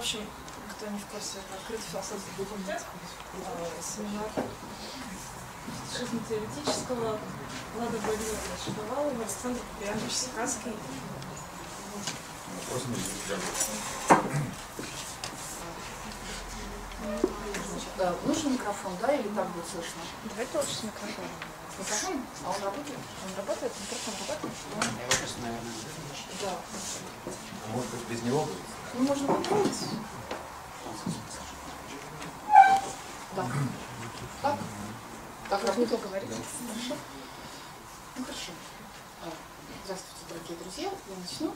общем, кто не в курсе, это открытый философский факультет, э, семинар жизни теоретического Влада Владимировна Шаповалова, Александр Куприянович Сикацкий. Да, нужен микрофон, да, или так будет слышно? Давайте лучше с микрофоном. Микрофон? А он работает? Он работает? Микрофон работает? Я его просто, наверное, Да. А может быть без него будет? Ну, можно попробовать. Да. Так? Так Как не работает? поговорить? Хорошо. Ну, хорошо. А, Здравствуйте, дорогие друзья. Я начну.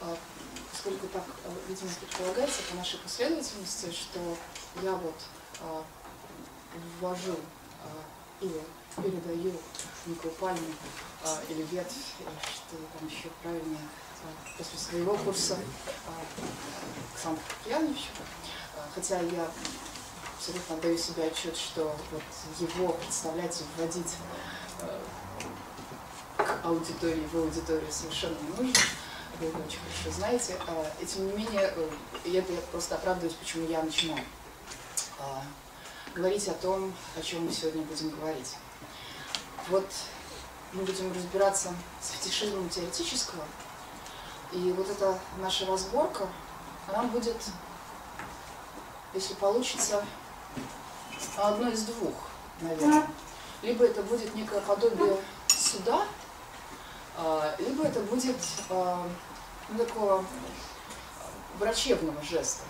А, Поскольку так, а, видимо, предполагается по нашей последовательности, что я вот ввожу или передаю некую пальму или ветвь, или что там еще правильнее, после своего курса а, Александру Куприяновичу. А, Хотя я абсолютно отдаю себе отчет, что вот его представлять и вводить э, к аудитории, в аудиторию совершенно не нужно. Вы это очень хорошо знаете. И тем не менее, э, и это я просто оправдываюсь, почему я начинаю говорить о том, о чем мы сегодня будем говорить. Вот мы будем разбираться с фетишизмом теоретического, и вот эта наша разборка, она будет, если получится, одно из двух, наверное. Либо это будет некое подобие суда, а, либо это будет а, ну, такого врачебного жеста.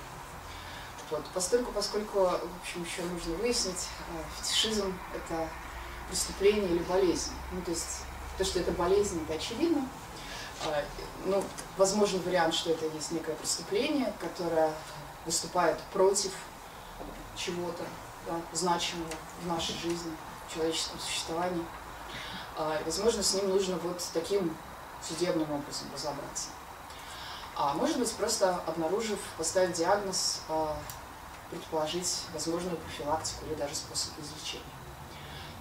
Вот, поскольку, поскольку, в общем, еще нужно выяснить, а, фетишизм – это преступление или болезнь. Ну, то есть, то, что это болезнь, это очевидно. А, Ну, возможен вариант, что это есть некое преступление, которое выступает против чего-то да, значимого в нашей жизни, в человеческом существовании. А, возможно, с ним нужно вот таким судебным образом разобраться. А может быть, просто обнаружив, поставить диагноз, а, предположить возможную профилактику или даже способ излечения.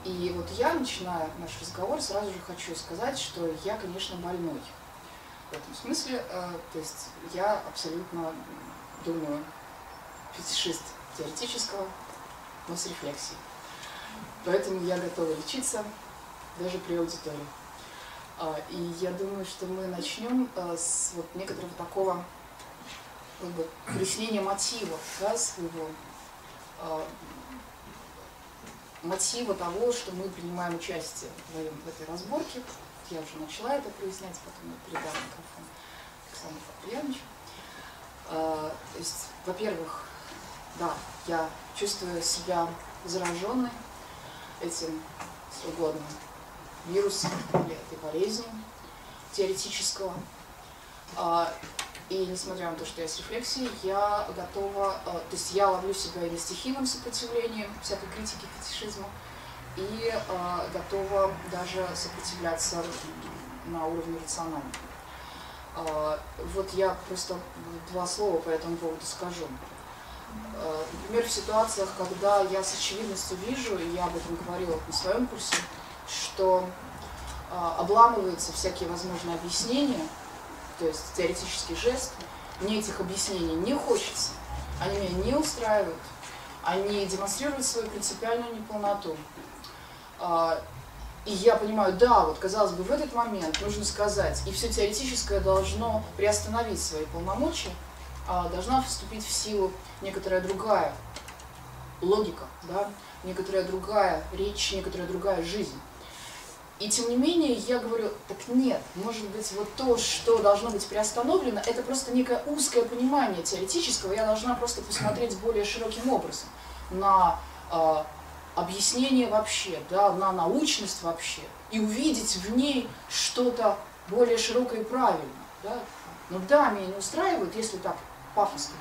И вот я, начиная наш разговор, сразу же хочу сказать, что я, конечно, больной. В этом смысле, э, то есть я абсолютно думаю, фетишист теоретического, но с рефлексией. Поэтому я готова лечиться даже при аудитории. А, И я думаю, что мы начнем э, с вот некоторого такого как бы, прояснения мотива да, своего, а, мотива того, что мы принимаем участие в, в этой разборке. Я уже начала это прояснять, потом я передам микрофон Александру Куприяновичу. А, То есть, во-первых, да, я чувствую себя зараженной этим, если угодно, вирусом или этой болезнью теоретического. А, И несмотря на то, что я с рефлексией, я готова, а, то есть я ловлю себя и на стихийном сопротивлении всякой критики фетишизма, и а, готова даже сопротивляться на уровне рациональном. А, Вот я просто два слова по этому поводу скажу. Э, Например, в ситуациях, когда я с очевидностью вижу, и я об этом говорила на своем курсе, что а, обламываются всякие возможные объяснения, то есть теоретический жест, мне этих объяснений не хочется, они меня не устраивают, они демонстрируют свою принципиальную неполноту. А, И я понимаю, да, вот казалось бы, в этот момент нужно сказать, и все теоретическое должно приостановить свои полномочия, а должна вступить в силу некоторая другая логика, да, некоторая другая речь, некоторая другая жизнь. И тем не менее, я говорю, так нет, может быть, вот то, что должно быть приостановлено, это просто некое узкое понимание теоретического, я должна просто посмотреть более широким образом на а, объяснение вообще, да, на научность вообще, и увидеть в ней что-то более широкое и правильное. Да. Ну да, меня не устраивает, если так пафосно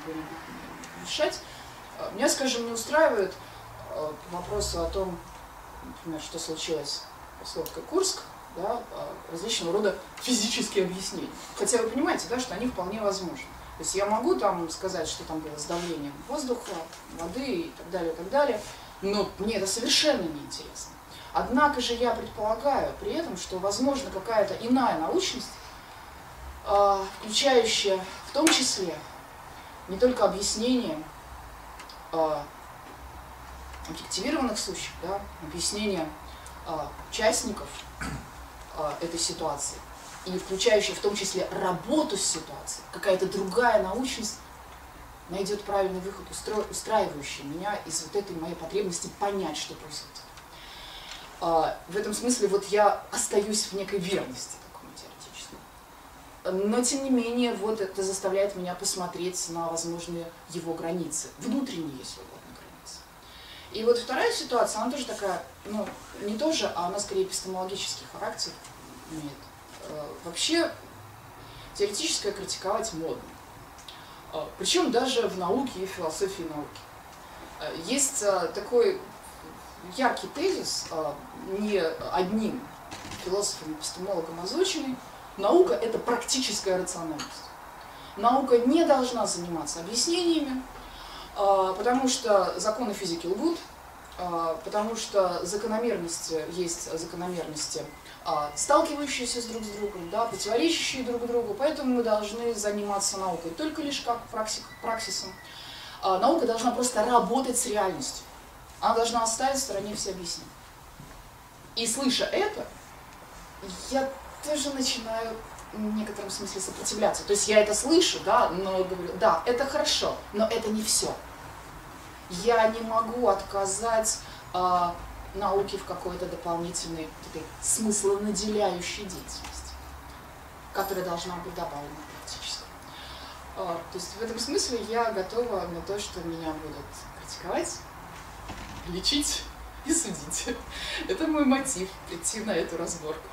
решать. А, Меня, скажем, не устраивает э, к вопросу о том, например, что случилось с лодкой Курск, да, а, различного рода физические объяснения. Хотя вы понимаете, да, что они вполне возможны. То есть я могу там сказать, что там было с давлением воздуха, воды и так далее, и так далее, но мне это совершенно неинтересно. Однако же я предполагаю при этом, что возможно какая-то иная научность, а, включающая в том числе не только объяснение а, объективированных случаев, да, объяснение а, участников этой ситуации, и включающее в том числе работу с ситуацией, какая-то другая научность найдет правильный выход, устро, устраивающий меня из вот этой моей потребности понять, что происходит. А, в этом смысле вот я остаюсь в некой верности такому теоретическому. Но тем не менее, вот это заставляет меня посмотреть на возможные его границы, внутренние, если угодно, границы. И вот вторая ситуация, она тоже такая, ну, не тоже, а она скорее эпистемологический характер имеет. Э, вообще, теоретическое критиковать модно. Э, Причем даже в науке и философии науки. Э, есть такой яркий тезис, не одним философом, эпистемологом озвученный, наука – это практическая рациональность. Наука не должна заниматься объяснениями, потому что законы физики лгут, потому что закономерности есть закономерности а, сталкивающиеся с друг с другом, да, противоречащие друг другу, поэтому мы должны заниматься наукой только лишь как праксисом. А, наука должна просто работать с реальностью. Она должна оставить в стороне все объяснения. И слыша это, я тоже начинаю в некотором смысле сопротивляться. То есть я это слышу, да, но говорю, да, это хорошо, но это не все. Я не могу отказать а, науки в какой-то дополнительной этой смыслонаделяющей деятельности, которая должна быть добавлена практически. А, то есть в этом смысле я готова на то, что меня будут критиковать, лечить и судить. Это мой мотив прийти на эту разборку.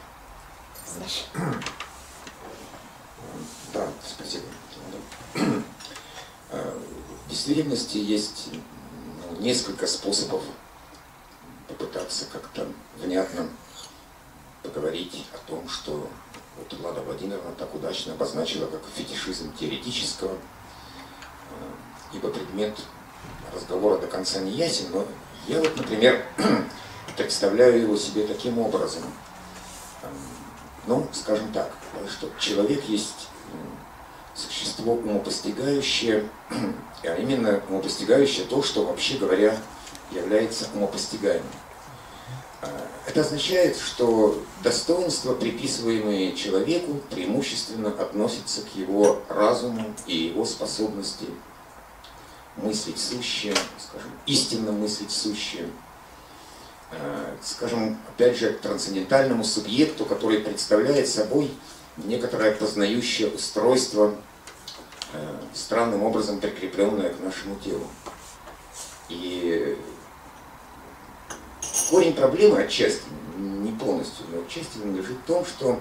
Знаешь? Да, спасибо. А, в действительности есть ну, несколько способов попытаться как-то внятно поговорить о том, что вот Влада Владимировна так удачно обозначила как фетишизм теоретического, э, ибо предмет разговора до конца не ясен, но я вот, например, представляю его себе таким образом. Эм, ну, скажем так, что человек есть существо умопостигающее, а именно умопостигающее то, что, вообще говоря, является умопостигаемым. Это означает, что достоинства, приписываемые человеку, преимущественно относятся к его разуму и его способности мыслить сущее, скажем, истинно мыслить сущее, а, скажем, опять же, к трансцендентальному субъекту, который представляет собой некоторое познающее устройство, а, странным образом прикрепленное к нашему телу. И корень проблемы отчасти, не полностью, но отчасти лежит в том, что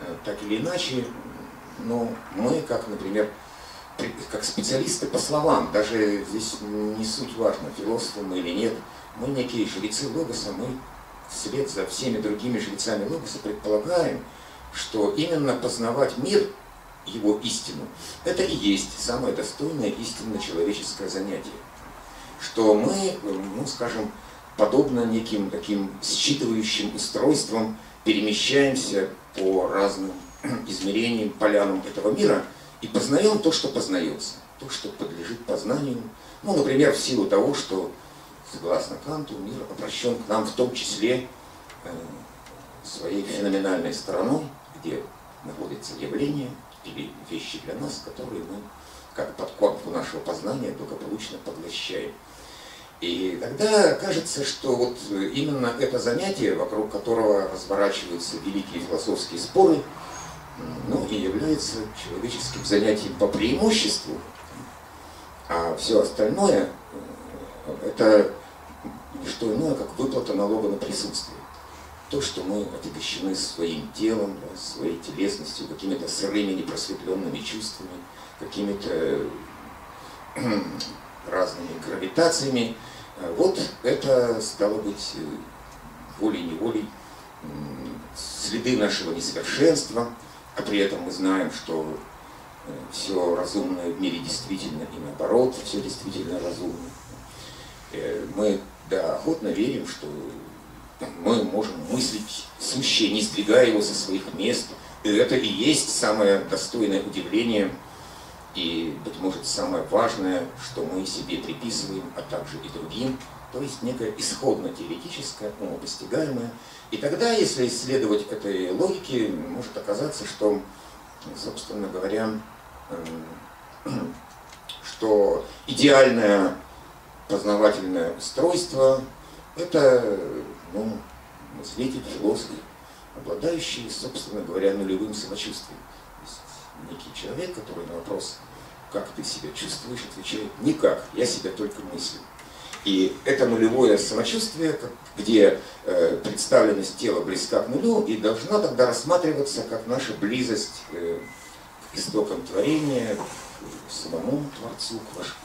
э, так или иначе, ну, мы, как, например, как специалисты по словам, даже здесь не суть важно, философы мы или нет, мы некие жрецы Логоса, мы вслед за всеми другими жрецами Логоса предполагаем, что именно познавать мир, его истину, это и есть самое достойное истинно человеческое занятие. Что мы, ну, скажем, подобно неким таким считывающим устройствам перемещаемся по разным измерениям, полянам этого мира и познаем то, что познается, то, что подлежит познанию. Ну, например, в силу того, что, согласно Канту, мир обращен к нам в том числе э, своей феноменальной стороной, где находятся явления или вещи для нас, которые мы, как подкорку нашего познания, благополучно поглощаем. И тогда кажется, что вот именно это занятие, вокруг которого разворачиваются великие философские споры, ну, и является человеческим занятием по преимуществу, а все остальное э, это что иное, как выплата налога на присутствие. То, что мы отягощены своим телом, да, своей телесностью, какими-то сырыми непросветленными чувствами, какими-то разными гравитациями, вот это, стало быть, э, волей-неволей следы нашего несовершенства, а при этом мы знаем, что э, все разумное в мире действительно и наоборот, все действительно разумно. Э, мы да, охотно верим, что мы можем мыслить сущее, не сдвигая его со своих мест. И это и есть самое достойное удивление и, быть может, самое важное, что мы себе приписываем, а также и другим, то есть некое исходно-теоретическое, умопостигаемое. И тогда, если исследовать этой логики, может оказаться, что, собственно говоря, эм, что идеальное познавательное устройство – это ну, мыслитель, философ, обладающий, собственно говоря, нулевым самочувствием. Некий человек, который на вопрос «как ты себя чувствуешь?» отвечает «никак, я себя только мыслю». И это нулевое самочувствие, где э, представленность тела близка к нулю, и должна тогда рассматриваться как наша близость э, к истокам творения, к самому Творцу, к, ваш,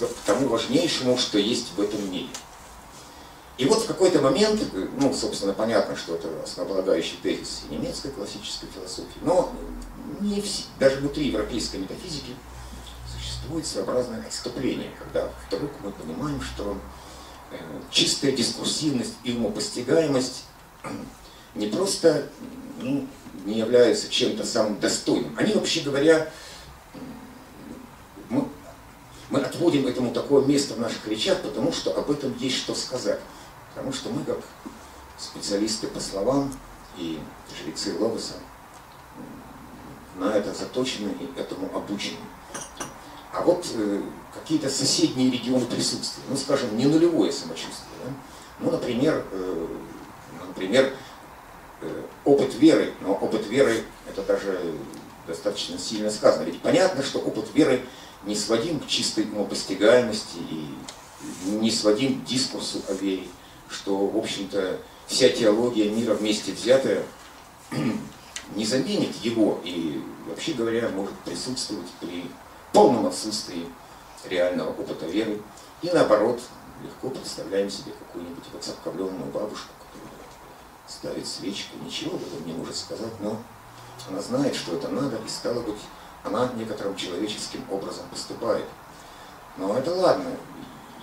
к тому важнейшему, что есть в этом мире. И вот в какой-то момент, э, ну, собственно, понятно, что это основополагающий тезис немецкой классической философии, но не все, даже внутри европейской метафизики существует своеобразное отступление, когда вдруг мы понимаем, что э, чистая дискурсивность и умопостигаемость не просто ну, не являются чем-то самым достойным. Они, вообще говоря, мы, мы отводим этому такое место в наших речах, потому что об этом есть что сказать. Потому что мы, как специалисты по словам и жрецы Логоса, на это заточены и этому обучены. А вот э, какие-то соседние регионы присутствия, ну, скажем, не нулевое самочувствие. Да? Ну, например, э, например, э, опыт веры, но опыт веры это даже достаточно сильно сказано. Ведь понятно, что опыт веры не сводим к чистой умопостигаемости и не сводим к дискурсу о вере, что, в общем-то, вся теология мира вместе взятая не заменит его и, вообще говоря, может присутствовать при полном отсутствии реального опыта веры. И наоборот, легко представляем себе какую-нибудь воцерковленную бабушку, которая ставит свечку, ничего об этом не может сказать, но она знает, что это надо, и стало быть, она некоторым человеческим образом поступает. Но это ладно.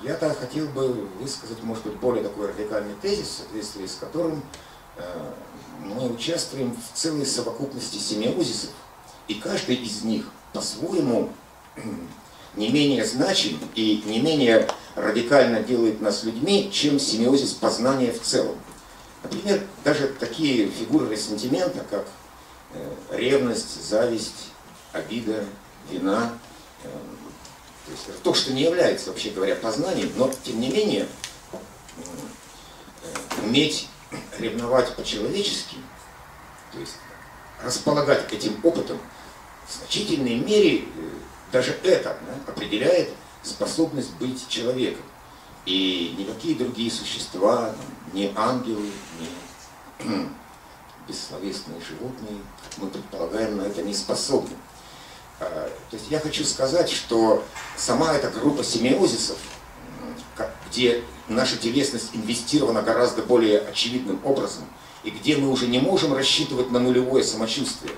Я-то хотел бы высказать, может быть, более такой радикальный тезис, в соответствии с которым мы участвуем в целой совокупности семиозисов, и каждый из них по-своему не менее значим и не менее радикально делает нас людьми, чем семиозис познания в целом. Например, даже такие фигуры ресентимента, как э, ревность, зависть, обида, вина, э, то есть то, что не является, вообще говоря, познанием, но тем не менее э, уметь ревновать по-человечески, то есть располагать этим опытом, в значительной мере даже это да, определяет способность быть человеком. И никакие другие существа, ни ангелы, ни бессловесные животные, мы предполагаем, на это не способны. А, то есть я хочу сказать, что сама эта группа семиозисов, где наша телесность инвестирована гораздо более очевидным образом, и где мы уже не можем рассчитывать на нулевое самочувствие,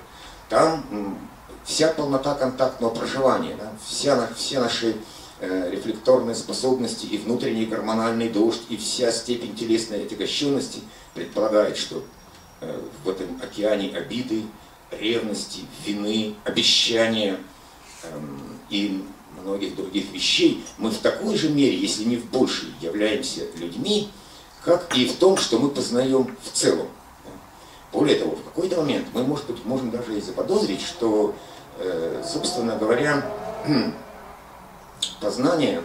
там вся полнота контактного проживания, да, вся, все наши э, рефлекторные способности и внутренний гормональный дождь, и вся степень телесной отягощенности предполагает, что э, в этом океане обиды, ревности, вины, обещания э, и многих других вещей, мы в такой же мере, если не в большей, являемся людьми, как и в том, что мы познаем в целом. Более того, в какой-то момент мы, может быть, можем даже и заподозрить, что Э, собственно говоря, познание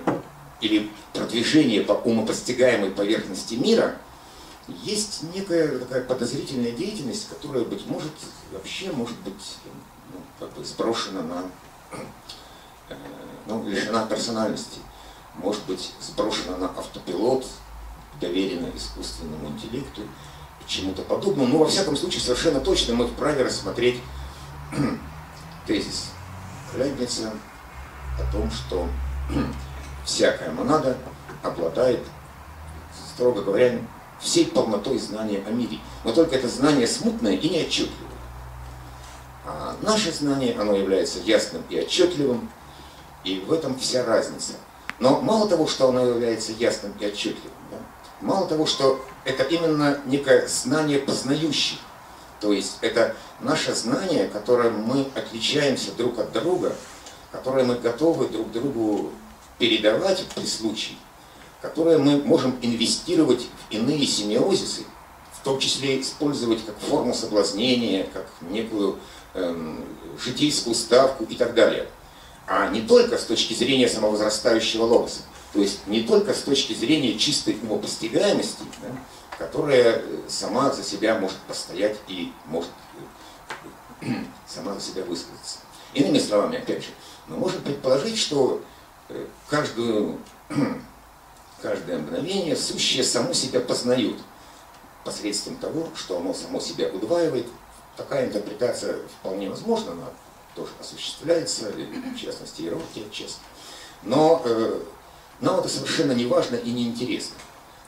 или продвижение по умопостигаемой поверхности мира есть некая такая подозрительная деятельность, которая, быть может, вообще может быть ну, как бы сброшена на, э, ну, лишена персональности, может быть сброшена на автопилот, доверена искусственному интеллекту, чему-то подобному. Но, во всяком случае, совершенно точно мы вправе рассмотреть тезис Лейбница о том, что всякая монада обладает, строго говоря, всей полнотой знания о мире. Но только это знание смутное и неотчетливое. А наше знание, оно является ясным и отчетливым, и в этом вся разница. Но мало того, что оно является ясным и отчетливым, да, мало того, что это именно некое знание познающее, то есть это наше знание, которое мы отличаемся друг от друга которые мы готовы друг другу передавать при случае, которые мы можем инвестировать в иные семиозисы, в том числе использовать как форму соблазнения, как некую эм, житейскую ставку и так далее. А не только с точки зрения самовозрастающего логоса, то есть не только с точки зрения чистой умопостигаемости, да, которая сама за себя может постоять и может э, сама за себя высказаться. Иными словами, опять же, мы можем предположить, что э, каждую, каждое мгновение сущее само себя познает посредством того, что оно само себя удваивает. Такая интерпретация вполне возможна, она тоже осуществляется, в частности, иерархия, честно. Но э, нам это совершенно не важно и не интересно.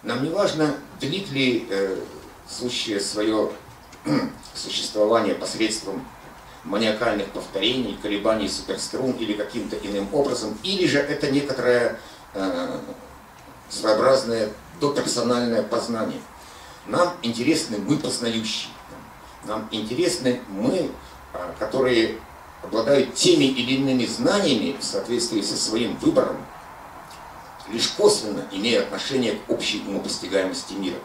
Нам не важно, длит ли э, сущее свое существование посредством маниакальных повторений, колебаний суперструн или каким-то иным образом, или же это некоторое э, своеобразное доперсональное познание. Нам интересны мы познающие. Нам интересны мы, э, которые обладают теми или иными знаниями в соответствии со своим выбором, лишь косвенно имея отношение к общей умопостигаемости мира.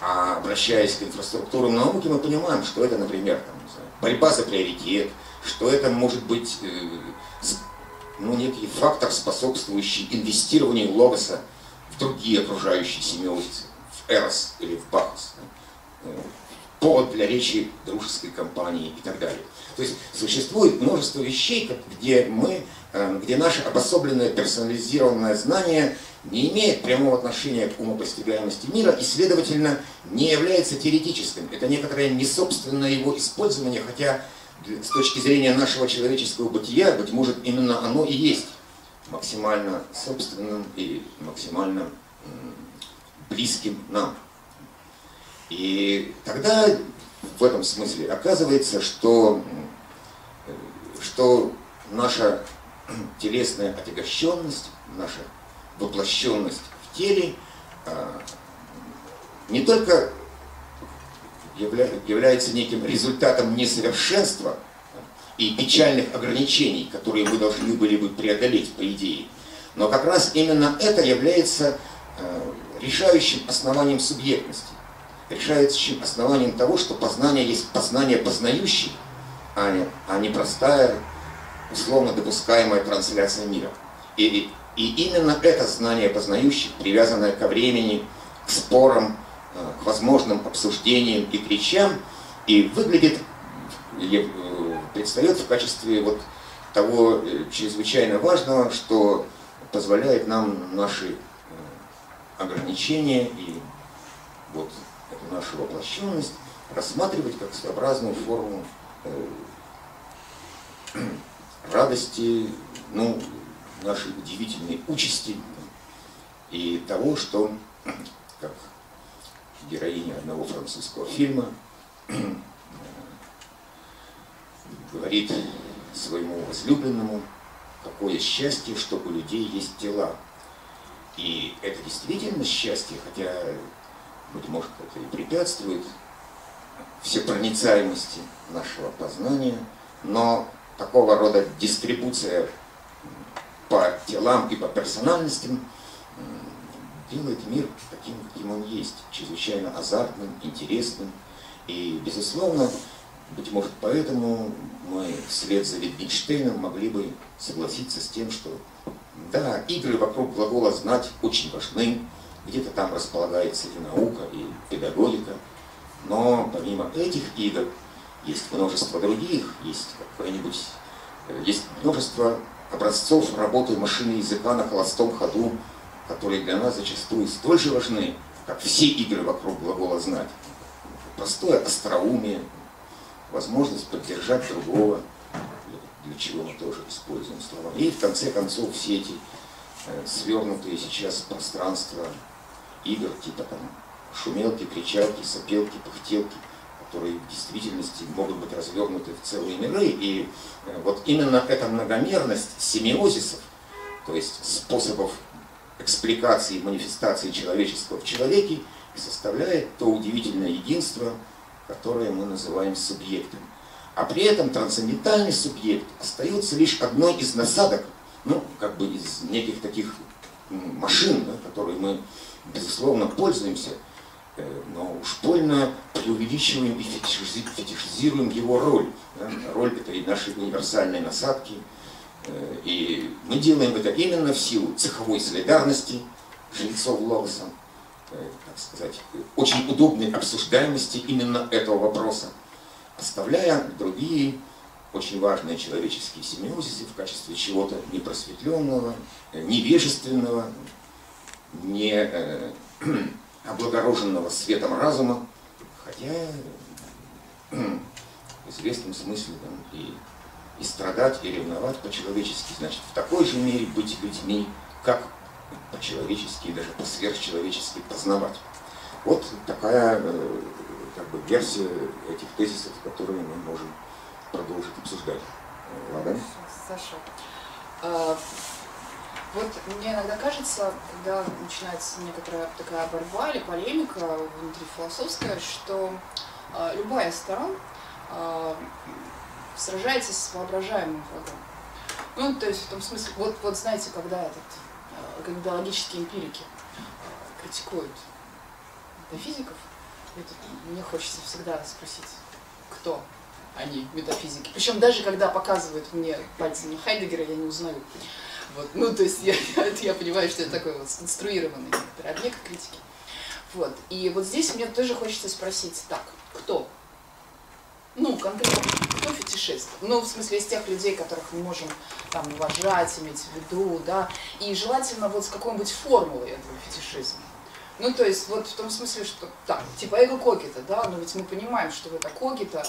А обращаясь к инфраструктурам науки, мы понимаем, что это, например, там, знаю, борьба за приоритет, что это может быть э, ну, некий фактор, способствующий инвестированию логоса в другие окружающие семиозисы, в Эрос или в Бахус, да, э, повод для речи дружеской компании и так далее. То есть существует множество вещей, где мы, э, где наше обособленное персонализированное знание не имеет прямого отношения к умопостигаемости мира и, следовательно, не является теоретическим. Это некоторое несобственное его использование, хотя с точки зрения нашего человеческого бытия, быть может, именно оно и есть максимально собственным и максимально близким нам. И тогда в этом смысле оказывается, что, что наша телесная отягощенность, наша воплощенность в теле а, не только явля, является неким результатом несовершенства и печальных ограничений, которые мы должны были бы преодолеть, по идее, но как раз именно это является а, решающим основанием субъектности, решающим основанием того, что познание есть познание познающий, а не, а не простая, условно допускаемая трансляция мира. И и именно это знание познающих, привязанное ко времени, к спорам, э, к возможным обсуждениям и к речам, и выглядит, э, предстает в качестве вот того э, чрезвычайно важного, что позволяет нам наши ограничения и вот нашу воплощенность рассматривать как своеобразную форму радости, ну, нашей удивительной участи и того, что, как героиня одного французского фильма говорит своему возлюбленному, какое счастье, что у людей есть тела. И это действительно счастье, хотя, быть может, это и препятствует всепроницаемости нашего познания, но такого рода дистрибуция по телам и по персональностям делает мир таким, каким он есть, чрезвычайно азартным, интересным. И, безусловно, быть может, поэтому мы вслед за Витгенштейном могли бы согласиться с тем, что да, игры вокруг глагола «знать» очень важны, где-то там располагается и наука, и педагогика, но помимо этих игр есть множество других, есть какое-нибудь, э, есть множество образцов работы машины языка на холостом ходу, которые для нас зачастую столь же важны, как все игры вокруг глагола «знать». Простое остроумие, возможность поддержать другого, для чего мы тоже используем слова. И в конце концов все эти э, свернутые сейчас пространства игр, типа там шумелки, кричалки, сопелки, пыхтелки, которые в действительности могут быть развернуты в целые миры. И э, вот именно эта многомерность семиозисов, то есть способов экспликации и манифестации человеческого в человеке, составляет то удивительное единство, которое мы называем субъектом. А при этом трансцендентальный субъект остается лишь одной из насадок, ну, как бы из неких таких машин, да, которые мы, безусловно, пользуемся, э, но уж больно преувеличиваем и фетишизируем его роль. Роль этой нашей универсальной насадки. Э, и мы делаем это именно в силу цеховой солидарности жильцов Логоса, э, так сказать, очень удобной обсуждаемости именно этого вопроса, оставляя другие очень важные человеческие семиозисы в качестве чего-то непросветленного, невежественного, не э, облагороженного светом разума, хотя в известном смысле там, и, и страдать, и ревновать по-человечески, значит, в такой же мере быть людьми, как по-человечески и даже по-сверхчеловечески познавать. Вот такая э, как бы, версия этих тезисов, которые мы можем продолжить обсуждать. Ладно? Саша, вот мне иногда кажется, когда начинается некоторая такая борьба или полемика внутри философская, что а, любая сторона а, сражается с воображаемым врагом. Ну, то есть в том смысле, вот, вот знаете, когда этот, когда логические эмпирики критикуют метафизиков, это, мне хочется всегда спросить, кто они, метафизики. Причем даже когда показывают мне пальцем на Хайдегера, я не узнаю. Вот. Ну, то есть я, я, я понимаю, что это такой вот сконструированный объект критики. Вот. И вот здесь мне тоже хочется спросить, так, кто? Ну, конкретно, кто фетишист? Ну, в смысле, из тех людей, которых мы можем там уважать, иметь в виду, да, и желательно вот с какой-нибудь формулой этого фетишизма. Ну, то есть, вот в том смысле, что, так, типа эго-когита, да, но ведь мы понимаем, что в это когита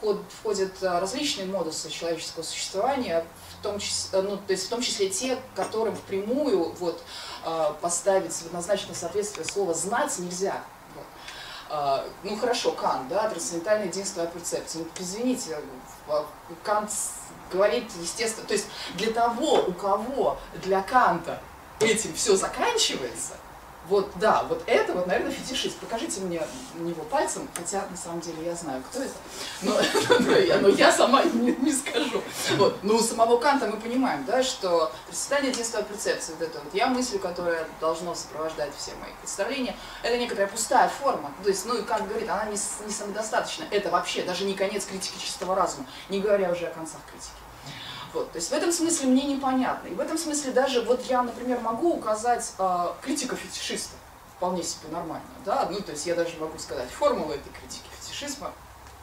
вход, входят а, различные модусы человеческого существования, в том числе, ну, то есть в том числе те, которым впрямую вот, а, поставить в однозначное соответствие слова «знать» нельзя. Вот. А, ну хорошо, Кант, да, трансцендентальное единство перцепции. Ну, извините, Кант говорит, естественно, то есть для того, у кого для Канта этим все заканчивается, вот, да, вот это вот, наверное, фетишист. Покажите мне него пальцем, хотя на самом деле я знаю, кто это, но, но, я, но я сама не, не скажу. Вот. Ну, у самого Канта мы понимаем, да, что представление единства перцепции, вот это вот я мыслю, которая должно сопровождать все мои представления, это некоторая пустая форма. То есть, ну и Кант говорит, она не, не самодостаточна. Это вообще даже не конец критики чистого разума, не говоря уже о концах критики. Вот, то есть в этом смысле мне непонятно. И в этом смысле даже вот я, например, могу указать э, критика фетишиста вполне себе нормально. Да? Ну, то есть я даже могу сказать формулу этой критики фетишизма,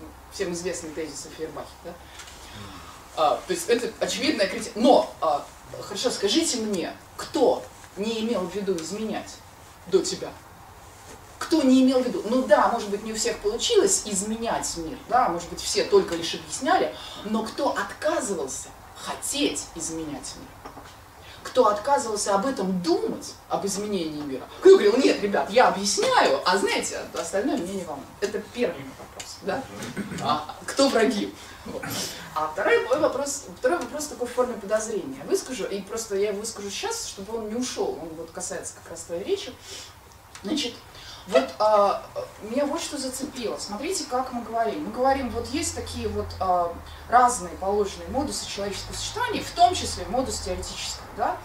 ну, всем известный тезис о Фейербахе. Да? А, то есть это очевидная критика. Но, а, хорошо, скажите мне, кто не имел в виду изменять до тебя? Кто не имел в виду? Ну да, может быть, не у всех получилось изменять мир, да, может быть, все только лишь объясняли, но кто отказывался хотеть изменять мир. Кто отказывался об этом думать, об изменении мира. Кто говорил, нет, ребят, я объясняю, а знаете, остальное мне не волнует. Это первый вопрос. Да? А, кто враги? А второй мой вопрос, второй вопрос такой в форме подозрения. Выскажу, и просто я его выскажу сейчас, чтобы он не ушел. Он вот касается как раз твоей речи. Значит, вот а, меня вот что зацепило. Смотрите, как мы говорим. Мы говорим, вот есть такие вот а, разные положенные модусы человеческого существования, в том числе модус теоретического, да?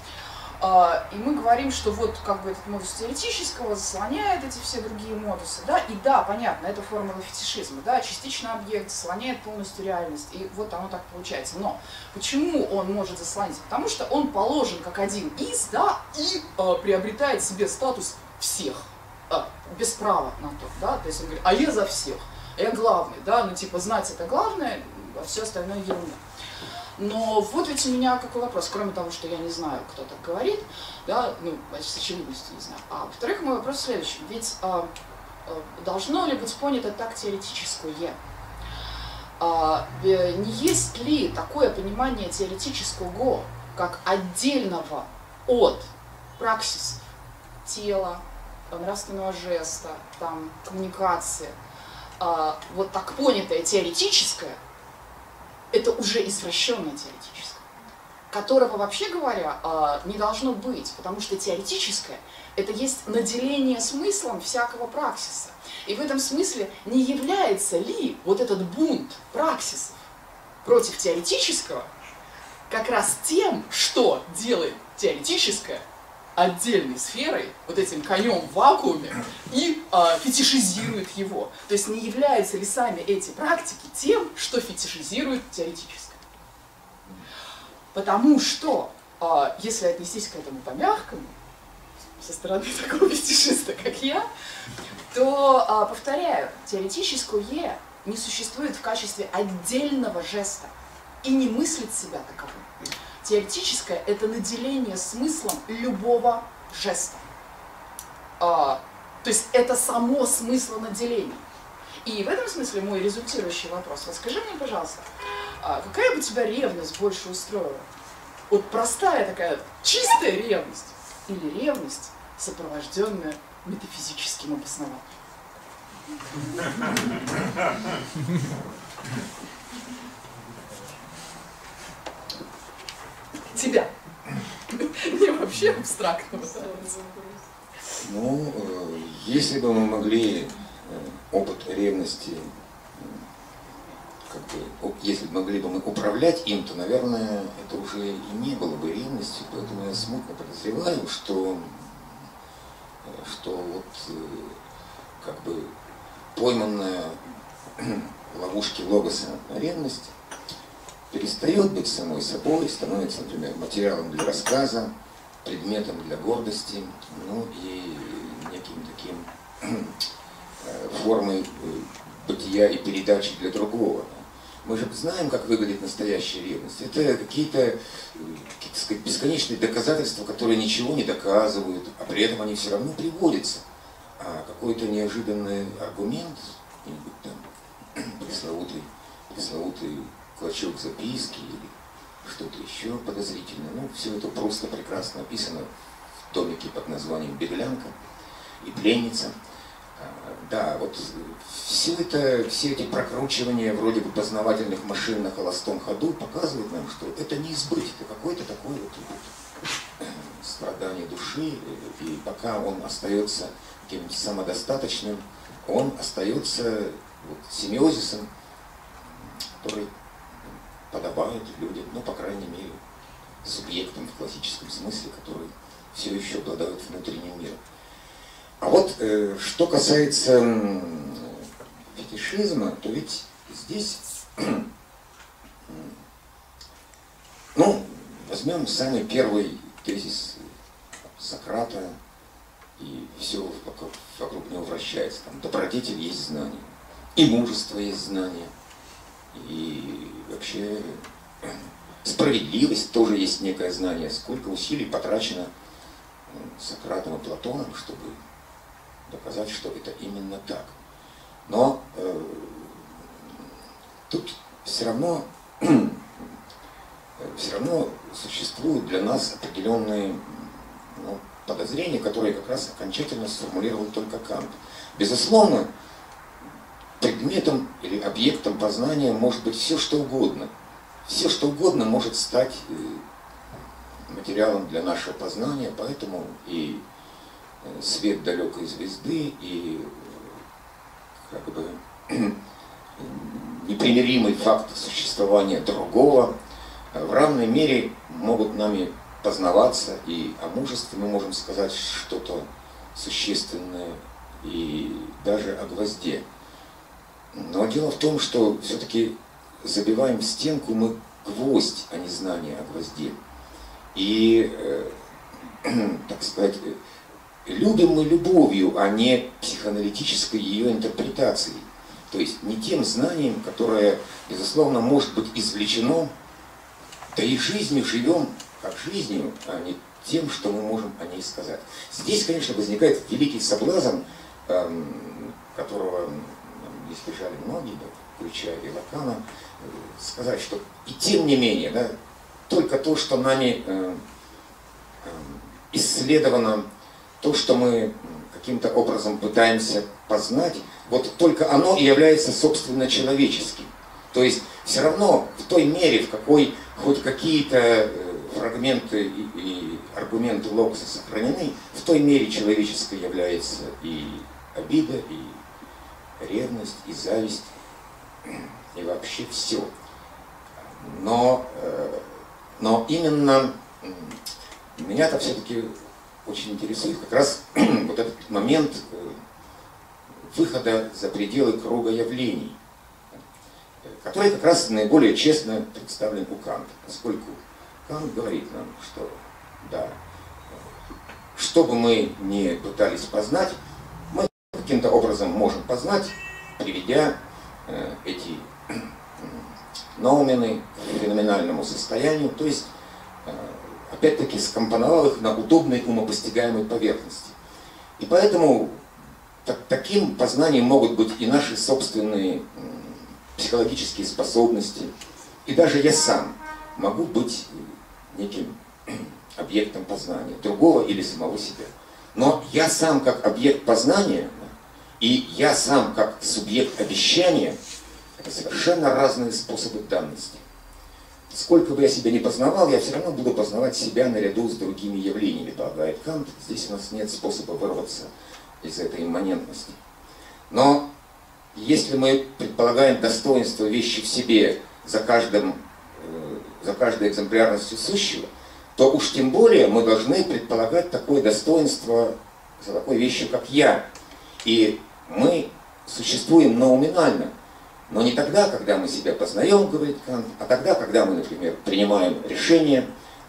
А, и мы говорим, что вот как бы этот модус теоретического заслоняет эти все другие модусы, да? И да, понятно, это формула фетишизма, да? Частичный объект заслоняет полностью реальность, и вот оно так получается. Но почему он может заслонить? Потому что он положен как один из, да, и а, приобретает себе статус всех а, без права на то, да, то есть он говорит, а я за всех, я главный, да, ну типа знать это главное, а все остальное ерунда. Но вот ведь у меня какой вопрос, кроме того, что я не знаю, кто так говорит, да, ну, с очевидностью не знаю. А во-вторых, мой вопрос следующий. Ведь а, а, должно ли быть понято так теоретическое? А, не есть ли такое понимание теоретического как отдельного от праксисов тела, нравственного жеста, там, коммуникации, а, вот так понятое теоретическое, это уже извращенное теоретическое, которого, вообще говоря, а, не должно быть, потому что теоретическое – это есть наделение смыслом всякого праксиса. И в этом смысле не является ли вот этот бунт праксисов против теоретического как раз тем, что делает теоретическое отдельной сферой, вот этим конем в вакууме, и э, фетишизирует его. То есть не являются ли сами эти практики тем, что фетишизирует теоретическое. Потому что, э, если отнестись к этому по-мягкому, со стороны такого фетишиста, как я, то, э, повторяю, теоретическое не существует в качестве отдельного жеста и не мыслит себя таковым. Теоретическое – это наделение смыслом любого жеста. А, то есть это само смысл наделения. И в этом смысле мой результирующий вопрос. Расскажи мне, пожалуйста, а какая бы тебя ревность больше устроила? Вот простая такая чистая ревность или ревность, сопровожденная метафизическим обоснованием? Тебя. Не вообще абстрактного. Ну, э, если бы мы могли э, опыт ревности, как бы, если бы могли бы мы управлять им, то, наверное, это уже и не было бы ревностью, поэтому я смутно подозреваю, что, э, что вот как бы пойманная в ловушке логоса ревность перестает быть самой собой, становится, например, материалом для рассказа, предметом для гордости, ну и неким таким э, формой э, бытия и передачи для другого. Мы же знаем, как выглядит настоящая ревность. Это какие-то э, какие бесконечные доказательства, которые ничего не доказывают, а при этом они все равно приводятся. А какой-то неожиданный аргумент, там, пресловутый, пресловутый клочок записки или что-то еще подозрительное. Ну, все это просто прекрасно описано в томике под названием «Беглянка» и «Пленница». А, да, вот все это, все эти прокручивания вроде бы познавательных машин на холостом ходу показывают нам, что это не избыть, это какой-то такой вот, вот страдание души, и пока он остается каким-нибудь самодостаточным, он остается вот, семиозисом, который подобают людям, ну, по крайней мере, субъектам в классическом смысле, которые все еще обладают внутренним миром. А вот э, что касается э, фетишизма, то ведь здесь, ну, возьмем самый первый тезис Сократа, и все вокруг, вокруг него вращается. Там добродетель есть знание, и мужество есть знание, и вообще справедливость тоже есть некое знание. Сколько усилий потрачено Сократом и Платоном, чтобы доказать, что это именно так. Но э, тут все равно, все равно существуют для нас определенные ну, подозрения, которые как раз окончательно сформулировал только Кант. Безусловно, предметом или объектом познания может быть все, что угодно. Все, что угодно может стать э, материалом для нашего познания, поэтому и э, свет далекой звезды, и э, как бы непримиримый факт существования другого в равной мере могут нами познаваться, и о мужестве мы можем сказать что-то существенное, и даже о гвозде. Но дело в том, что все-таки забиваем в стенку мы гвоздь, а не знание о гвозде. И, э, так сказать, любим мы любовью, а не психоаналитической ее интерпретацией. То есть не тем знанием, которое, безусловно, может быть извлечено, да и жизнью живем как жизнью, а не тем, что мы можем о ней сказать. Здесь, конечно, возникает великий соблазн, эм, которого избежали многие, да, включая и Лакана, э, сказать, что и тем не менее, да, только то, что нами э, э, исследовано, то, что мы каким-то образом пытаемся познать, вот только оно и является собственно человеческим. То есть все равно в той мере, в какой хоть какие-то э, фрагменты и, и аргументы Локса сохранены, в той мере человеческое является и обида, и ревность, и зависть, и вообще все. Но, э, но именно меня-то все-таки очень интересует как раз вот этот момент э, выхода за пределы круга явлений, который как раз наиболее честно представлен у Канта, поскольку Кант говорит нам, что да, что бы мы ни пытались познать, каким-то образом можем познать, приведя э, эти э, ноумены к феноменальному состоянию, то есть э, опять-таки скомпоновал их на удобной умопостигаемой поверхности. И поэтому так, таким познанием могут быть и наши собственные психологические способности, и даже я сам могу быть неким объектом познания другого или самого себя. Но я сам как объект познания и я сам как субъект обещания – это совершенно разные способы данности. Сколько бы я себя не познавал, я все равно буду познавать себя наряду с другими явлениями, полагает Кант. Здесь у нас нет способа вырваться из этой имманентности. Но если мы предполагаем достоинство вещи в себе за, каждым, э, за каждой экземплярностью сущего, то уж тем более мы должны предполагать такое достоинство за такой вещью, как я. И мы существуем науминально – но не тогда, когда мы себя познаем, говорит Кант, а тогда, когда мы, например, принимаем решения,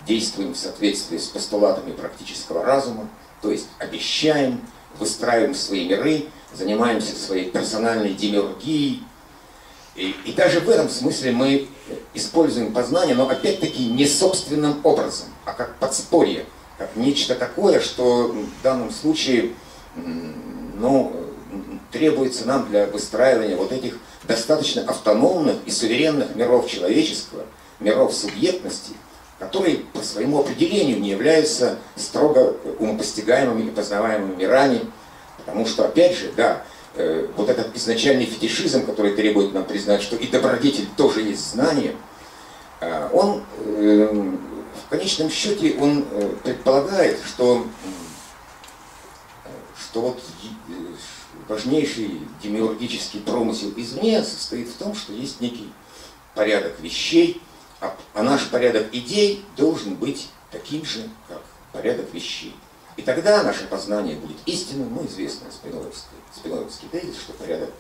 действуем в соответствии с постулатами практического разума, то есть обещаем, выстраиваем свои миры, занимаемся своей персональной демиургией. И, и даже в этом смысле мы используем познание, но опять-таки не собственным образом, а как подспорье, как нечто такое, что в данном случае ну, требуется нам для выстраивания вот этих достаточно автономных и суверенных миров человеческого, миров субъектности, которые по своему определению не являются строго умопостигаемыми и познаваемыми мирами, потому что, опять же, да, э, вот этот изначальный фетишизм, который требует нам признать, что и добродетель тоже есть знание, э, он э, в конечном счете он предполагает, что, что вот важнейший демиургический промысел извне состоит в том, что есть некий порядок вещей, а, а наш порядок идей должен быть таким же, как порядок вещей. И тогда наше познание будет истинным, ну, известно Спинозовский, Спинозовский тезис, что порядок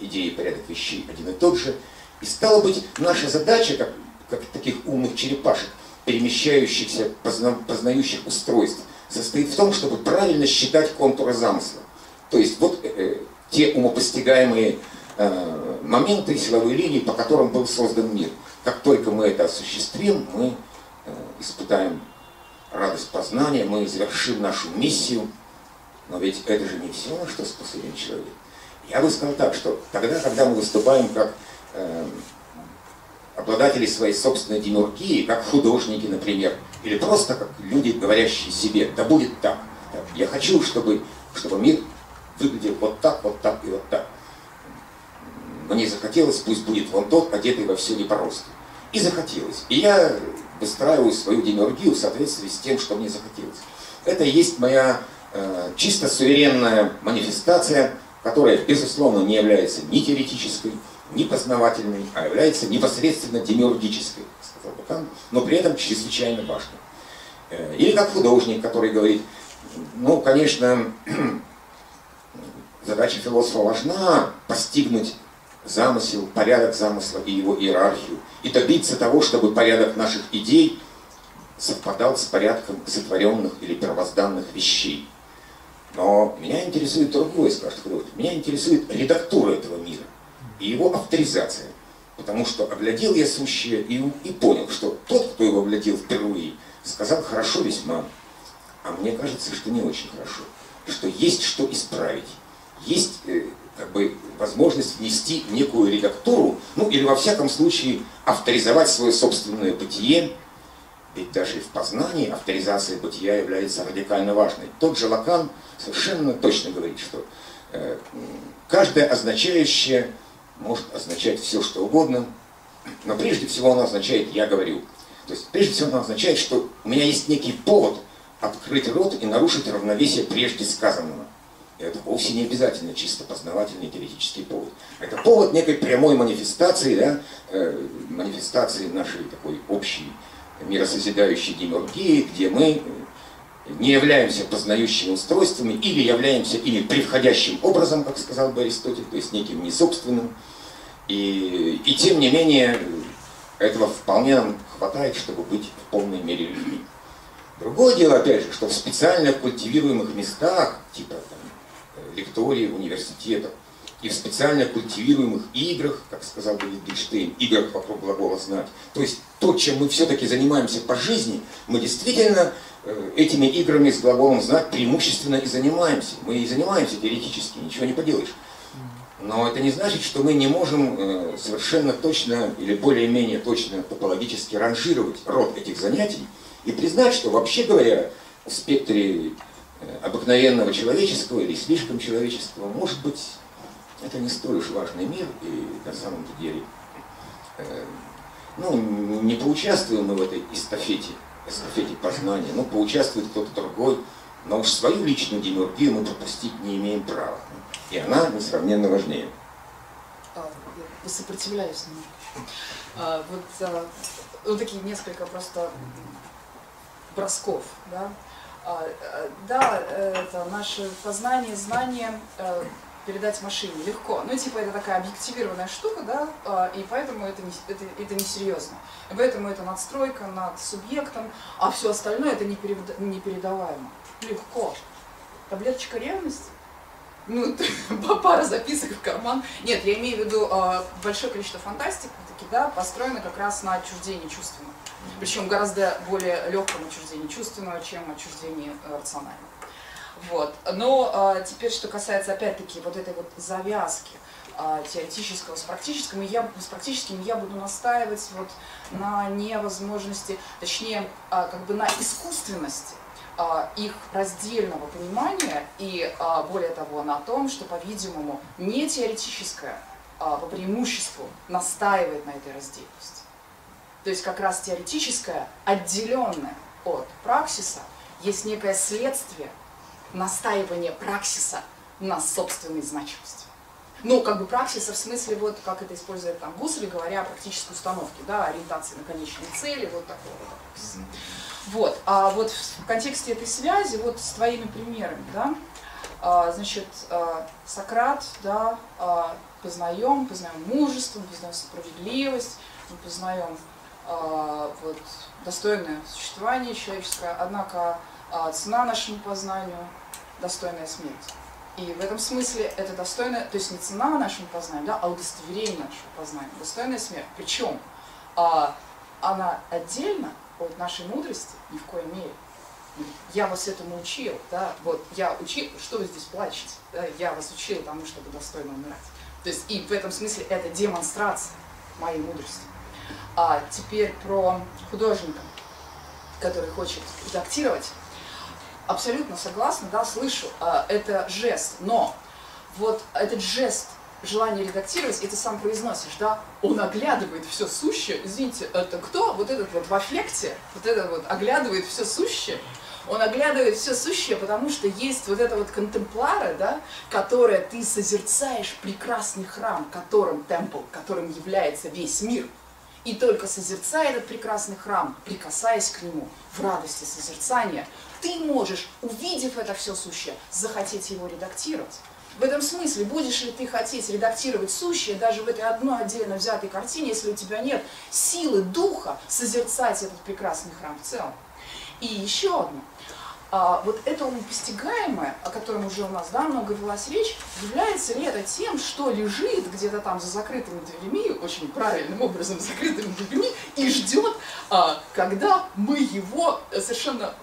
идей и порядок вещей один и тот же. И стало быть, наша задача, как, как таких умных черепашек, перемещающихся, позна, познающих устройств, состоит в том, чтобы правильно считать контуры замысла. То есть вот э, те умопостигаемые э, моменты, силовые линии, по которым был создан мир. Как только мы это осуществим, мы э, испытаем радость познания, мы завершим нашу миссию. Но ведь это же не все, на что способен человек. Я бы сказал так, что тогда, когда мы выступаем как э, обладатели своей собственной демургии, как художники, например, или просто как люди, говорящие себе, да будет так. Я хочу, чтобы, чтобы мир выглядел вот так, вот так и вот так. Мне захотелось, пусть будет вон тот, одетый во все не по росту. И захотелось. И я выстраиваю свою демиургию в соответствии с тем, что мне захотелось. Это и есть моя э, чисто суверенная манифестация, которая, безусловно, не является ни теоретической, ни познавательной, а является непосредственно демиургической, сказал Бакан, но при этом чрезвычайно важной. Э, или как художник, который говорит, ну, конечно, Задача философа важна постигнуть замысел, порядок замысла и его иерархию, и добиться того, чтобы порядок наших идей совпадал с порядком сотворенных или первозданных вещей. Но меня интересует другое, скажет художник. Меня интересует редактура этого мира и его авторизация. Потому что оглядел я сущее и, и понял, что тот, кто его оглядел впервые, сказал хорошо весьма. А мне кажется, что не очень хорошо. Что есть что исправить есть э, как бы возможность внести некую редактуру, ну или во всяком случае авторизовать свое собственное бытие, ведь даже в познании авторизация бытия является радикально важной. Тот же Лакан совершенно точно говорит, что э, каждое означающее может означать все, что угодно, но прежде всего оно означает «я говорю». То есть прежде всего оно означает, что у меня есть некий повод открыть рот и нарушить равновесие прежде сказанного. Это вовсе не обязательно чисто познавательный теоретический повод. Это повод некой прямой манифестации, да, э, манифестации нашей такой общей миросозидающей демиургии, где мы не являемся познающими устройствами или являемся ими превходящим образом, как сказал бы Аристотель, то есть неким несобственным. И, и тем не менее, этого вполне нам хватает, чтобы быть в полной мере людьми. Другое дело, опять же, что в специально культивируемых местах, типа там, лектории, университетов, и в специально культивируемых играх, как сказал бы Wittgenstein, играх вокруг глагола «знать». То есть то, чем мы все-таки занимаемся по жизни, мы действительно э, этими играми с глаголом «знать» преимущественно и занимаемся. Мы и занимаемся теоретически, ничего не поделаешь. Но это не значит, что мы не можем э, совершенно точно или более-менее точно топологически ранжировать род этих занятий и признать, что вообще говоря, в спектре обыкновенного человеческого или слишком человеческого может быть это не столь уж важный мир, и на самом деле, э, ну, не поучаствуем мы в этой эстафете, эстафете познания, ну, поучаствует кто-то другой, но уж свою личную демиургию мы пропустить не имеем права. И она несравненно важнее. А, я сопротивляюсь немножко. А, вот, а, вот такие несколько просто бросков, да. А, а да, это наше познание, знание э, передать машине легко. Ну, типа, это такая объективированная штука, да, а, и поэтому это не, это, это не серьезно. Поэтому это надстройка над субъектом, а все остальное это не, перед, не передаваемо. Легко. Таблеточка ревности? Ну, пара записок в карман. Нет, я имею в виду э, большое количество фантастики, таки, да, построено как раз на отчуждении чувственного. Причем гораздо более легком отчуждении чувственного, чем отчуждении э, рационального. Вот. Но а, теперь, что касается, опять-таки, вот этой вот завязки а, теоретического с практическим, я, с практическим я буду настаивать вот на невозможности, точнее, а, как бы на искусственности их раздельного понимания и, более того, на том, что, по-видимому, не теоретическое по преимуществу настаивает на этой раздельности. То есть как раз теоретическое, отделенное от праксиса, есть некое следствие настаивание праксиса на собственной значимости. Ну, как бы праксиса в смысле, вот как это использует там Гусли, говоря о практической установке, да, ориентации на конечные цели, вот такого праксиса. Вот, а вот в контексте этой связи, вот с твоими примерами, да, а, значит, а, Сократ, да, а, познаем, познаем мужество, познаем справедливость, мы познаем вот, достойное существование человеческое, однако а, цена нашему познанию достойная смерть. И в этом смысле это достойная, то есть не цена нашему познанию, да, а удостоверение нашего познания, достойная смерть. Причем а, она отдельно от нашей мудрости ни в коей мере. Я вас этому учил, да, вот я учил, что вы здесь плачете, да, я вас учил тому, чтобы достойно умирать. То есть и в этом смысле это демонстрация моей мудрости. А теперь про художника, который хочет редактировать абсолютно согласна, да, слышу, а, это жест, но вот этот жест желание редактировать, и ты сам произносишь, да, он оглядывает все сущее, извините, это кто? Вот этот вот в аффекте, вот этот вот оглядывает все сущее, он оглядывает все сущее, потому что есть вот это вот контемплара, да, которое ты созерцаешь прекрасный храм, которым темпл, которым является весь мир. И только созерцая этот прекрасный храм, прикасаясь к нему в радости созерцания, ты можешь, увидев это все сущее, захотеть его редактировать. В этом смысле, будешь ли ты хотеть редактировать сущее даже в этой одной отдельно взятой картине, если у тебя нет силы духа созерцать этот прекрасный храм в целом. И еще одно а, вот это умопостигаемое, о котором уже у нас да, много велась речь, является ли это тем, что лежит где-то там за закрытыми дверями, очень правильным образом закрытыми дверями, и ждет, а, когда мы его совершенно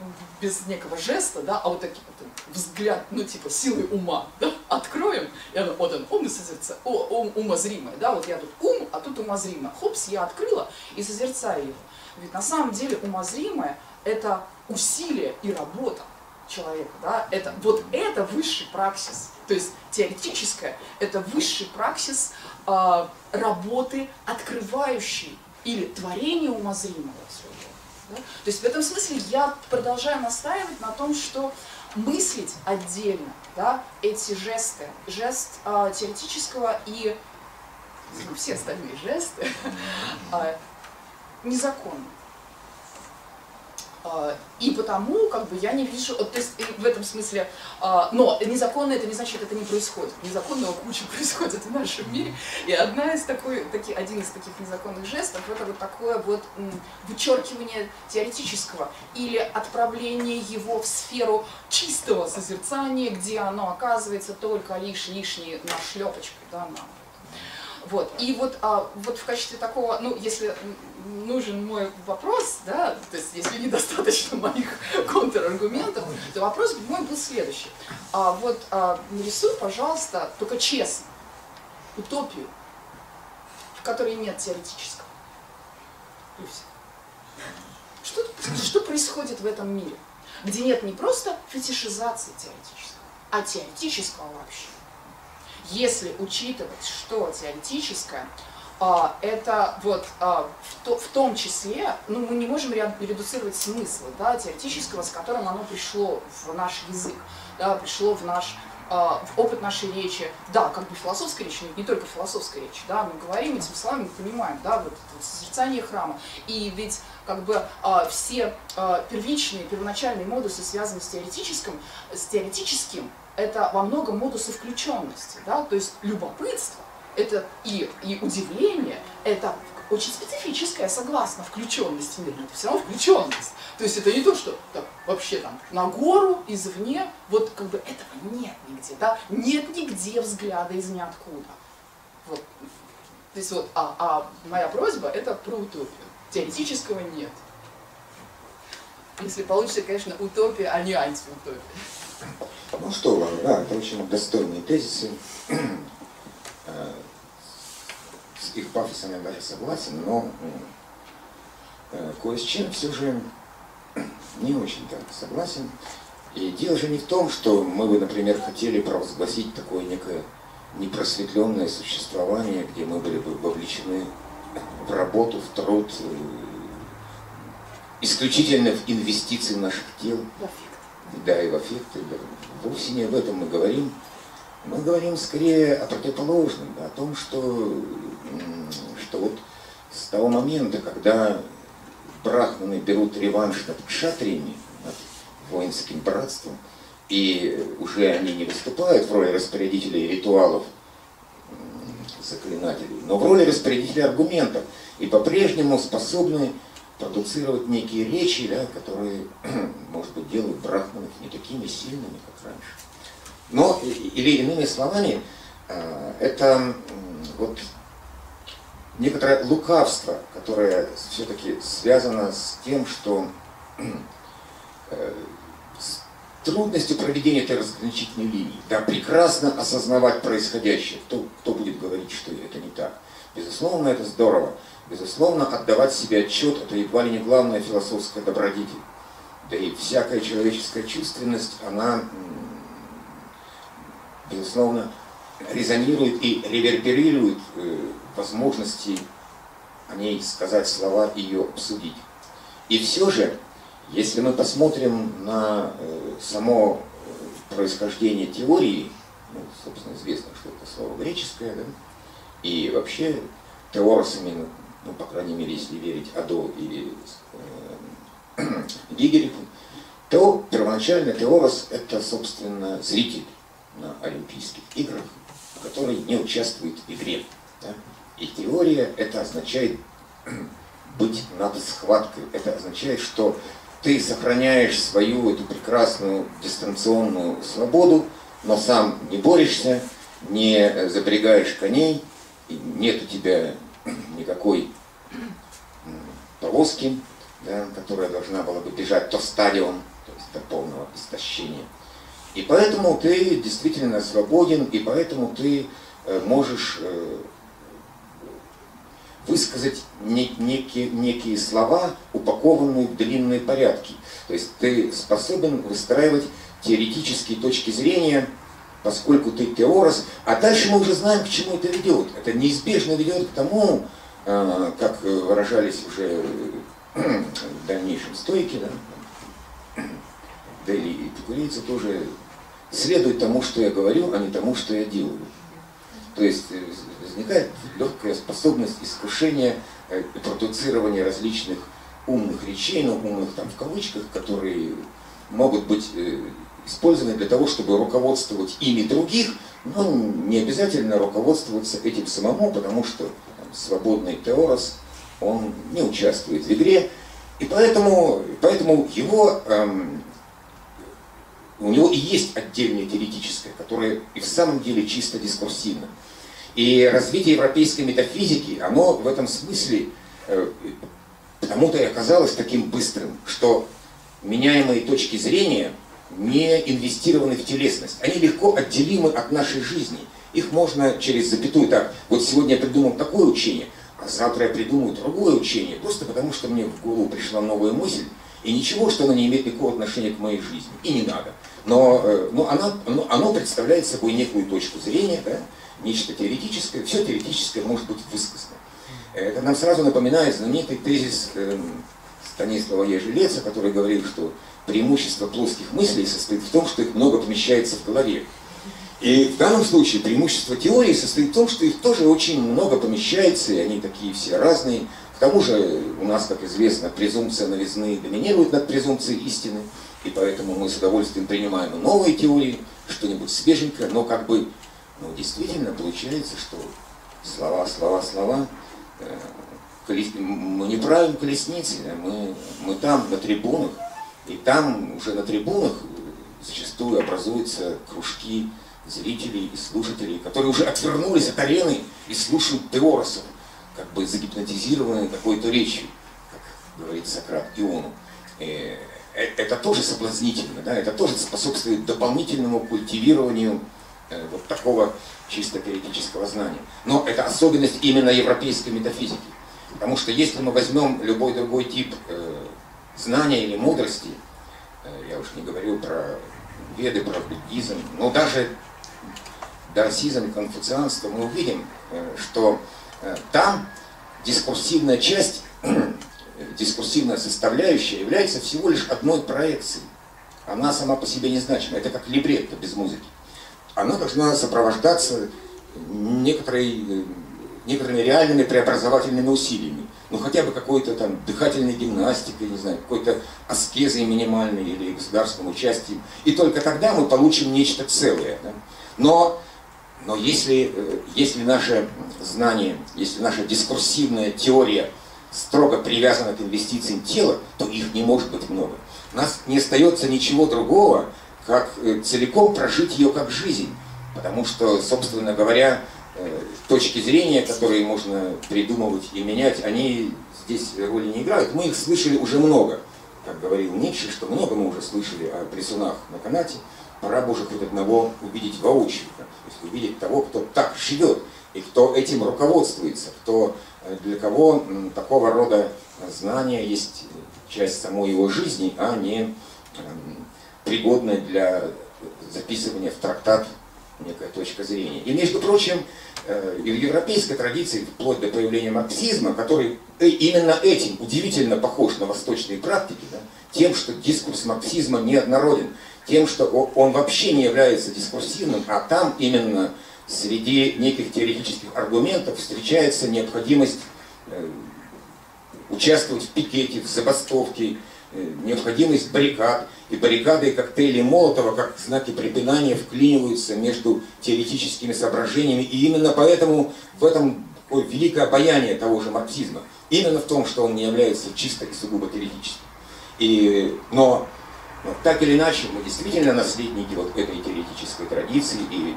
без некого жеста, да, а вот таким вот взгляд, ну типа силы ума, да, откроем, и оно, вот он, ум и созерца, о, ум, умозримое, да, вот я тут ум, а тут умозримое. Хопс, я открыла и созерцаю его. Ведь на самом деле умозримое – это усилие и работа человека, да, это, вот это высший праксис, то есть теоретическое, это высший праксис э, работы, открывающей или творения умозримого своего. Да? То есть в этом смысле я продолжаю настаивать на том, что мыслить отдельно да, эти жесты, жест э, теоретического и все остальные жесты, а, незаконны. А, и потому, как бы, я не вижу, то есть в этом смысле, а, но незаконно это не значит, это не происходит. Незаконного куча происходит в нашем мире. И одна из такой, таки, один из таких незаконных жестов, это вот такое вот вычеркивание теоретического или отправление его в сферу чистого созерцания, где оно оказывается только лишь лишней нашлепочкой, да, на вот. И вот, а, вот в качестве такого, ну, если нужен мой вопрос, да, то есть если недостаточно моих контраргументов, то вопрос мой был следующий. А, вот а, нарисуй, пожалуйста, только честно, утопию, в которой нет теоретического. И все. Что, что происходит в этом мире, где нет не просто фетишизации теоретического, а теоретического вообще? Если учитывать, что теоретическое, а, это вот а, в том числе, ну мы не можем редуцировать смысл да, теоретического, с которым оно пришло в наш язык, да, пришло в наш а, в опыт нашей речи, да, как бы философской речи, не только философской речи, да, мы говорим этим словами, мы понимаем, да, вот, вот созерцание храма, и ведь как бы все первичные, первоначальные модусы, связанные с теоретическим, с теоретическим, это во многом модусы включенности, да, то есть любопытство, это и, и удивление, это очень специфическая, согласно включенность в мир, но это все равно включенность. То есть это не то, что так, вообще там на гору, извне, вот как бы этого нет нигде, да, нет нигде взгляда из ниоткуда. Вот. То есть вот, а, а моя просьба это про утопию. Теоретического нет. Если получится, конечно, утопия, а не антиутопия. Ну что вам, да, это очень достойные тезисы. Э, с их пафосом я даже согласен, но э, кое с чем все же не очень-то согласен. И дело же не в том, что мы бы, например, хотели провозгласить такое некое непросветленное существование, где мы были бы вовлечены в работу, в труд, э, исключительно в инвестиции наших тел да, и в аффекты, да. Вовсе не об этом мы говорим. Мы говорим скорее о противоположном, о том, что, что вот с того момента, когда брахманы берут реванш над кшатриями, над воинским братством, и уже они не выступают в роли распорядителей ритуалов, заклинателей, но в роли распорядителей аргументов, и по-прежнему способны продуцировать некие речи, да, которые, может быть, делают брахманов не такими сильными, как раньше. Но, или иными словами, э, это вот некоторое лукавство, которое все-таки связано с тем, что э, с трудностью проведения этой разграничительной линии. Да, прекрасно осознавать происходящее. Кто, кто будет говорить, что это не так? Безусловно, это здорово. Безусловно, отдавать себе отчет – это едва ли не главная философская добродетель. Да и всякая человеческая чувственность, она, безусловно, резонирует и реверберирует э, возможности о ней сказать слова и ее обсудить. И все же, если мы посмотрим на э, само э, происхождение теории, ну, собственно, известно, что это слово греческое, да, и вообще теоросами ну, по крайней мере, если верить Адо или э, Гигелеву, то первоначально Теорос – это, собственно, зритель на Олимпийских играх, который не участвует в игре. Да? И теория – это означает быть над схваткой. Это означает, что ты сохраняешь свою эту прекрасную дистанционную свободу, но сам не борешься, не запрягаешь коней, нет у тебя никакой повозки, да, которая должна была бы бежать то стадион, то есть до полного истощения. И поэтому ты действительно свободен, и поэтому ты э, можешь э, высказать некие, некие слова, упакованные в длинные порядки. То есть ты способен выстраивать теоретические точки зрения, поскольку ты теорос, а дальше мы уже знаем, к чему это ведет. Это неизбежно ведет к тому, а, как выражались уже в дальнейшем стойки, да, да и эпикурейцы тоже следуют тому, что я говорю, а не тому, что я делаю. То есть э, возникает легкая способность искушения э, продуцирования различных умных речей, ну, умных там в кавычках, которые могут быть э, использованы для того, чтобы руководствовать ими других, но не обязательно руководствоваться этим самому, потому что там, свободный теорос, он не участвует в игре, и поэтому, поэтому его, эм, у него и есть отдельное теоретическое, которое и в самом деле чисто дискурсивно. И развитие европейской метафизики, оно в этом смысле э, потому-то и оказалось таким быстрым, что меняемые точки зрения не инвестированы в телесность. Они легко отделимы от нашей жизни. Их можно через запятую так, вот сегодня я придумал такое учение, а завтра я придумаю другое учение, просто потому что мне в голову пришла новая мысль, и ничего, что она не имеет никакого отношения к моей жизни. И не надо. Но, э, но она, оно, оно представляет собой некую точку зрения, да, нечто теоретическое, все теоретическое может быть высказано. Это нам сразу напоминает знаменитый тезис э, Станислава Ежелеца, который говорил, что преимущество плоских мыслей состоит в том, что их много помещается в голове. И в данном случае преимущество теории состоит в том, что их тоже очень много помещается, и они такие все разные. К тому же у нас, как известно, презумпция новизны доминирует над презумпцией истины, и поэтому мы с удовольствием принимаем новые теории, что-нибудь свеженькое, но как бы, ну, действительно получается, что слова, слова, слова, э, колес... мы не правим колесницы, мы, мы там на трибунах, и там уже на трибунах зачастую образуются кружки зрителей и слушателей, которые уже отвернулись от арены и слушают теоросов, как бы загипнотизированные какой-то речью, как говорит Сократ Иону. Э, э, это тоже соблазнительно, да, это тоже способствует дополнительному культивированию э, вот такого чисто теоретического знания. Но это особенность именно европейской метафизики. Потому что если мы возьмем любой другой тип знания или мудрости, я уж не говорю про веды, про буддизм, но даже даосизм и конфуцианство, мы увидим, э, что э, там дискурсивная часть, дискурсивная составляющая является всего лишь одной проекцией. Она сама по себе не значима. Это как либретто без музыки. Она должна сопровождаться э, некоторыми реальными преобразовательными усилиями. Ну хотя бы какой-то там дыхательной гимнастикой, не знаю, какой-то аскезой минимальной или государственным участием. И только тогда мы получим нечто целое. Да? Но но если, э, если наше знание, если наша дискурсивная теория строго привязана к инвестициям тела, то их не может быть много. У нас не остается ничего другого, как э, целиком прожить ее как жизнь. Потому что, собственно говоря, точки зрения, которые можно придумывать и менять, они здесь роли не играют. Мы их слышали уже много. Как говорил Ницше, что много мы уже слышали о присунах на канате. Пора бы уже хоть одного увидеть воочию есть увидеть того, кто так живет, и кто этим руководствуется, кто, э, для кого такого рода знания есть часть самой его жизни, а не эм, пригодная для записывания в трактат некая точка зрения. И, между прочим, э, и в европейской традиции, вплоть до появления марксизма, который э, именно этим удивительно похож на восточные практики, да, тем, что дискурс марксизма неоднороден тем, что он вообще не является дискурсивным, а там именно среди неких теоретических аргументов встречается необходимость э, участвовать в пикете, в забастовке, э, необходимость баррикад. И баррикады и коктейли Молотова, как знаки препинания, вклиниваются между теоретическими соображениями. И именно поэтому в этом такое великое обаяние того же марксизма. Именно в том, что он не является чисто и сугубо теоретическим. И, но но так или иначе, мы действительно наследники вот этой теоретической традиции и,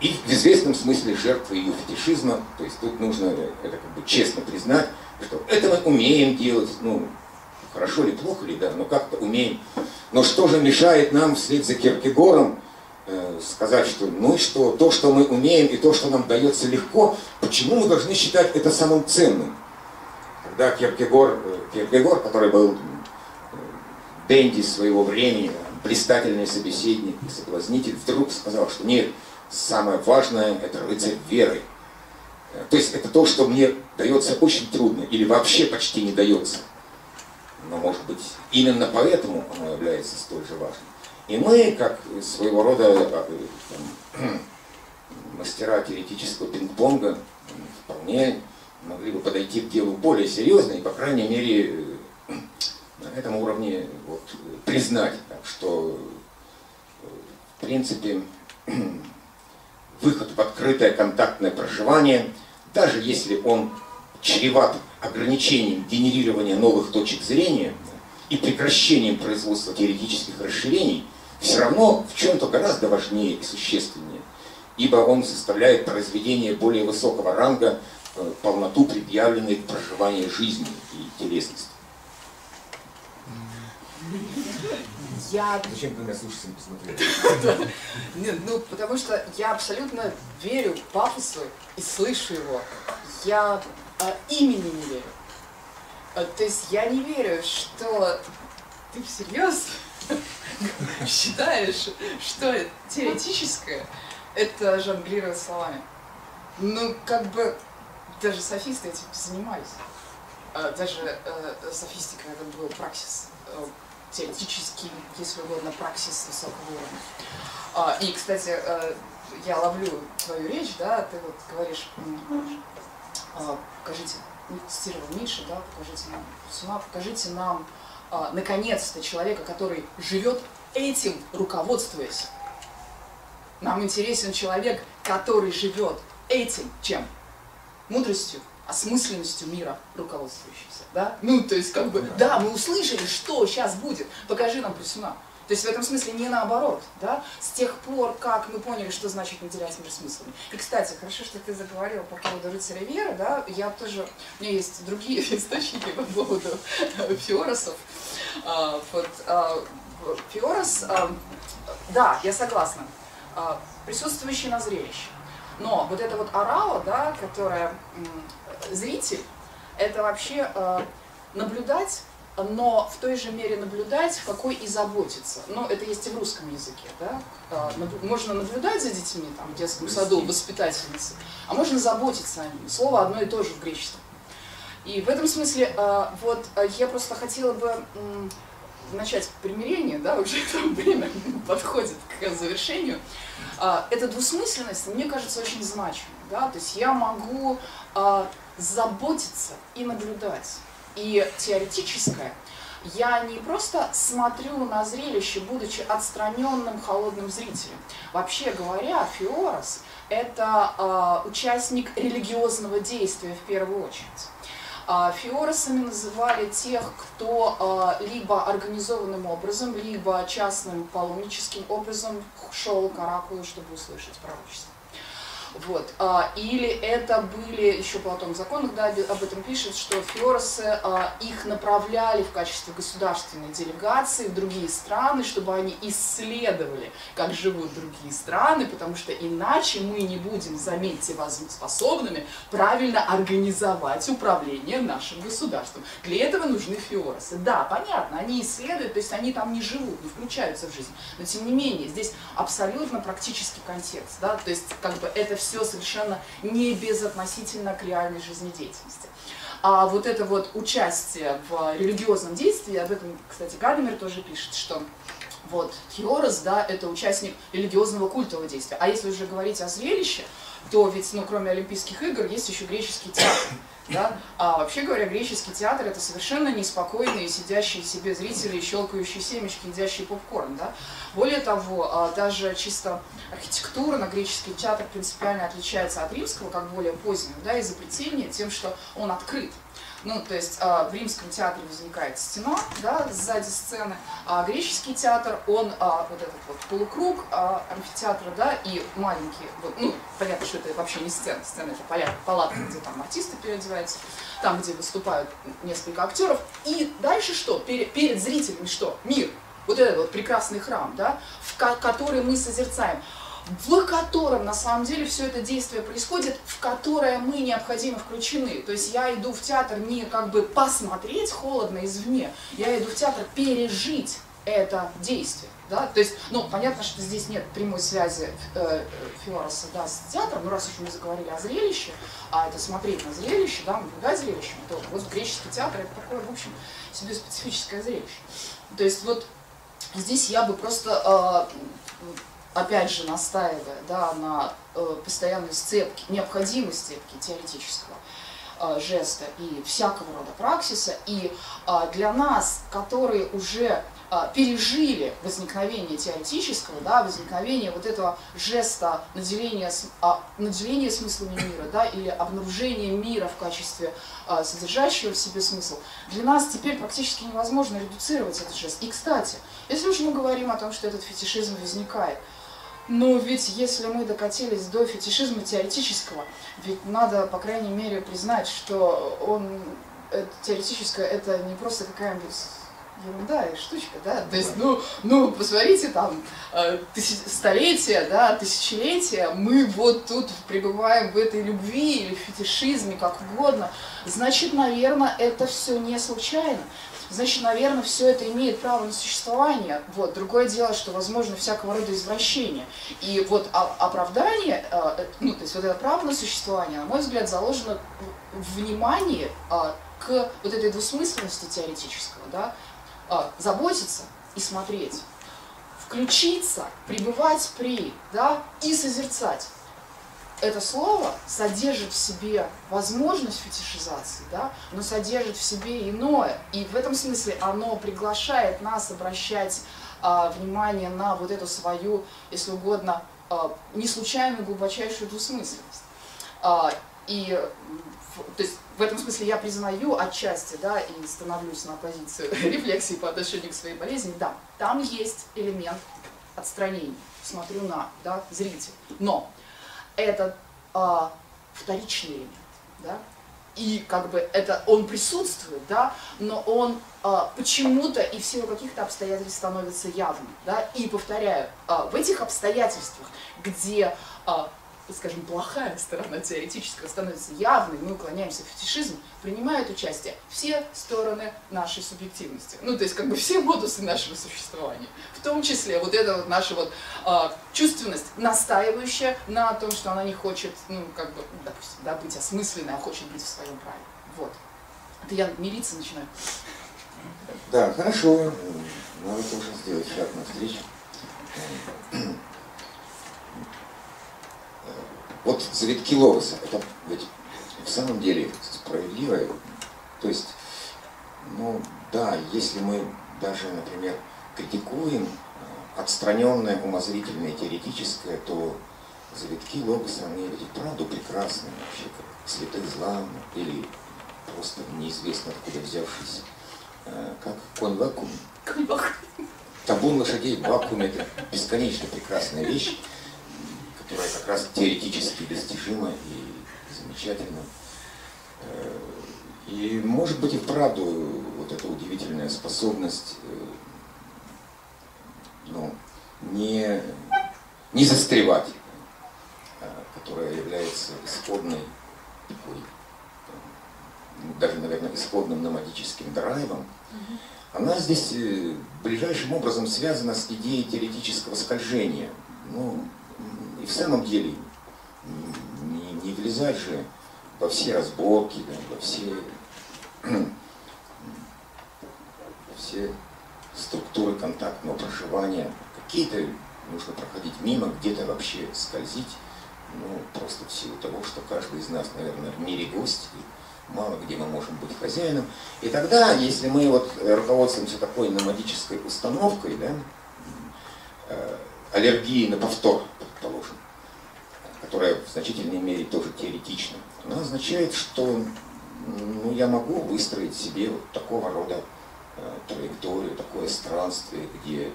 и в известном смысле жертвы ее фетишизма. То есть тут нужно это как бы честно признать, что это мы умеем делать, ну, хорошо ли, плохо ли, да, но как-то умеем. Но что же мешает нам вслед за Киркегором э, сказать, что ну и что, то, что мы умеем и то, что нам дается легко, почему мы должны считать это самым ценным? Когда Киркегор, э, Киркегор который был Дэнди своего времени, блистательный собеседник и соблазнитель, вдруг сказал, что нет, самое важное – это рыцарь веры. Э, то есть это то, что мне дается очень трудно или вообще почти не дается. Но, может быть, именно поэтому оно является столь же важным. И мы, как своего рода э, там, мастера теоретического пинг-понга вполне могли бы подойти к делу более серьезно и, по крайней мере, на этом уровне вот, признать, что в принципе выход в открытое контактное проживание, даже если он чреват ограничением генерирования новых точек зрения и прекращением производства теоретических расширений, все равно в чем-то гораздо важнее и существеннее, ибо он составляет произведение более высокого ранга, э, полноту предъявленной к проживанию жизни и телесности. Я... Зачем ты меня слушаешь, посмотрели? Нет, ну, потому что я абсолютно верю пафосу и слышу его. Я а, имени не верю. А, то есть я не верю, что ты всерьез считаешь, что теоретическое это жонглировать словами. Ну, как бы даже софисты этим занимались. А, даже э, софистика это был праксис э, теоретический, если угодно, праксис высокого уровня. А, и, кстати, э, я ловлю твою речь, да, ты вот говоришь, покажите, ну, цитировал Ницше, да, покажите нам Сюна, покажите нам, а, наконец-то, человека, который живет этим, руководствуясь. Нам интересен человек, который живет этим, чем? Мудростью, осмысленностью мира руководствующийся. Да? Ну, то есть, как бы, да, мы услышали, что сейчас будет. Покажи нам Присуна. То есть в этом смысле не наоборот, да, с тех пор, как мы поняли, что значит наделять мир смыслами. И, кстати, хорошо, что ты заговорил по поводу рыцаря веры, да, я тоже, у меня есть другие источники по поводу фиоросов. А, вот, а, фиорос, а, да, я согласна, присутствующий на зрелище. Но вот это вот арао, да, которая зритель, это вообще наблюдать но в той же мере наблюдать, в какой и заботиться. Но это есть и в русском языке. Да? А, можно наблюдать за детьми там, в детском саду, воспитательницы, а можно заботиться о ними. Слово одно и то же в греческом. И в этом смысле а, вот а, я просто хотела бы начать примирение, да, уже там время подходит к завершению. Эта двусмысленность, мне кажется, очень значимой. Да? То есть я могу заботиться и наблюдать и теоретическое, я не просто смотрю на зрелище, будучи отстраненным холодным зрителем. Вообще говоря, Фиорос – это э, участник религиозного действия в первую очередь. Э, фиоросами называли тех, кто э, либо организованным образом, либо частным паломническим образом шел к оракулу, чтобы услышать пророчество. Вот. А, или это были, еще Платон в законах да, об этом пишет, что фиоросы, а, их направляли в качестве государственной делегации в другие страны, чтобы они исследовали, как живут другие страны, потому что иначе мы не будем, заметьте, способными правильно организовать управление нашим государством. Для этого нужны фиоросы. Да, понятно, они исследуют, то есть они там не живут, не включаются в жизнь, но тем не менее здесь абсолютно практический контекст, да, то есть как бы это все совершенно не безотносительно к реальной жизнедеятельности. А вот это вот участие в религиозном действии, об этом, кстати, Гадамер тоже пишет, что вот Хиорос, да, это участник религиозного культового действия. А если уже говорить о зрелище, то ведь, ну, кроме Олимпийских игр, есть еще греческий театр. Да? А вообще говоря, греческий театр это совершенно неспокойные, сидящие себе зрители, щелкающие семечки, едящие попкорн. Да? Более того, а, даже чисто архитектурно греческий театр принципиально отличается от римского, как более позднего, да, изобретения тем, что он открыт. Ну, то есть э, в римском театре возникает стена, да, сзади сцены, а греческий театр, он э, вот этот вот полукруг э, амфитеатра, да, и маленький, вот, ну, понятно, что это вообще не сцена, сцена это палатка, палатка, где там артисты переодеваются, там, где выступают несколько актеров, и дальше что? Перед, перед зрителями что? Мир. Вот этот вот прекрасный храм, да, в который мы созерцаем в котором на самом деле все это действие происходит, в которое мы необходимо включены. То есть я иду в театр не как бы посмотреть холодно извне, я иду в театр пережить это действие. Да? То есть, ну, понятно, что здесь нет прямой связи э, Фиороса да, с театром, но раз уж мы заговорили о зрелище, а это смотреть на зрелище, да, наблюдать зрелище, то вот греческий театр это такое, в общем, себе специфическое зрелище. То есть вот здесь я бы просто э, опять же настаивая да, на э, постоянной сцепке, необходимой сцепке теоретического э, жеста и всякого рода праксиса, и э, для нас, которые уже а, пережили возникновение теоретического, да, возникновение вот этого жеста наделения, а, наделения смыслами мира, да, или обнаружения мира в качестве а, содержащего в себе смысл, для нас теперь практически невозможно редуцировать этот жест. И, кстати, если уж мы говорим о том, что этот фетишизм возникает, но ведь если мы докатились до фетишизма теоретического, ведь надо, по крайней мере, признать, что он это, теоретическое это не просто какая-нибудь ерунда и штучка, да, то есть, ну, ну, посмотрите, там, э, тысяч, столетия, да, тысячелетия, мы вот тут пребываем в этой любви или фетишизме, как угодно, значит, наверное, это все не случайно, значит, наверное, все это имеет право на существование, вот, другое дело, что, возможно, всякого рода извращения, и вот оправдание, э, ну, то есть вот это право на существование, на мой взгляд, заложено в внимании э, к вот этой двусмысленности теоретического, да, а, заботиться и смотреть, включиться, пребывать при, да, и созерцать. Это слово содержит в себе возможность фетишизации, да, но содержит в себе иное. И в этом смысле оно приглашает нас обращать а, внимание на вот эту свою, если угодно, а, не случайную глубочайшую двусмысленность. А, и то есть в этом смысле я признаю отчасти, да, и становлюсь на позицию рефлексии по отношению к своей болезни, да, там есть элемент отстранения, смотрю на, да, зритель. Но это а, вторичный элемент, да, и как бы это он присутствует, да, но он а, почему-то и в силу каких-то обстоятельств становится явным, да, и повторяю, а, в этих обстоятельствах, где а, скажем, плохая сторона теоретического становится явной, мы уклоняемся в фетишизм, принимают участие все стороны нашей субъективности. Ну, то есть, как бы все модусы нашего существования. В том числе вот эта вот наша вот э, чувственность, настаивающая на том, что она не хочет, ну, как бы, допустим, да, быть осмысленной, а хочет быть в своем праве. Вот. Это я мириться начинаю. Да, хорошо. Надо тоже сделать шаг навстречу. Вот завитки Ловеса, это ведь в самом деле справедливо. То есть, ну да, если мы даже, например, критикуем э, отстраненное, умозрительное, теоретическое, то завитки Логоса, они ведь правду прекрасны вообще, как цветы зла, или просто неизвестно откуда взявшись, э, как конь вакуум. Конь вакуум. Табун лошадей в вакууме – это бесконечно прекрасная вещь которая как раз теоретически достижима и замечательна. Э, и может быть и вправду вот эта удивительная способность э, ну, не, не застревать, э, которая является исходной такой, даже, наверное, исходным номадическим драйвом, она здесь ближайшим образом связана с идеей теоретического скольжения. Ну, и в самом деле не, не влезать же во все разборки, да, во все, все структуры контактного проживания. Какие-то нужно проходить мимо, где-то вообще скользить. Ну, просто в силу того, что каждый из нас, наверное, в мире гость, и мало где мы можем быть хозяином. И тогда, если мы вот руководствуемся такой номадической установкой, да, э, аллергии на повтор, предположим, которая в значительной мере тоже теоретична, она означает, что ну, я могу выстроить себе вот такого рода э, траекторию, такое странствие, где э,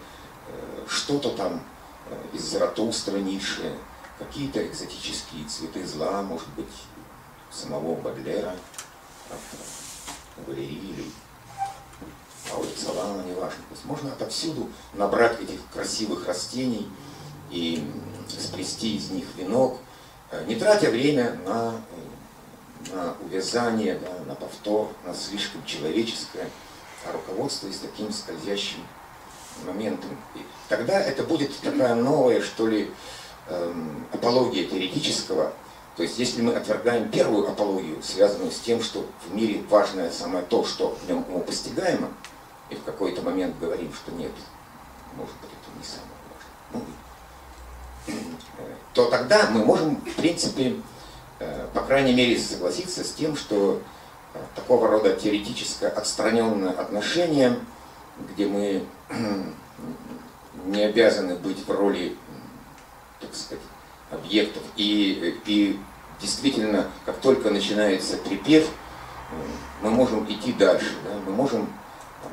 что-то там э, из Заратустра, Ницше, какие-то экзотические цветы зла, может быть, самого Бадлера, Валерии или Пауля Салана, неважно. То есть можно отовсюду набрать этих красивых растений и сплести из них венок, э, не тратя время на, э, на увязание, да, на повтор, на слишком человеческое, а руководствуясь таким скользящим моментом. И тогда это будет такая новая, что ли, эм, апология теоретического. То есть если мы отвергаем первую апологию, связанную с тем, что в мире важное самое то, что в нем постигаемо, и в какой-то момент говорим, что нет, может быть, это не самое важное. Ну, то тогда мы можем, в принципе, э, по крайней мере, согласиться с тем, что э, такого рода теоретическое отстраненное отношение, где мы не обязаны быть в роли, так сказать, объектов, и, и действительно, как только начинается припев, мы можем идти дальше, да? мы можем,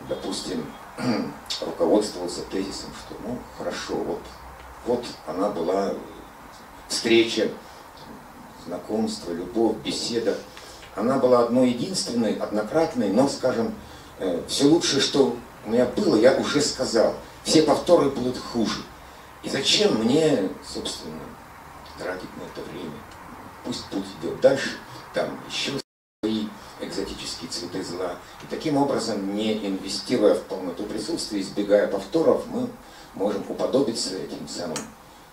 допустим, руководствоваться тезисом, что ну хорошо, вот, вот она была встреча, знакомство, любовь, беседа. Она была одной единственной, однократной, но, скажем, э, все лучшее, что у меня было, я уже сказал. Все повторы будут хуже. И зачем мне, собственно, тратить на это время? Пусть путь идет дальше, там еще свои экзотические цветы зла. И таким образом, не инвестируя в полноту присутствия, избегая повторов, мы можем уподобиться этим самым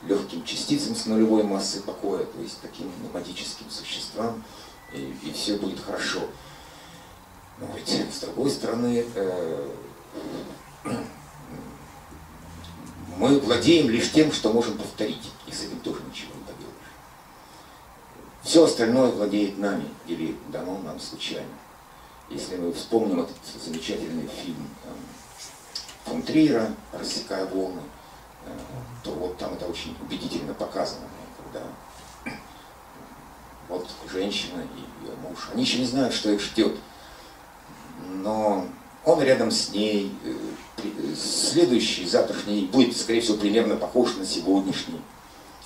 легким частицам с нулевой массой покоя, то есть таким магическим существам, и, и все будет хорошо. Но ведь, с другой стороны, э, мы владеем лишь тем, что можем повторить, и с этим тоже ничего не поделаешь. Все остальное владеет нами или дано нам случайно. Если мы вспомним этот замечательный фильм фон Триера «Рассекая волны», э, то вот там это очень убедительно показано, когда вот женщина и ее муж, они еще не знают, что их ждет, но он рядом с ней, э, э, следующий, завтрашний будет, скорее всего, примерно похож на сегодняшний.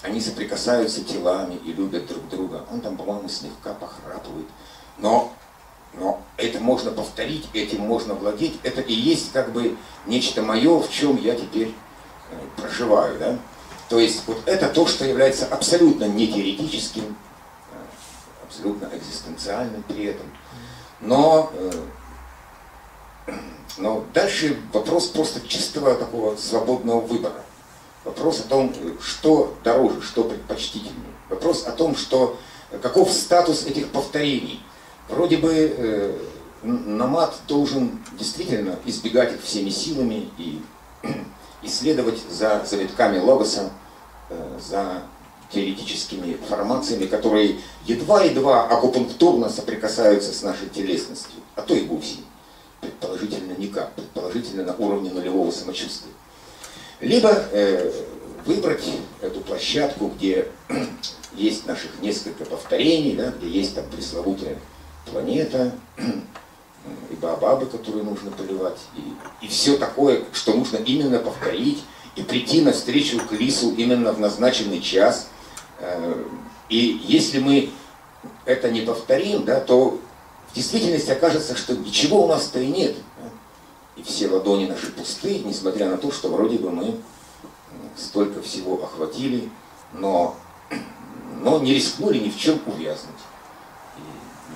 Они соприкасаются телами и любят друг друга. Он там, по-моему, слегка похрапывает. Но, но это можно повторить, этим можно владеть. Это и есть как бы нечто мое, в чем я теперь э, проживаю. Да? То есть вот это то, что является абсолютно не теоретическим, абсолютно экзистенциальным при этом. Но но дальше вопрос просто чистого такого свободного выбора. Вопрос о том, что дороже, что предпочтительнее. Вопрос о том, что, каков статус этих повторений. Вроде бы э, намат должен действительно избегать их всеми силами и исследовать за завитками логоса, э, за теоретическими формациями, которые едва-едва акупунктурно соприкасаются с нашей телесностью, а то и вовсе предположительно никак, предположительно на уровне нулевого самочувствия. Либо э, выбрать эту площадку, где есть наших несколько повторений, да, где есть там пресловутая планета, и бабабы, которые нужно поливать, и, и все такое, что нужно именно повторить, и прийти навстречу к лису именно в назначенный час. Э, и если мы это не повторим, да, то в действительности окажется, что ничего у нас-то и нет. И все ладони наши пусты, несмотря на то, что вроде бы мы столько всего охватили, но, но не рискнули ни в чем увязнуть.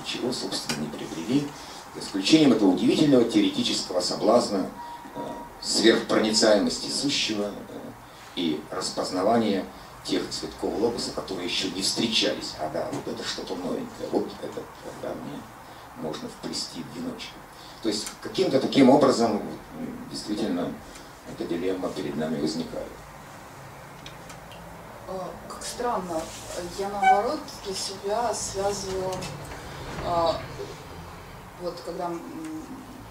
Ничего, собственно, не приобрели, за исключением этого удивительного теоретического соблазна э, сверхпроницаемости сущего э, и распознавания тех цветков логоса, которые еще не встречались. А да, вот это что-то новенькое, вот это да, мне можно вплести в веночек. То есть каким-то таким образом действительно эта дилемма перед нами возникает. А, как странно, я наоборот для себя связывала, вот когда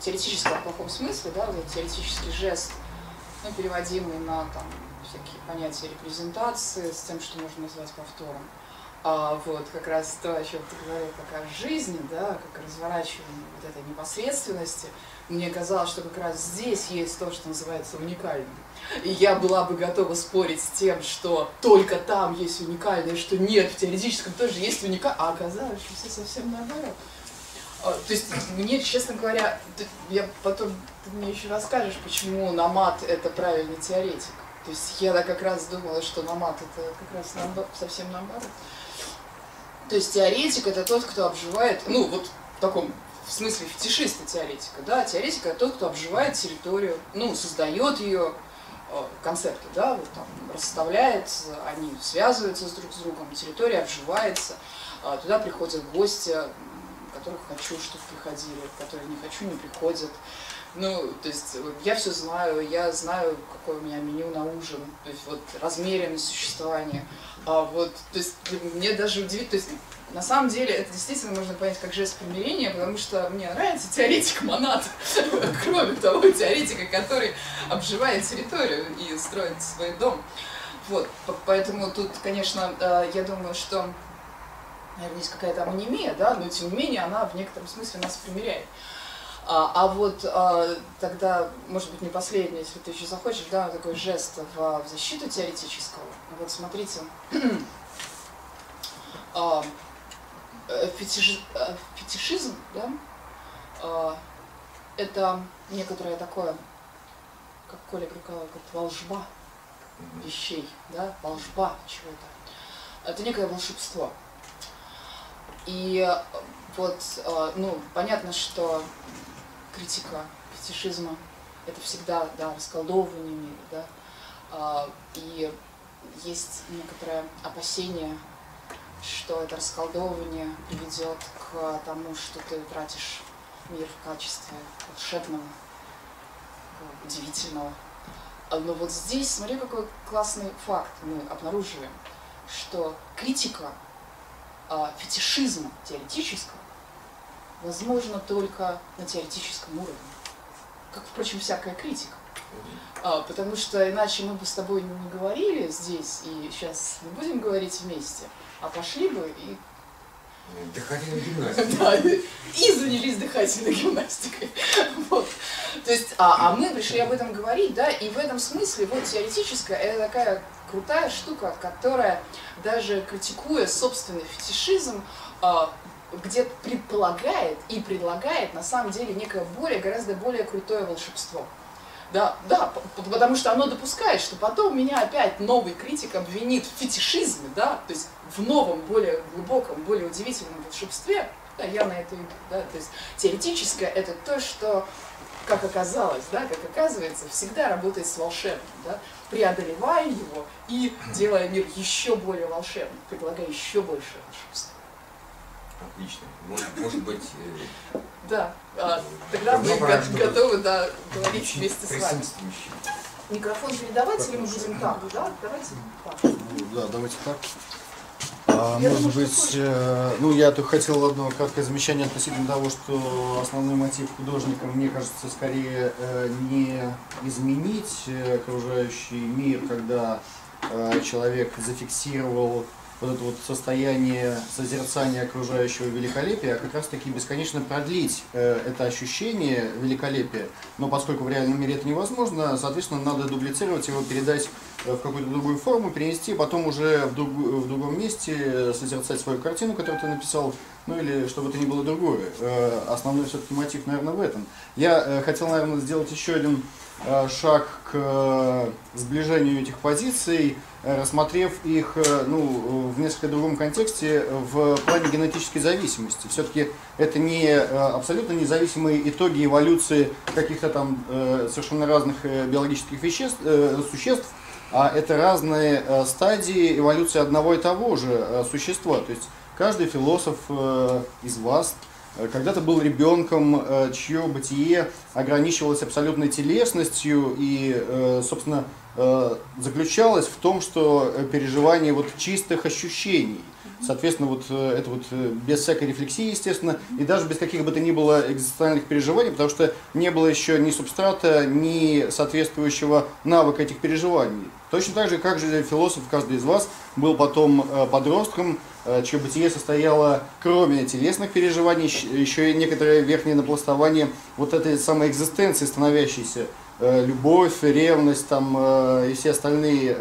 теоретически в плохом смысле, да, вот теоретический жест, ну, переводимый на там, всякие понятия репрезентации с тем, что можно назвать повтором а, вот как раз то, о чем ты говорил, как о жизни, да, как о разворачивании вот этой непосредственности, мне казалось, что как раз здесь есть то, что называется уникальным. И я была бы готова спорить с тем, что только там есть уникальное, что нет, в теоретическом тоже есть уникальное, а оказалось, что все совсем наоборот. А, то есть мне, честно говоря, я потом ты мне еще расскажешь, почему Намат это правильный теоретик. То есть я как раз думала, что Намат это как раз наоборот, совсем наоборот. То есть теоретик это тот, кто обживает, ну вот в таком в смысле фетишиста теоретика, да, теоретик это тот, кто обживает территорию, ну, создает ее э, концепты, да, вот там расставляет, они связываются с друг с другом, территория обживается, э, туда приходят гости, которых хочу, чтобы приходили, которые не хочу, не приходят. Ну, то есть я все знаю, я знаю, какое у меня меню на ужин, то есть вот размеренность существования. А вот, то есть мне даже удивительно, то есть на самом деле это действительно можно понять как жест примирения, потому что мне нравится теоретик Монат, кроме того теоретика, который обживает территорию и строит свой дом. Вот, поэтому тут, конечно, э, я думаю, что, наверное, есть какая-то амонимия, да, но тем не менее она в некотором смысле нас примиряет. А, а вот а, тогда, может быть, не последний, если ты еще захочешь, да, такой жест в, в защиту теоретического. Вот смотрите, а, э, фетиш, э, фетишизм, да, а, это некоторое такое, как Коля Крюкова говорит, волжба вещей, да, волжба чего-то. Это некое волшебство. И вот, а, ну, понятно, что критика фетишизма это всегда да, расколдовывание мира, да, а, и есть некоторое опасение, что это расколдовывание приведет к тому, что ты тратишь мир в качестве волшебного, удивительного. А, но вот здесь, смотри, какой классный факт мы обнаруживаем, что критика а, фетишизма теоретического возможно только на теоретическом уровне. Как, впрочем, всякая критика. А, потому что иначе мы бы с тобой не говорили здесь, и сейчас не будем говорить вместе, а пошли бы и... Дыхательная гимнастика. Да, и занялись дыхательной гимнастикой. Вот. То есть, а, а мы пришли об этом говорить, да, и в этом смысле вот теоретическая, это такая крутая штука, которая даже критикуя собственный фетишизм, а, где предполагает и предлагает на самом деле некое более, гораздо более крутое волшебство. Да, да, потому что оно допускает, что потом меня опять новый критик обвинит в фетишизме, да, то есть в новом, более глубоком, более удивительном волшебстве, да, я на это иду, да, то есть теоретическое это то, что, как оказалось, да, как оказывается, всегда работает с волшебным, да, преодолевая его и делая мир еще более волшебным, предлагая еще больше волшебства. Отлично. Может, может быть... Э, да, а, тогда мы готовы да, говорить вместе с вами. Микрофон передавать или мы будем так? Да, давайте так. Да, давайте так. А, может думаю, быть, э, ну я тут хотел одно краткое замечание относительно того, что основной мотив художника, мне кажется, скорее э, не изменить э, окружающий мир, когда э, человек зафиксировал вот это вот состояние созерцания окружающего великолепия, а как раз таки бесконечно продлить э, это ощущение великолепия. Но поскольку в реальном мире это невозможно, соответственно, надо дублицировать его, передать э, в какую-то другую форму, перенести, потом уже в, друг, в другом месте созерцать свою картину, которую ты написал, ну или чтобы это ни было другое. Э, основной все-таки мотив, наверное, в этом. Я э, хотел, наверное, сделать еще один э, шаг к э, сближению этих позиций, рассмотрев их ну, в несколько другом контексте в плане генетической зависимости. Все-таки это не абсолютно независимые итоги эволюции каких-то там совершенно разных биологических веществ, существ, а это разные стадии эволюции одного и того же существа. То есть каждый философ из вас Э, когда-то был ребенком, э, чье бытие ограничивалось абсолютной телесностью и, э, собственно, заключалось в том, что переживание вот чистых ощущений. Соответственно, вот это вот без всякой рефлексии, естественно, и даже без каких бы то ни было экзистенциальных переживаний, потому что не было еще ни субстрата, ни соответствующего навыка этих переживаний. Точно так же, как же философ, каждый из вас, был потом подростком, Э, чье бытие состояло, кроме телесных переживаний, еще и некоторое верхнее напластование вот этой самой экзистенции, становящейся э, любовь, ревность там, э, и все остальные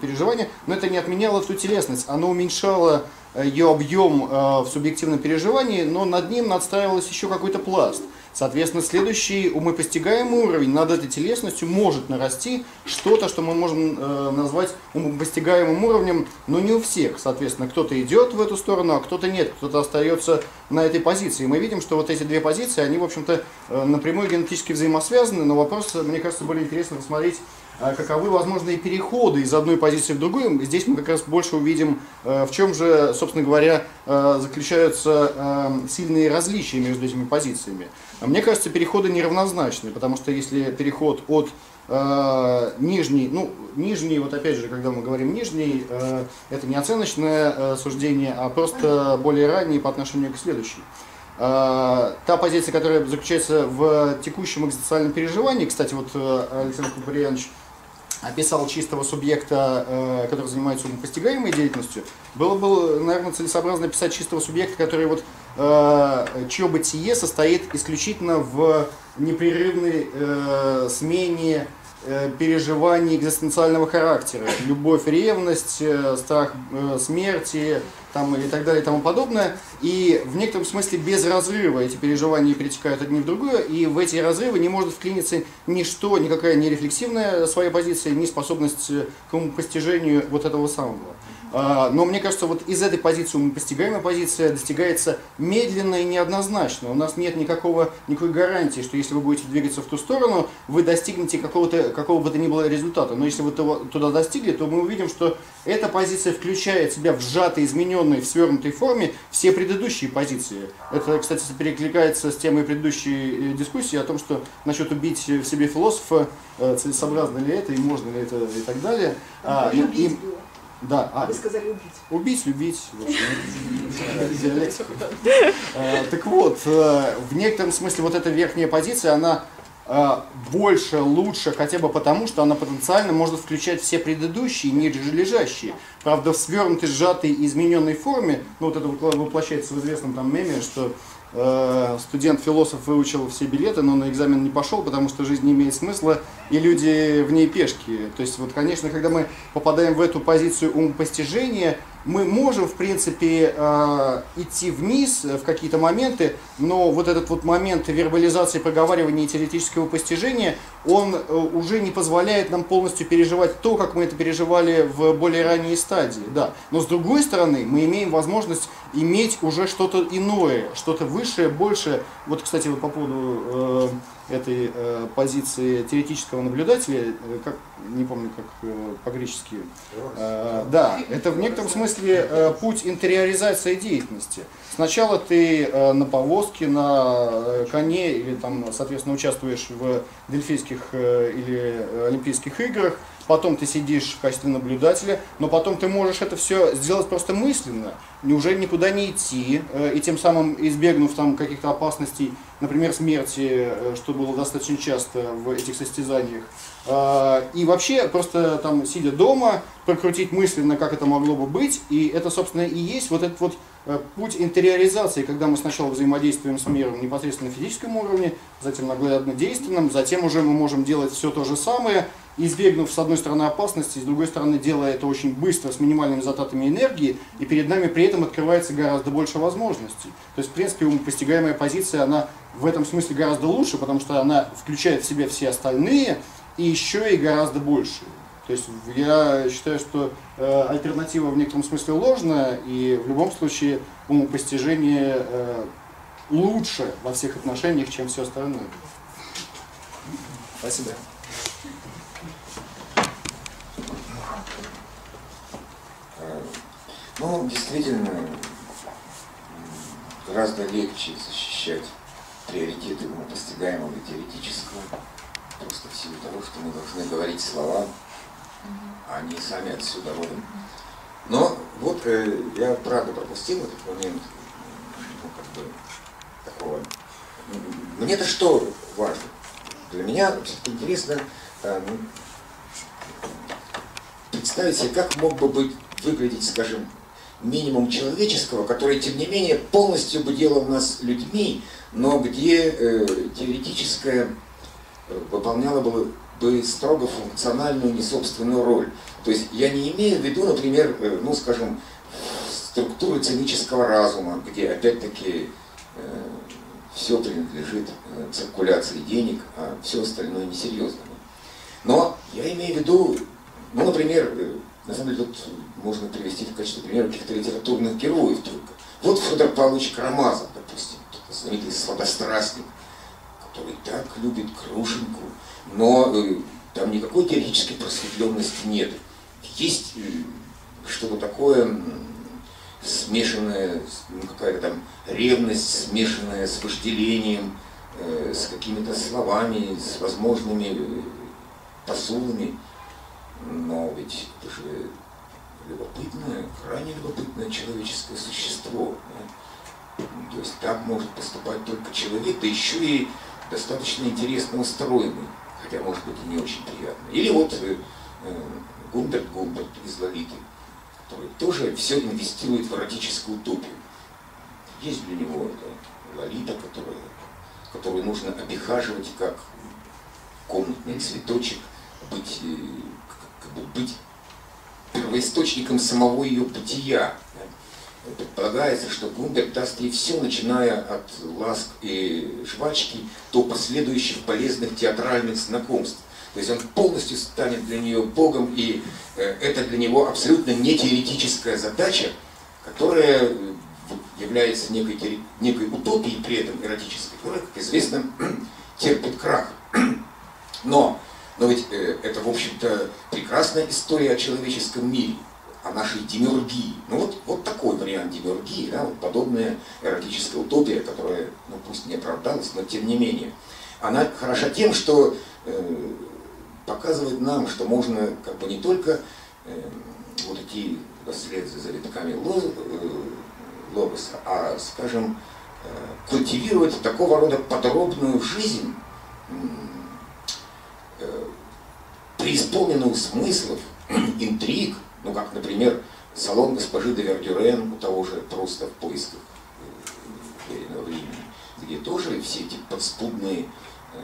переживания, но это не отменяло ту телесность, оно уменьшало ее объем в субъективном переживании, но над ним надстраивалось еще какой-то пласт – Соответственно, следующий умопостигаемый уровень над этой телесностью может нарасти что-то, что мы можем э, назвать умопостигаемым уровнем, но не у всех. Соответственно, кто-то идет в эту сторону, а кто-то нет, кто-то остается на этой позиции. И мы видим, что вот эти две позиции, они, в общем-то, э, напрямую генетически взаимосвязаны, но вопрос, мне кажется, более интересно рассмотреть а каковы возможные переходы из одной позиции в другую. Здесь мы как раз больше увидим, э, в чем же, собственно говоря, э, заключаются э, сильные различия между этими позициями. Мне кажется, переходы неравнозначны, потому что если переход от нижний, ну, нижний, вот опять же, когда мы говорим нижний, это не оценочное суждение, а просто более ранний по отношению к следующей. Та позиция, которая заключается в текущем экзистенциальном переживании, кстати, вот Александр Куприянович описал чистого субъекта, э, который занимается умопостигаемой деятельностью, было бы, наверное, целесообразно описать чистого субъекта, который вот, э, чье бытие состоит исключительно в непрерывной э, смене переживаний экзистенциального характера. Любовь, ревность, э, страх э, смерти там, и так далее и тому подобное. И в некотором смысле без разрыва эти переживания перетекают одни в другое, и в эти разрывы не может вклиниться ничто, никакая не рефлексивная своя позиция, ни способность к постижению вот этого самого. А, но мне кажется, вот из этой позиции умопостигаемая позиция достигается медленно и неоднозначно. У нас нет никакого, никакой гарантии, что если вы будете двигаться в ту сторону, вы достигнете какого-то, какого бы то ни было результата. Но если вы туда достигли, то мы увидим, что эта позиция включает в себя в сжатой, измененной, в свернутой форме все предыдущие позиции. Это, кстати, перекликается с темой предыдущей э, дискуссии о том, что насчет убить в себе философа, э, целесообразно ли это и можно ли это и так далее. А, и, да, а, вы сказали убить. Убить, любить. Э, так вот, э, в некотором смысле вот эта верхняя позиция, она э, больше, лучше, хотя бы потому, что она потенциально может включать все предыдущие, ниже лежащие. Правда, в свернутой, сжатой, измененной форме, ну вот это воплощается в известном там меме, что студент-философ выучил все билеты, но на экзамен не пошел, потому что жизнь не имеет смысла, и люди в ней пешки. То есть, вот, конечно, когда мы попадаем в эту позицию умопостижения, мы можем, в принципе, э, идти вниз в какие-то моменты, но вот этот вот момент вербализации, проговаривания и теоретического постижения, он э, уже не позволяет нам полностью переживать то, как мы это переживали в более ранней стадии. Да. Но с другой стороны, мы имеем возможность иметь уже что-то иное, что-то высшее, большее. Вот, кстати, вот по поводу э, этой э, позиции теоретического наблюдателя, э, как, не помню, как э, по-гречески. Э, да, это в некотором смысле э, путь интериоризации деятельности. Сначала ты э, на повозке, на э, коне или там, соответственно, участвуешь в дельфийских э, или олимпийских играх, потом ты сидишь в качестве наблюдателя, но потом ты можешь это все сделать просто мысленно, неужели никуда не идти, и тем самым избегнув там каких-то опасностей, например, смерти, что было достаточно часто в этих состязаниях. Э, и вообще просто там сидя дома, прокрутить мысленно, как это могло бы быть, и это, собственно, и есть вот этот вот путь интериоризации, когда мы сначала взаимодействуем с миром непосредственно на физическом уровне, затем наглядно действенном, затем уже мы можем делать все то же самое, избегнув с одной стороны опасности, с другой стороны делая это очень быстро, с минимальными затратами энергии, и перед нами при этом открывается гораздо больше возможностей. То есть, в принципе, умопостигаемая позиция, она в этом смысле гораздо лучше, потому что она включает в себя все остальные, и еще и гораздо больше. То есть я считаю, что э, альтернатива в некотором смысле ложная, и в любом случае умопостижение э, лучше во всех отношениях, чем все остальное. Спасибо. Ну, действительно, гораздо легче защищать приоритеты достигаемого и теоретического, просто в силу того, что мы должны говорить слова, они сами отсюда родом. Но вот э, я правда пропустил этот момент, ну, как бы, такого. Мне-то что важно? Для меня интересно э, представить себе, как мог бы быть, выглядеть, скажем, минимум человеческого, который, тем не менее, полностью бы делал нас людьми, но где э, теоретическое э, выполняло бы, бы строго функциональную, несобственную роль. То есть я не имею в виду, например, э, ну, скажем, структуры цинического разума, где, опять-таки, э, все принадлежит э, циркуляции денег, а все остальное несерьезно. Но я имею в виду, ну, например, э, на самом деле, тут можно привести в качестве примера каких-то литературных героев только. Вот Федор Павлович Карамазов, допустим, знаменитый сладострастник, который так любит Крушенку, но э, там никакой теоретической просветленности нет. Есть э, что-то такое смешанное, ну, какая-то там ревность, смешанная с вожделением, э, с какими-то словами, с возможными э, посулами. Но ведь это же любопытное, крайне любопытное человеческое существо. То есть так может поступать только человек, да еще и достаточно интересно устроенный, хотя может быть и не очень приятно. Или вот э, э, Гумберт Гумберт из Лолиты, который тоже все инвестирует в эротическую утопию. Есть для него это Лолита, которая, которую нужно обихаживать как комнатный цветочек, быть, э, как бы быть первоисточником самого ее бытия. Предполагается, что Гумберг даст ей все, начиная от ласк и жвачки до последующих полезных театральных знакомств. То есть он полностью станет для нее Богом, и э, это для него абсолютно не теоретическая задача, которая является некой, некой утопией при этом эротической, которая, как известно, терпит крах. Но но ведь э, это, в общем-то, прекрасная история о человеческом мире, о нашей демиургии. Ну вот, вот такой вариант демиургии, да, вот подобная эротическая утопия, которая, ну пусть не оправдалась, но тем не менее. Она хороша тем, что э, показывает нам, что можно как бы не только э, вот идти вслед за завитками лоз, э, логоса, а, скажем, э, культивировать такого рода подробную жизнь, Э, преисполненную смыслов, интриг, ну как, например, салон госпожи де Вердюрен у того же просто в поисках веренного времени, где тоже все эти подспудные э,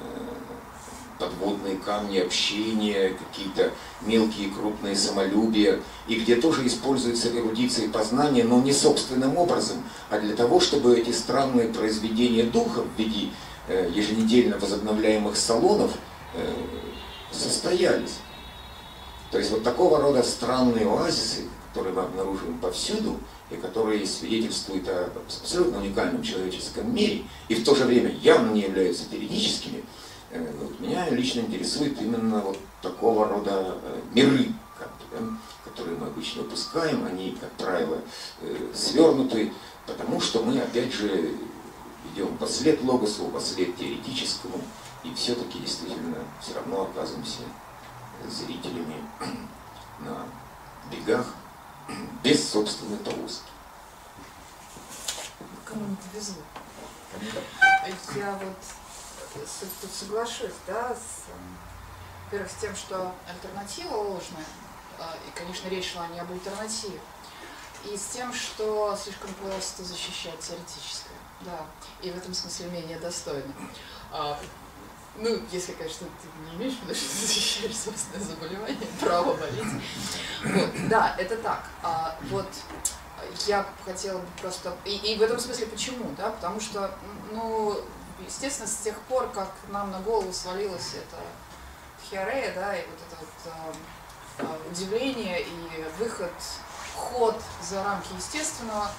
подводные камни общения, какие-то мелкие крупные самолюбия, и где тоже используется эрудиция и познание, но не собственным образом, а для того, чтобы эти странные произведения духа в виде э, еженедельно возобновляемых салонов состоялись. То есть вот такого рода странные оазисы, которые мы обнаруживаем повсюду, и которые свидетельствуют о абсолютно уникальном человеческом мире, и в то же время явно не являются теоретическими, э, вот, меня лично интересует именно вот такого рода э, миры, которые мы обычно выпускаем, они, как правило, э, свернуты, потому что мы, опять же, идем по след логосу, по след теоретическому, и все-таки действительно все равно оказываемся зрителями на бегах без собственной повозки. Кому не повезло. Я вот тут соглашусь, да, с, во-первых, с тем, что альтернатива ложная, а, и, конечно, речь шла не об альтернативе, и с тем, что слишком просто защищать теоретическое, да, и в этом смысле менее достойно. А, ну, если, конечно, ты не имеешь в виду, что ты защищаешь собственное заболевание, право болеть. Вот, да, это так. А, вот я хотела бы просто... И, и в этом смысле почему, да? Потому что, ну, естественно, с тех пор, как нам на голову свалилась эта хиарея, да, и вот это вот э, удивление и выход, ход за рамки естественного,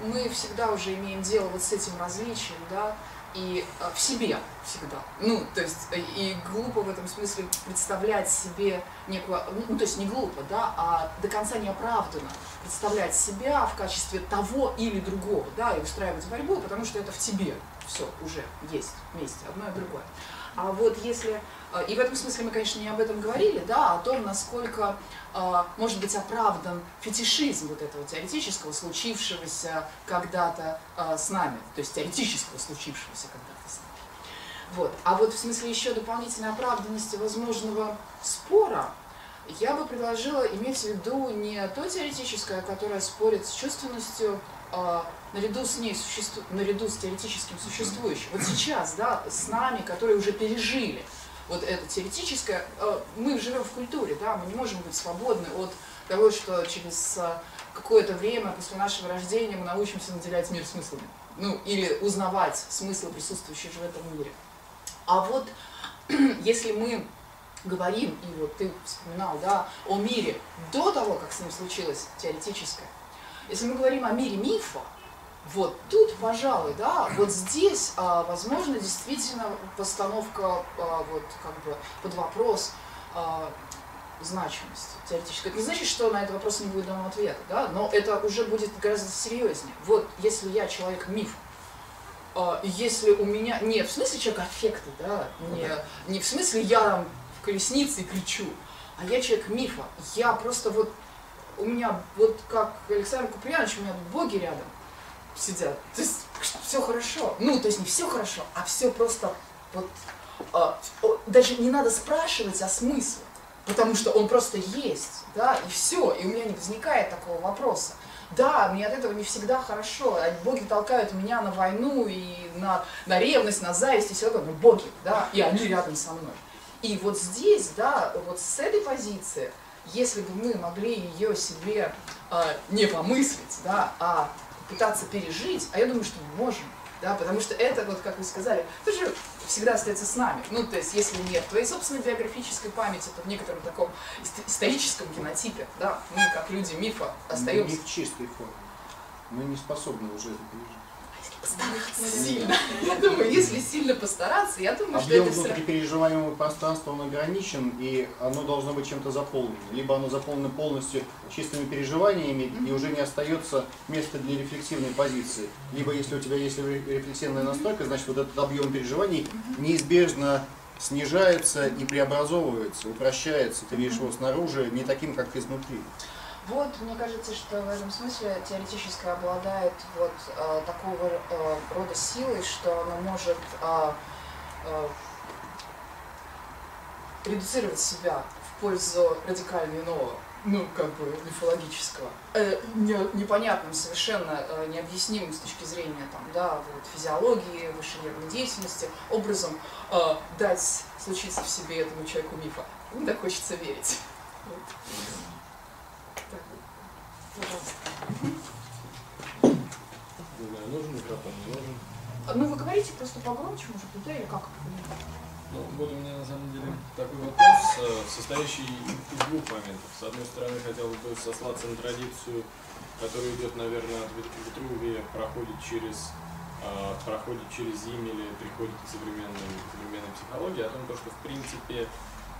мы всегда уже имеем дело вот с этим различием, да, и э, в себе всегда. Ну, то есть, э, и глупо в этом смысле представлять себе некого, ну, то есть не глупо, да, а до конца неоправданно представлять себя в качестве того или другого, да, и устраивать борьбу, потому что это в тебе все уже есть вместе, одно и другое. А вот если, и в этом смысле мы, конечно, не об этом говорили, да, а о том, насколько э, может быть оправдан фетишизм вот этого теоретического, случившегося когда-то с нами, то есть теоретического, случившегося когда-то с нами. Вот. А вот в смысле еще дополнительной оправданности возможного спора, я бы предложила иметь в виду не то теоретическое, которое спорит с чувственностью, наряду с ней, существу, наряду с теоретическим существующим. Вот сейчас, да, с нами, которые уже пережили вот это теоретическое, э, мы живем в культуре, да, мы не можем быть свободны от того, что через э, какое-то время после нашего рождения мы научимся наделять мир смыслами. Ну, или узнавать смыслы, присутствующие в этом мире. А вот если мы говорим, и вот ты вспоминал, да, о мире до того, как с ним случилось теоретическое, если мы говорим о мире мифа, вот тут, пожалуй, да, вот здесь, а, возможно, действительно постановка а, вот как бы под вопрос а, значимости теоретической. Это не значит, что на этот вопрос не будет дано ответа, да, но это уже будет гораздо серьезнее. Вот если я человек-миф, а, если у меня, не в смысле человек аффекта, да, не, не в смысле я там в колеснице и кричу, а я человек мифа. Я просто вот, у меня вот как Александр Куприянович, у меня боги рядом сидят. То есть все хорошо. Ну, то есть не все хорошо, а все просто вот а, даже не надо спрашивать о смысле, потому что он просто есть, да, и все, и у меня не возникает такого вопроса. Да, мне от этого не всегда хорошо. А боги толкают меня на войну и на, на ревность, на зависть и все это, но боги, да, и они рядом со мной. И вот здесь, да, вот с этой позиции, если бы мы могли ее себе э, не помыслить, да, а пытаться пережить, а я думаю, что мы можем, да, потому что это, вот как вы сказали, тоже всегда остается с нами. Ну, то есть, если нет твоей собственной биографической памяти, то в некотором таком историческом генотипе, да, мы, как люди мифа, остаемся... Не в чистой форме. Мы не способны уже это пережить постараться сильно. Я думаю, если сильно постараться, я думаю, Объем что это все... внутри переживаемого пространства, он ограничен, и оно должно быть чем-то заполнено. Либо оно заполнено полностью чистыми переживаниями, mm-hmm. и уже не остается места для рефлексивной позиции. Либо если у тебя есть рефлексивная настройка, значит вот этот объем переживаний неизбежно снижается и преобразовывается, упрощается. Ты видишь его снаружи не таким, как изнутри. Вот, мне кажется, что в этом смысле теоретически обладает вот э, такого э, рода силой, что она может э, э, редуцировать себя в пользу радикально иного, ну, как бы, мифологического, э, не, непонятным, совершенно э, необъяснимым с точки зрения, там, да, вот, физиологии, высшей нервной деятельности, образом э, дать случиться в себе этому человеку мифа. Так хочется верить. Не знаю, нужен микрофон, не нужен. Ну, вы говорите просто погромче, может быть, да, или как? Ну, вот у меня на самом деле такой вопрос, э, состоящий из двух моментов. С одной стороны, хотел бы сослаться на традицию, которая идет, наверное, от Витрувия, проходит через э, проходит через Зимели, приходит к современной, современной психологии, о том, что, в принципе,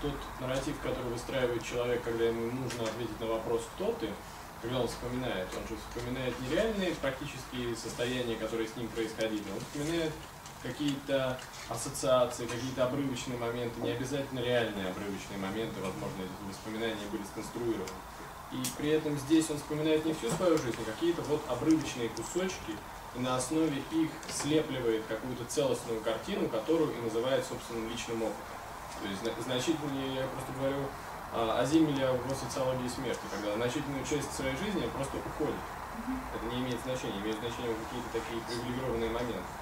тот нарратив, который выстраивает человек, когда ему нужно ответить на вопрос «Кто ты?», когда он вспоминает, он же вспоминает не реальные практические состояния, которые с ним происходили, он вспоминает какие-то ассоциации, какие-то обрывочные моменты, не обязательно реальные обрывочные моменты, возможно, эти воспоминания были сконструированы. И при этом здесь он вспоминает не всю свою жизнь, а какие-то вот обрывочные кусочки, и на основе их слепливает какую-то целостную картину, которую и называет собственным личным опытом. То есть значительнее, я просто говорю, Азимеля в социологии смерти, когда значительную часть своей жизни просто уходит. Это не имеет значения, имеет значение какие-то такие привилегированные моменты.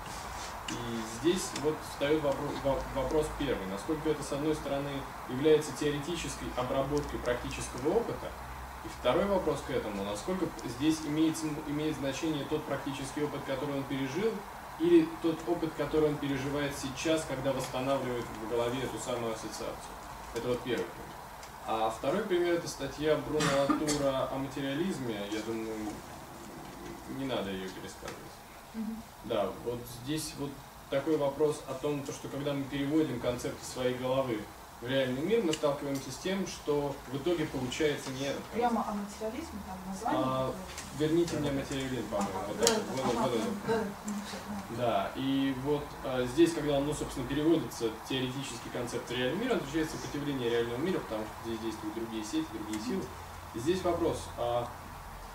И здесь вот встает вопрос, вопрос первый, насколько это, с одной стороны, является теоретической обработкой практического опыта, и второй вопрос к этому, насколько здесь имеет, имеет значение тот практический опыт, который он пережил, или тот опыт, который он переживает сейчас, когда восстанавливает в голове эту самую ассоциацию. Это вот первый пункт. А второй пример это статья Бруно Латура о материализме. Я думаю, не надо ее пересказывать. Mm-hmm. Да, вот здесь вот такой вопрос о том, то, что когда мы переводим концепты своей головы в реальный мир, мы сталкиваемся с тем, что в итоге получается не этот Прямо о материализме, там название? А, верните мне материализм, по-моему. Ага, вот да, вот, ага, вот, да, да, и вот а, здесь, когда ну, собственно, переводится теоретический концепт реального мира, он отвечает сопротивление реального мира, потому что здесь действуют другие сети, другие силы. И здесь вопрос, а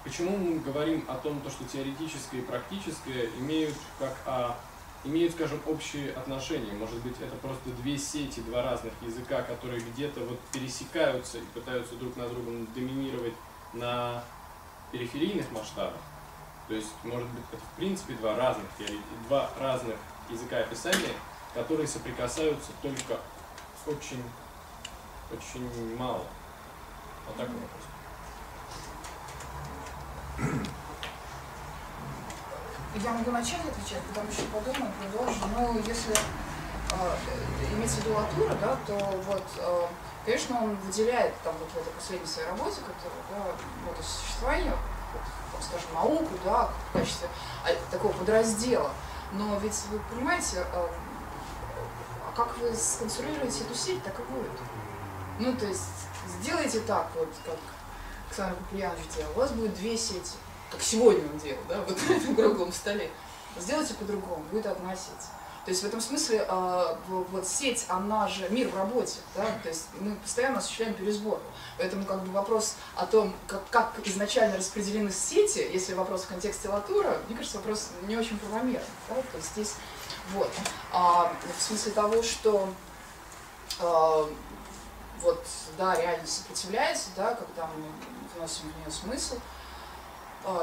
почему мы говорим о том, то, что теоретическое и практическое имеют как а, имеют, скажем, общие отношения. Может быть, это просто две сети, два разных языка, которые где-то вот пересекаются и пытаются друг на другом доминировать на периферийных масштабах. То есть, может быть, это в принципе два разных, два разных языка описания, которые соприкасаются только очень, очень мало. Вот такой вопрос. Я могу начать отвечать, потом еще подумаю, продолжу. Ну, если э, иметь в виду Латура, да, то вот, э, конечно, он выделяет там вот в этой последней своей работе, которая, да, вот существование, вот, скажем, науку, да, в качестве а, такого подраздела. Но ведь вы понимаете, э, а как вы сконструируете эту сеть, так и будет. Ну, то есть сделайте так, вот как Александр Куприянович делал, у вас будет две сети как сегодня он делал, да, вот на этом круглом столе. сделайте по-другому, будет одна сеть. То есть в этом смысле э, вот сеть, она же мир в работе, да, то есть мы постоянно осуществляем пересбор. Поэтому как бы вопрос о том, как, как изначально распределены сети, если вопрос в контексте латура, мне кажется, вопрос не очень правомерный. Да? То есть здесь вот. А, в смысле того, что а, вот, да, реальность сопротивляется, да, когда мы вносим в нее смысл, а,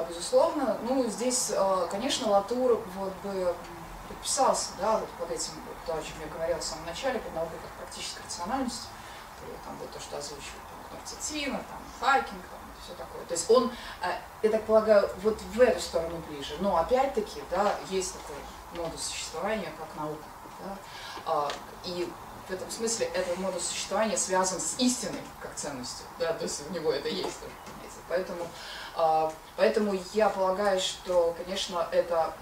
безусловно. Ну, здесь, а, конечно, Латур вот бы подписался, да, вот под этим, вот, то, о чем я говорила в самом начале, под наукой как практической рациональности, там вот то, что озвучивает там, Норцетина, там, Хайкинг, там, все такое. То есть он, а, я так полагаю, вот в эту сторону ближе. Но опять-таки, да, есть такой модус существования, как наука. Да? И в этом смысле этот модус существования связан с истиной как ценностью. Да? То есть у него это есть тоже. Поэтому, поэтому я полагаю, что, конечно, это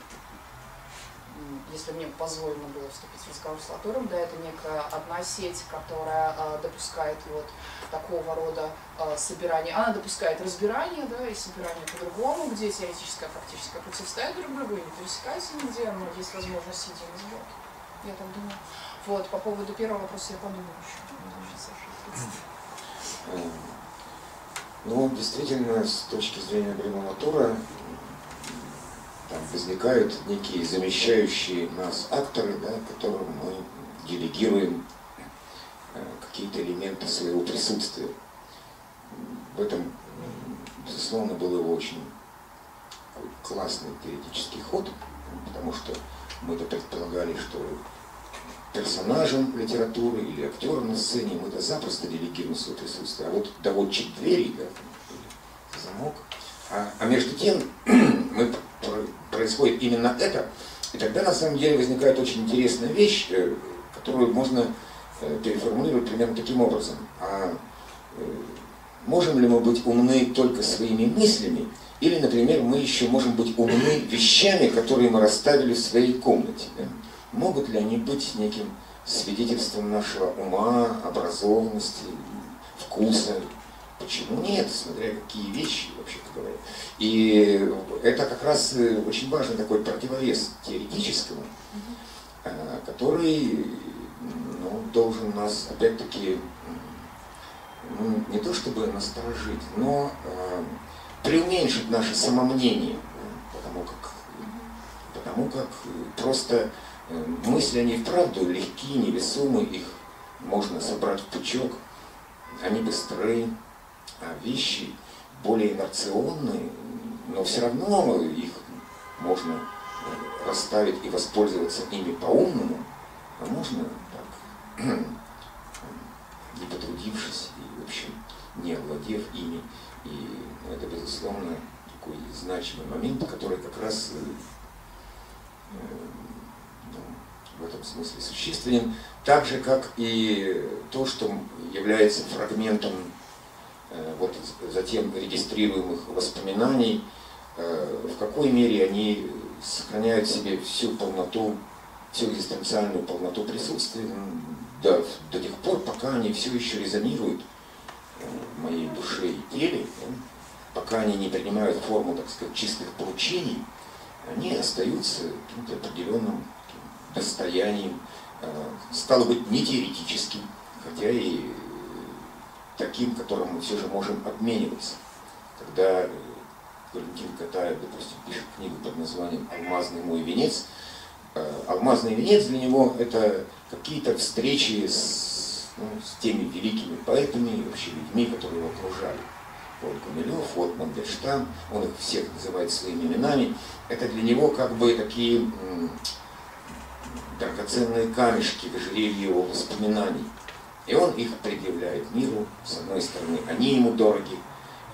если мне позволено было вступить в разговор с Латуром, да, это некая одна сеть, которая э, допускает вот такого рода э, собирание. Она допускает разбирание, да, и собирание по-другому, где теоретическое и практическое противостоят друг другу и не пересекаются нигде, но есть возможность единый сбор. Я так думаю. Вот, по поводу первого вопроса я подумаю еще. Ну, действительно, с точки зрения Латура, там возникают некие замещающие нас акторы, да, которым мы делегируем э, какие-то элементы своего присутствия. В этом, безусловно, был его очень классный теоретический ход, потому что мы-то предполагали, что персонажем литературы или актером на сцене мы-то запросто делегируем свое присутствие. А вот доводчик двери, да, замок. А, а между тем мы происходит именно это, и тогда на самом деле возникает очень интересная вещь, э, которую можно э, переформулировать примерно таким образом. А э, можем ли мы быть умны только своими мыслями, или, например, мы еще можем быть умны вещами, которые мы расставили в своей комнате. Да? Могут ли они быть неким свидетельством нашего ума, образованности, вкуса, Почему нет, смотря какие вещи, вообще-то говоря. И это как раз э, очень важный такой противовес теоретическому, э, который ну, должен нас, опять-таки, ну, не то чтобы насторожить, но э, преуменьшить наше самомнение, потому как, потому как просто мысли, они вправду легкие, невесомые, их можно собрать в пучок, они быстрые, а вещи более инерционные, но все равно их можно э, расставить и воспользоваться ими по-умному, а можно так, не потрудившись и, в общем, не овладев ими. И ну, это, безусловно, такой значимый момент, который как раз э, в этом смысле существенен, так же, как и то, что является фрагментом Э, вот затем регистрируемых воспоминаний, э, в какой мере они сохраняют в себе всю полноту, всю экзистенциальную полноту присутствия. До, до тех пор, пока они все еще резонируют э, в моей душе и теле, пока они не принимают форму, так сказать, чистых получений, они остаются каким-то определенным достоянием, стало быть, не теоретическим, хотя и таким, которым мы все же можем обмениваться. Когда э, Валентин Катаев, допустим, пишет книгу под названием «Алмазный мой венец», э, алмазный венец для него это какие-то встречи с, ну, с теми великими поэтами и вообще людьми, которые его окружали. Вот Гумилев, вот Мандельштам, он их всех называет своими именами. Это для него как бы такие драгоценные камешки в ожерелье его воспоминаний. И он их предъявляет миру, с одной стороны, они ему дороги,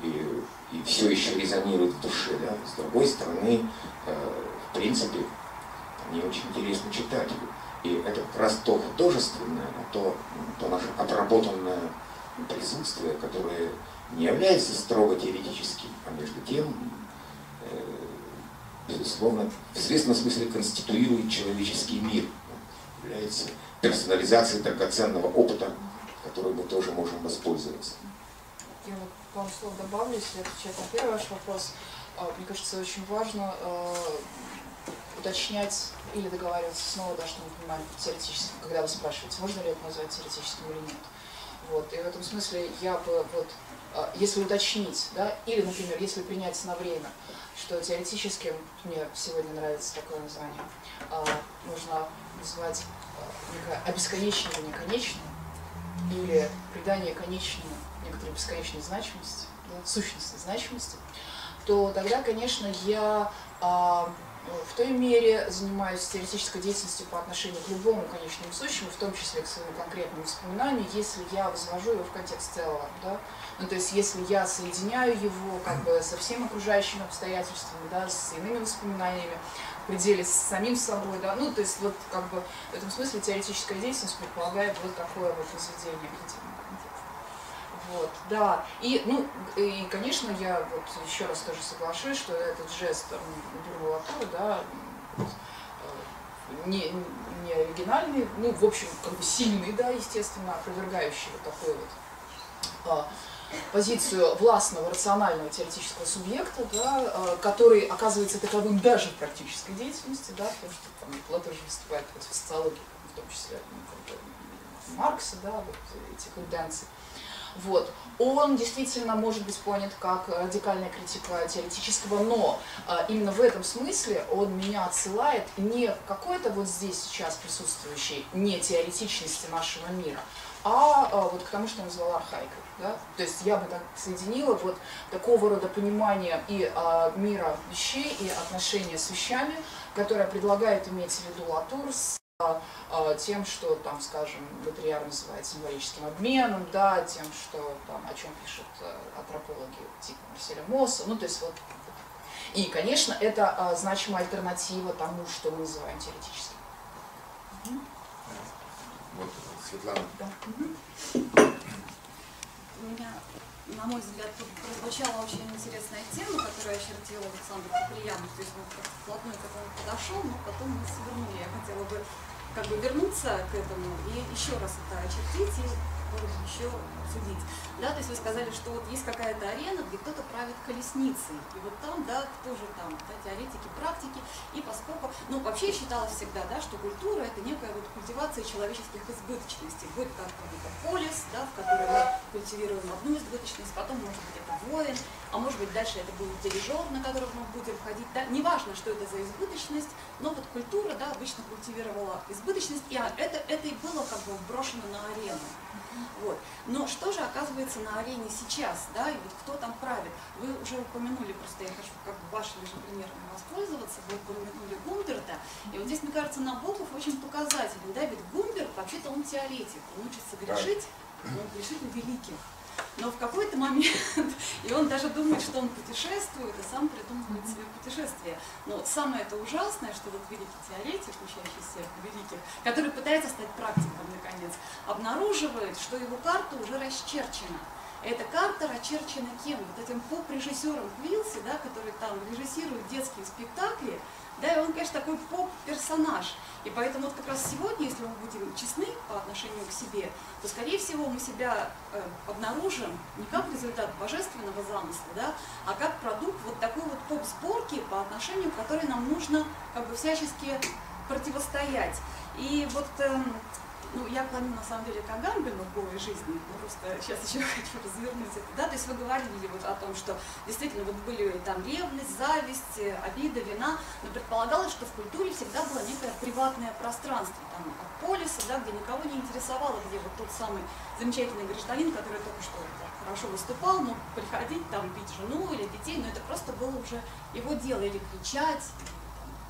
и, и все еще резонируют в душе, да? с другой стороны, э, в принципе, они очень интересны читателю. И это как раз то художественное, то, то наше отработанное присутствие, которое не является строго теоретическим, а между тем, безусловно, в известном смысле конституирует человеческий мир, является персонализацией драгоценного опыта, которым мы тоже можем воспользоваться. Я вот пару слов добавлю, если отвечать на первый ваш вопрос. А, мне кажется, очень важно а, уточнять или договариваться снова, да, что мы понимаем теоретически, когда вы спрашиваете, можно ли это назвать теоретическим или нет. Вот, и в этом смысле я бы, вот, а, если уточнить, да, или, например, если принять на время, что теоретически, мне сегодня нравится такое название, а, нужно называть а, некое обесконечивание конечным, или придание конечному некоторой бесконечной значимости, да, сущностной значимости, то тогда, конечно, я а, в той мере занимаюсь теоретической деятельностью по отношению к любому конечному сущему, в том числе к своему конкретному воспоминанию, если я возвожу его в контекст целого. Да? Ну, то есть, если я соединяю его как бы со всеми окружающими обстоятельствами, да, с иными воспоминаниями, в пределе с самим собой, да, ну, то есть, вот, как бы, в этом смысле теоретическая деятельность предполагает вот такое вот возведение вот, да. И, ну, и, конечно, я вот еще раз тоже соглашусь, что этот жест Дурвалатуры, да, э, не, не оригинальный, ну, в общем, как бы сильный, да, естественно, опровергающий вот такой вот а, позицию властного, рационального теоретического субъекта, да, а, который оказывается таковым даже в практической деятельности, да, потому что там Платон же выступает против социологии, в том числе ну, Маркса, да, вот этих тенденций. Вот. Он действительно может быть понят как радикальная критика теоретического, но а, именно в этом смысле он меня отсылает не к какой-то вот здесь сейчас присутствующей не теоретичности нашего мира, а, а вот к тому, что я назвала архаикой. Да? То есть я бы так соединила вот такого рода понимание и а, мира вещей, и отношения с вещами, которое предлагает иметь в виду Латур с а, тем, что там, скажем, Батрияр называет символическим обменом, да, тем, что там, о чем пишут э, антропологи типа Марселя Мосса, ну, то есть вот. И, конечно, это а, значимая альтернатива тому, что мы называем теоретическим. Светлана. Да. У меня, на мой взгляд, тут прозвучала очень интересная тема, которую очертил Александр Куприянов. То есть он вплотную к этому подошел, но потом мы свернули. Я хотела бы как бы вернуться к этому и еще раз это очертить и еще судить. Да, то есть вы сказали, что вот есть какая-то арена, где кто-то правит колесницей. И вот там, да, кто же там, да, теоретики, практики. И поскольку, ну, вообще считалось всегда, да, что культура это некая вот культивация человеческих избыточностей. Будет как какой-то полис, да, в котором мы культивируем одну избыточность, потом, может быть, это воин, а может быть, дальше это будет дирижер, на котором мы будем ходить. Да, неважно, что это за избыточность, но вот культура, да, обычно культивировала избыточность, и это, это и было как бы брошено на арену. Вот. Но что же оказывается на арене сейчас, да, и вот кто там правит? Вы уже упомянули, просто я хочу как бы вашими же примерами воспользоваться, вы упомянули Гумберта, и вот здесь, мне кажется, Набоков очень показателен, да, ведь Гумберт, вообще-то он теоретик, он учится грешить, он грешит великих. Но в какой-то момент, и он даже думает, что он путешествует, и сам придумывает себе путешествие. Но самое это ужасное, что вот великий теоретик, учащийся великих, который пытается стать практиком, наконец, обнаруживает, что его карта уже расчерчена. Эта карта расчерчена кем? Вот этим поп-режиссером Квилси, да, который там режиссирует детские спектакли, да, и он, конечно, такой поп-персонаж. И поэтому вот как раз сегодня, если мы будем честны по отношению к себе, то, скорее всего, мы себя э, обнаружим не как результат божественного замысла, да, а как продукт вот такой вот поп-сборки, по отношению к которой нам нужно как бы всячески противостоять. И вот э, ну, я клоню на самом деле к Агарбину в голой жизни, но просто сейчас еще хочу развернуть это, да, то есть вы говорили вот о том, что действительно вот были там ревность, зависть, обида, вина, но предполагалось, что в культуре всегда было некое приватное пространство, там, от полиса, да, где никого не интересовало, где вот тот самый замечательный гражданин, который только что хорошо выступал, мог приходить, там, бить жену или детей, но это просто было уже его дело, или кричать,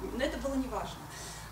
там, это было неважно.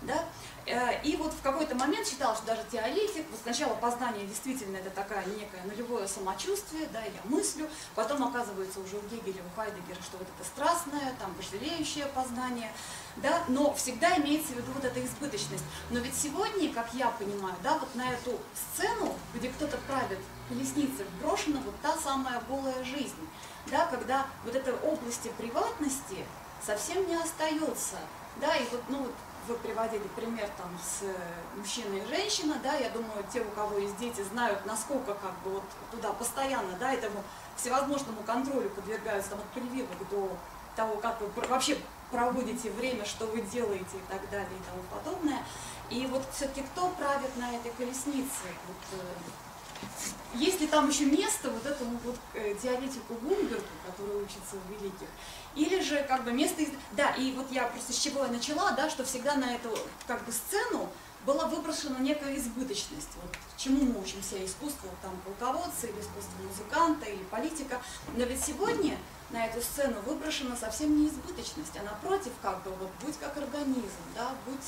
Да? Э, и вот в какой-то момент считал, что даже теоретик, вот сначала познание действительно это такая некое нулевое самочувствие, да, я мыслю, потом оказывается уже у Гегеля, у Хайдегера, что вот это страстное, там, вожделеющее познание, да, но всегда имеется в виду вот эта избыточность. Но ведь сегодня, как я понимаю, да, вот на эту сцену, где кто-то правит колесницей, брошена вот та самая голая жизнь, да, когда вот этой области приватности совсем не остается, да, и вот, ну, вы приводили пример там с э, мужчиной и женщиной, да, я думаю, те, у кого есть дети, знают, насколько как бы вот туда постоянно, да, этому всевозможному контролю подвергаются там, от прививок до того, как вы вообще проводите время, что вы делаете и так далее и тому подобное. И вот все-таки кто правит на этой колеснице? Вот, э, есть ли там еще место вот этому вот э, теоретику Гумберту, который учится в великих? Или же как бы место... Из... Да, и вот я просто с чего я начала, да, что всегда на эту как бы сцену была выброшена некая избыточность. Вот чему мы учимся искусству там полководца, или искусству музыканта, или политика. Но ведь сегодня на эту сцену выброшена совсем не избыточность, а напротив, как бы, вот будь как организм, да, будь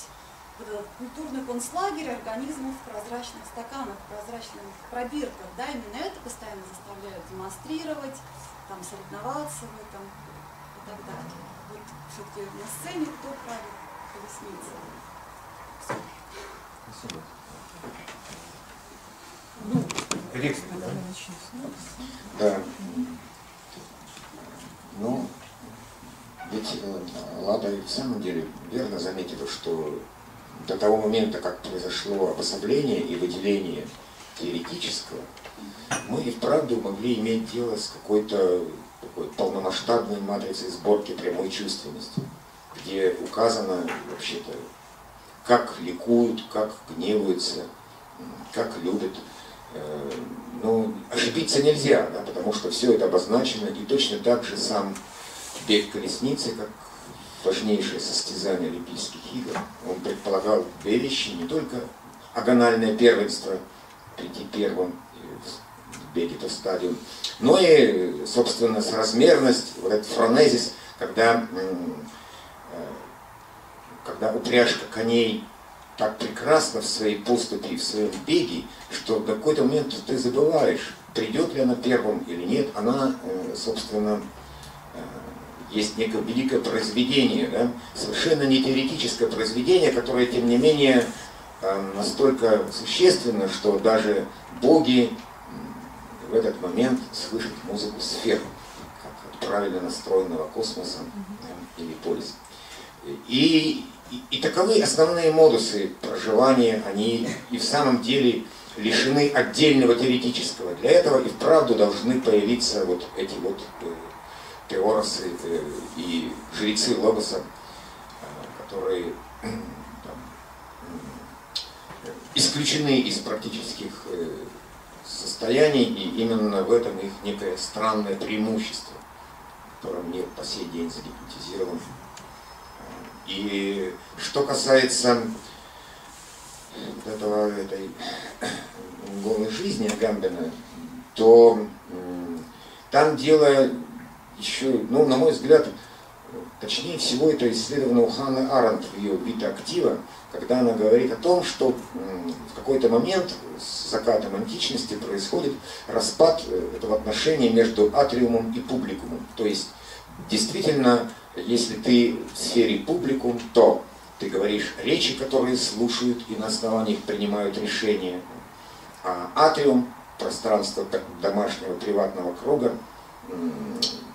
вот этот культурный концлагерь организмов в прозрачных стаканах, в прозрачных пробирках, да, именно это постоянно заставляют демонстрировать, там, соревноваться в этом так далее. Вот все-таки на сцене кто правит колесницей? Спасибо. Ну, Рекс, да. Ну, ведь э, Лада в самом деле верно заметила, что до того момента, как произошло обособление и выделение теоретического, мы и вправду могли иметь дело с какой-то такой полномасштабной матрицей сборки прямой чувственности, где указано вообще-то, как ликуют, как гневаются, как любят. Э, ну, ошибиться нельзя, да, потому что все это обозначено, и точно так же сам бег колесницы, как важнейшее состязание Олимпийских игр. Он предполагал две вещи, не только агональное первенство, прийти первым по стадию, но и, собственно, соразмерность, вот этот фронезис, когда, э, когда упряжка коней так прекрасна в своей поступе в своем беге, что в какой-то момент ты забываешь, придет ли она первым или нет. Она, э, собственно, есть некое великое произведение, да? совершенно не теоретическое произведение, которое, тем не менее, э, настолько существенно, что даже боги в этот момент слышат музыку сфер, как от правильно настроенного космоса или полиса. И, и, и таковы основные модусы проживания, они и в самом деле лишены отдельного теоретического. Для этого и вправду должны появиться вот эти вот э, теоросы э, и жрецы Логоса, э, которые там, исключены из практических состояний, и именно в этом их некое странное преимущество, которое мне по сей день загипнотизировано. И что касается вот этого, этой голой жизни Агамбина, то там дело еще, ну, на мой взгляд, точнее всего это исследовано у Ханны Аренд в ее «Бита актива», когда она говорит о том, что в какой-то момент с закатом античности происходит распад э, этого отношения между атриумом и публикумом. То есть, действительно, если ты в сфере публикум, то ты говоришь речи, которые слушают и на основании их принимают решения. А атриум, пространство домашнего приватного круга,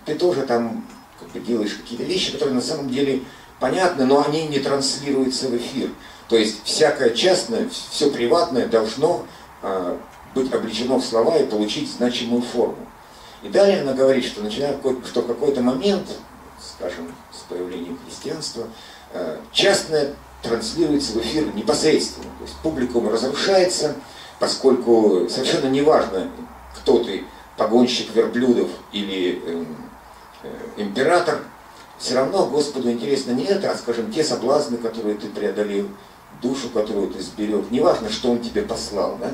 ты тоже там как бы, делаешь какие-то вещи, которые на самом деле понятны, но они не транслируются в эфир. То есть всякое частное, все приватное должно а, быть облечено в слова и получить значимую форму. И далее она говорит, что, начиная, что в какой-то момент, скажем, с появлением христианства, а, частное транслируется в эфир непосредственно. То есть публикум разрушается, поскольку совершенно неважно, кто ты, погонщик верблюдов или э, э, император, все равно Господу интересно не это, а, скажем, те соблазны, которые ты преодолел, душу, которую ты сберег. Неважно, что он тебе послал. Да?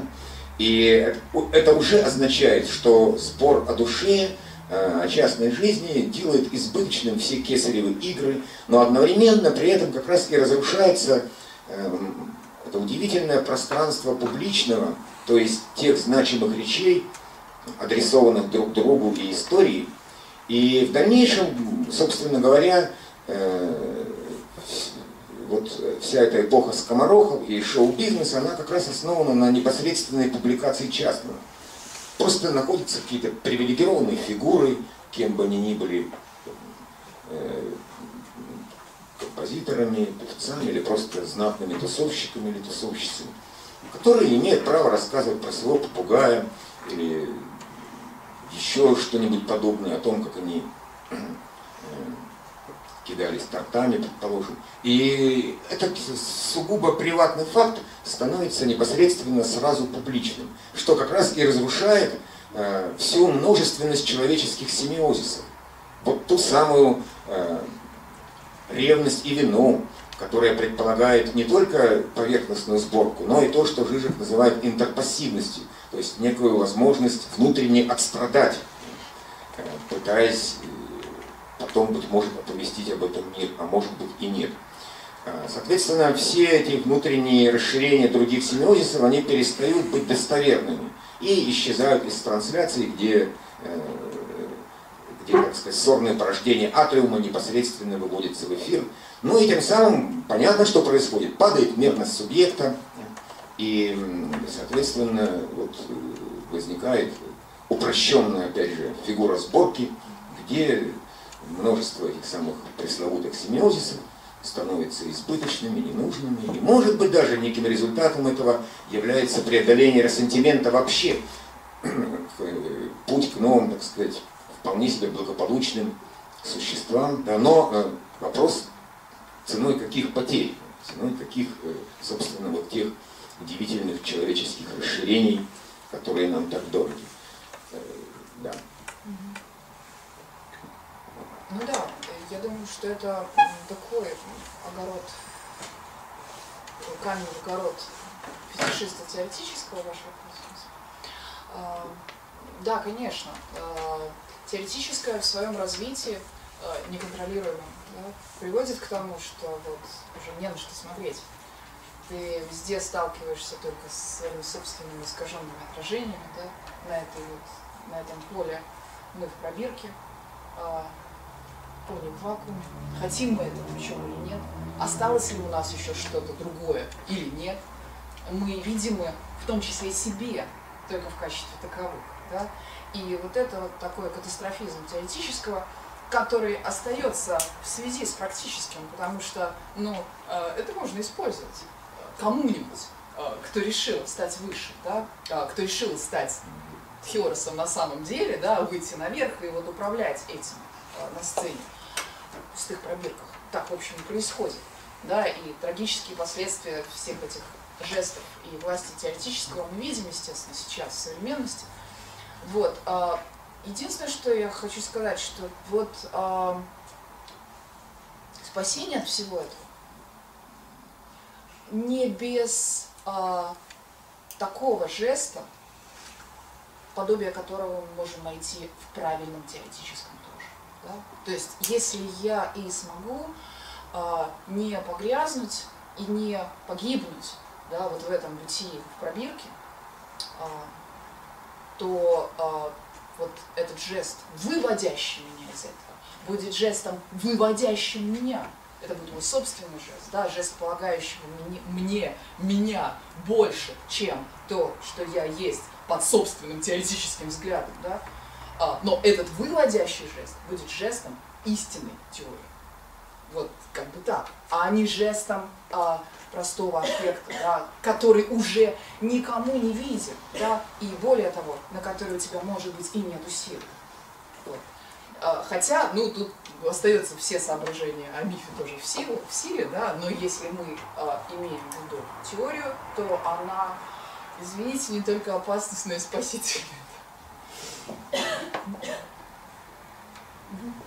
И это уже означает, что спор о душе, э, о частной жизни делает избыточным все кесаревы игры, но одновременно при этом как раз и разрушается эм, это удивительное пространство публичного, то есть тех значимых речей, адресованных друг другу и истории. И в дальнейшем, собственно говоря, э, вот вся эта эпоха скоморохов и шоу-бизнеса, она как раз основана на непосредственной публикации частного. Просто находятся какие-то привилегированные фигуры, кем бы они ни были, э, композиторами, певцами или просто знатными тусовщиками или тусовщицами, которые имеют право рассказывать про своего попугая или еще что-нибудь подобное о том, как они э, кидались тортами, предположим. И этот сугубо приватный факт становится непосредственно сразу публичным, что как раз и разрушает э, всю множественность человеческих семиозисов. Вот ту самую э, ревность и вину, которая предполагает не только поверхностную сборку, но и то, что Жижик называет интерпассивностью, то есть некую возможность внутренне отстрадать, э, пытаясь потом, быть может, оповестить об этом мир, а может быть и нет. А, соответственно, все эти внутренние расширения других семиозисов, они перестают быть достоверными и исчезают из трансляции, где, э, где так сказать, сорное порождение атриума непосредственно выводится в эфир. Ну и тем самым понятно, что происходит. Падает мерность субъекта, и, соответственно, вот возникает упрощенная, опять же, фигура сборки, где множество этих самых пресловутых семиозисов становятся избыточными, ненужными. И может быть даже неким результатом этого является преодоление ресентимента вообще. Путь к новым, так сказать, вполне себе благополучным существам. Да, но э, вопрос ценой каких потерь, ценой каких, э, собственно, вот тех удивительных человеческих расширений, которые нам так дороги. Э, да. Ну да, я думаю, что это такой огород, камень огород фетишиста теоретического вашего а, Да, конечно. А, теоретическое в своем развитии а, неконтролируемом да, приводит к тому, что вот уже не на что смотреть. Ты везде сталкиваешься только с своими собственными искаженными отражениями да, на, этой вот, на этом поле мы в пробирке поле в вакууме. Хотим мы это причем или нет? Осталось ли у нас еще что-то другое или нет? Мы видимы в том числе себе, только в качестве таковых. Да? И вот это вот такой катастрофизм теоретического, который остается в связи с практическим, потому что ну, э, это можно использовать кому-нибудь, э, кто решил стать выше, да? Э, кто решил стать Хиоросом на самом деле, да, выйти наверх и вот управлять этим на сцене пустых пробирках. Так, в общем, происходит. Да, и трагические последствия всех этих жестов и власти теоретического мы видим, естественно, сейчас в современности. Вот. Единственное, что я хочу сказать, что вот спасение от всего этого не без а, такого жеста, подобие которого мы можем найти в правильном теоретическом да? То есть, если я и смогу а, не погрязнуть и не погибнуть да, вот в этом пути в пробирке, а, то а, вот этот жест, выводящий меня из этого, будет жестом, выводящим меня. Это будет мой собственный жест, да, жест, полагающего мне, мне, меня больше, чем то, что я есть под собственным теоретическим взглядом. Да. А, но этот выводящий жест будет жестом истинной теории. Вот как бы так. А не жестом а, простого аффекта, да, который уже никому не виден, да, и более того, на который у тебя, может быть, и нету сил. Вот. А, хотя, ну, тут остаются все соображения о мифе тоже в, силу, в силе, да, но если мы а, имеем в виду теорию, то она, извините, не только опасность, но и спасительная.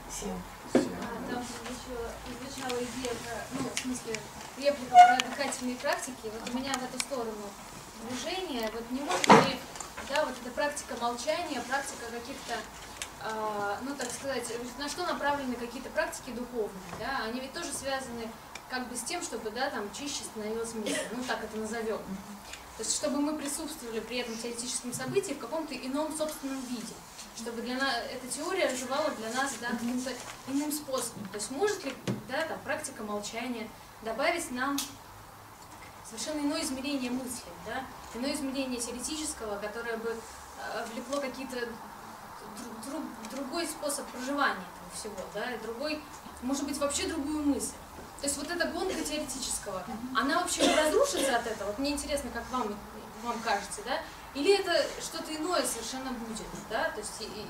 Всем. А, там звучала идея про, ну, в смысле, реплика про дыхательные практики. Вот у меня в эту сторону движение. Вот не может ли, да, вот эта практика молчания, практика каких-то э, ну, так сказать, на что направлены какие-то практики духовные, да, они ведь тоже связаны как бы с тем, чтобы, да, там, чище становилось мир, ну, так это назовем. То есть, чтобы мы присутствовали при этом теоретическом событии в каком-то ином собственном виде. Чтобы для нас эта теория оживала для нас да, каким-то иным способом. То есть может ли да, там, практика молчания добавить нам совершенно иное измерение мысли, да, иное измерение теоретического, которое бы э, влекло какие-то друг, другой способ проживания этого всего, да, и другой, может быть, вообще другую мысль. То есть вот эта гонка теоретического, она вообще разрушится от этого? Вот мне интересно, как вам, вам кажется, да? Или это что-то иное совершенно будет, да? То есть и,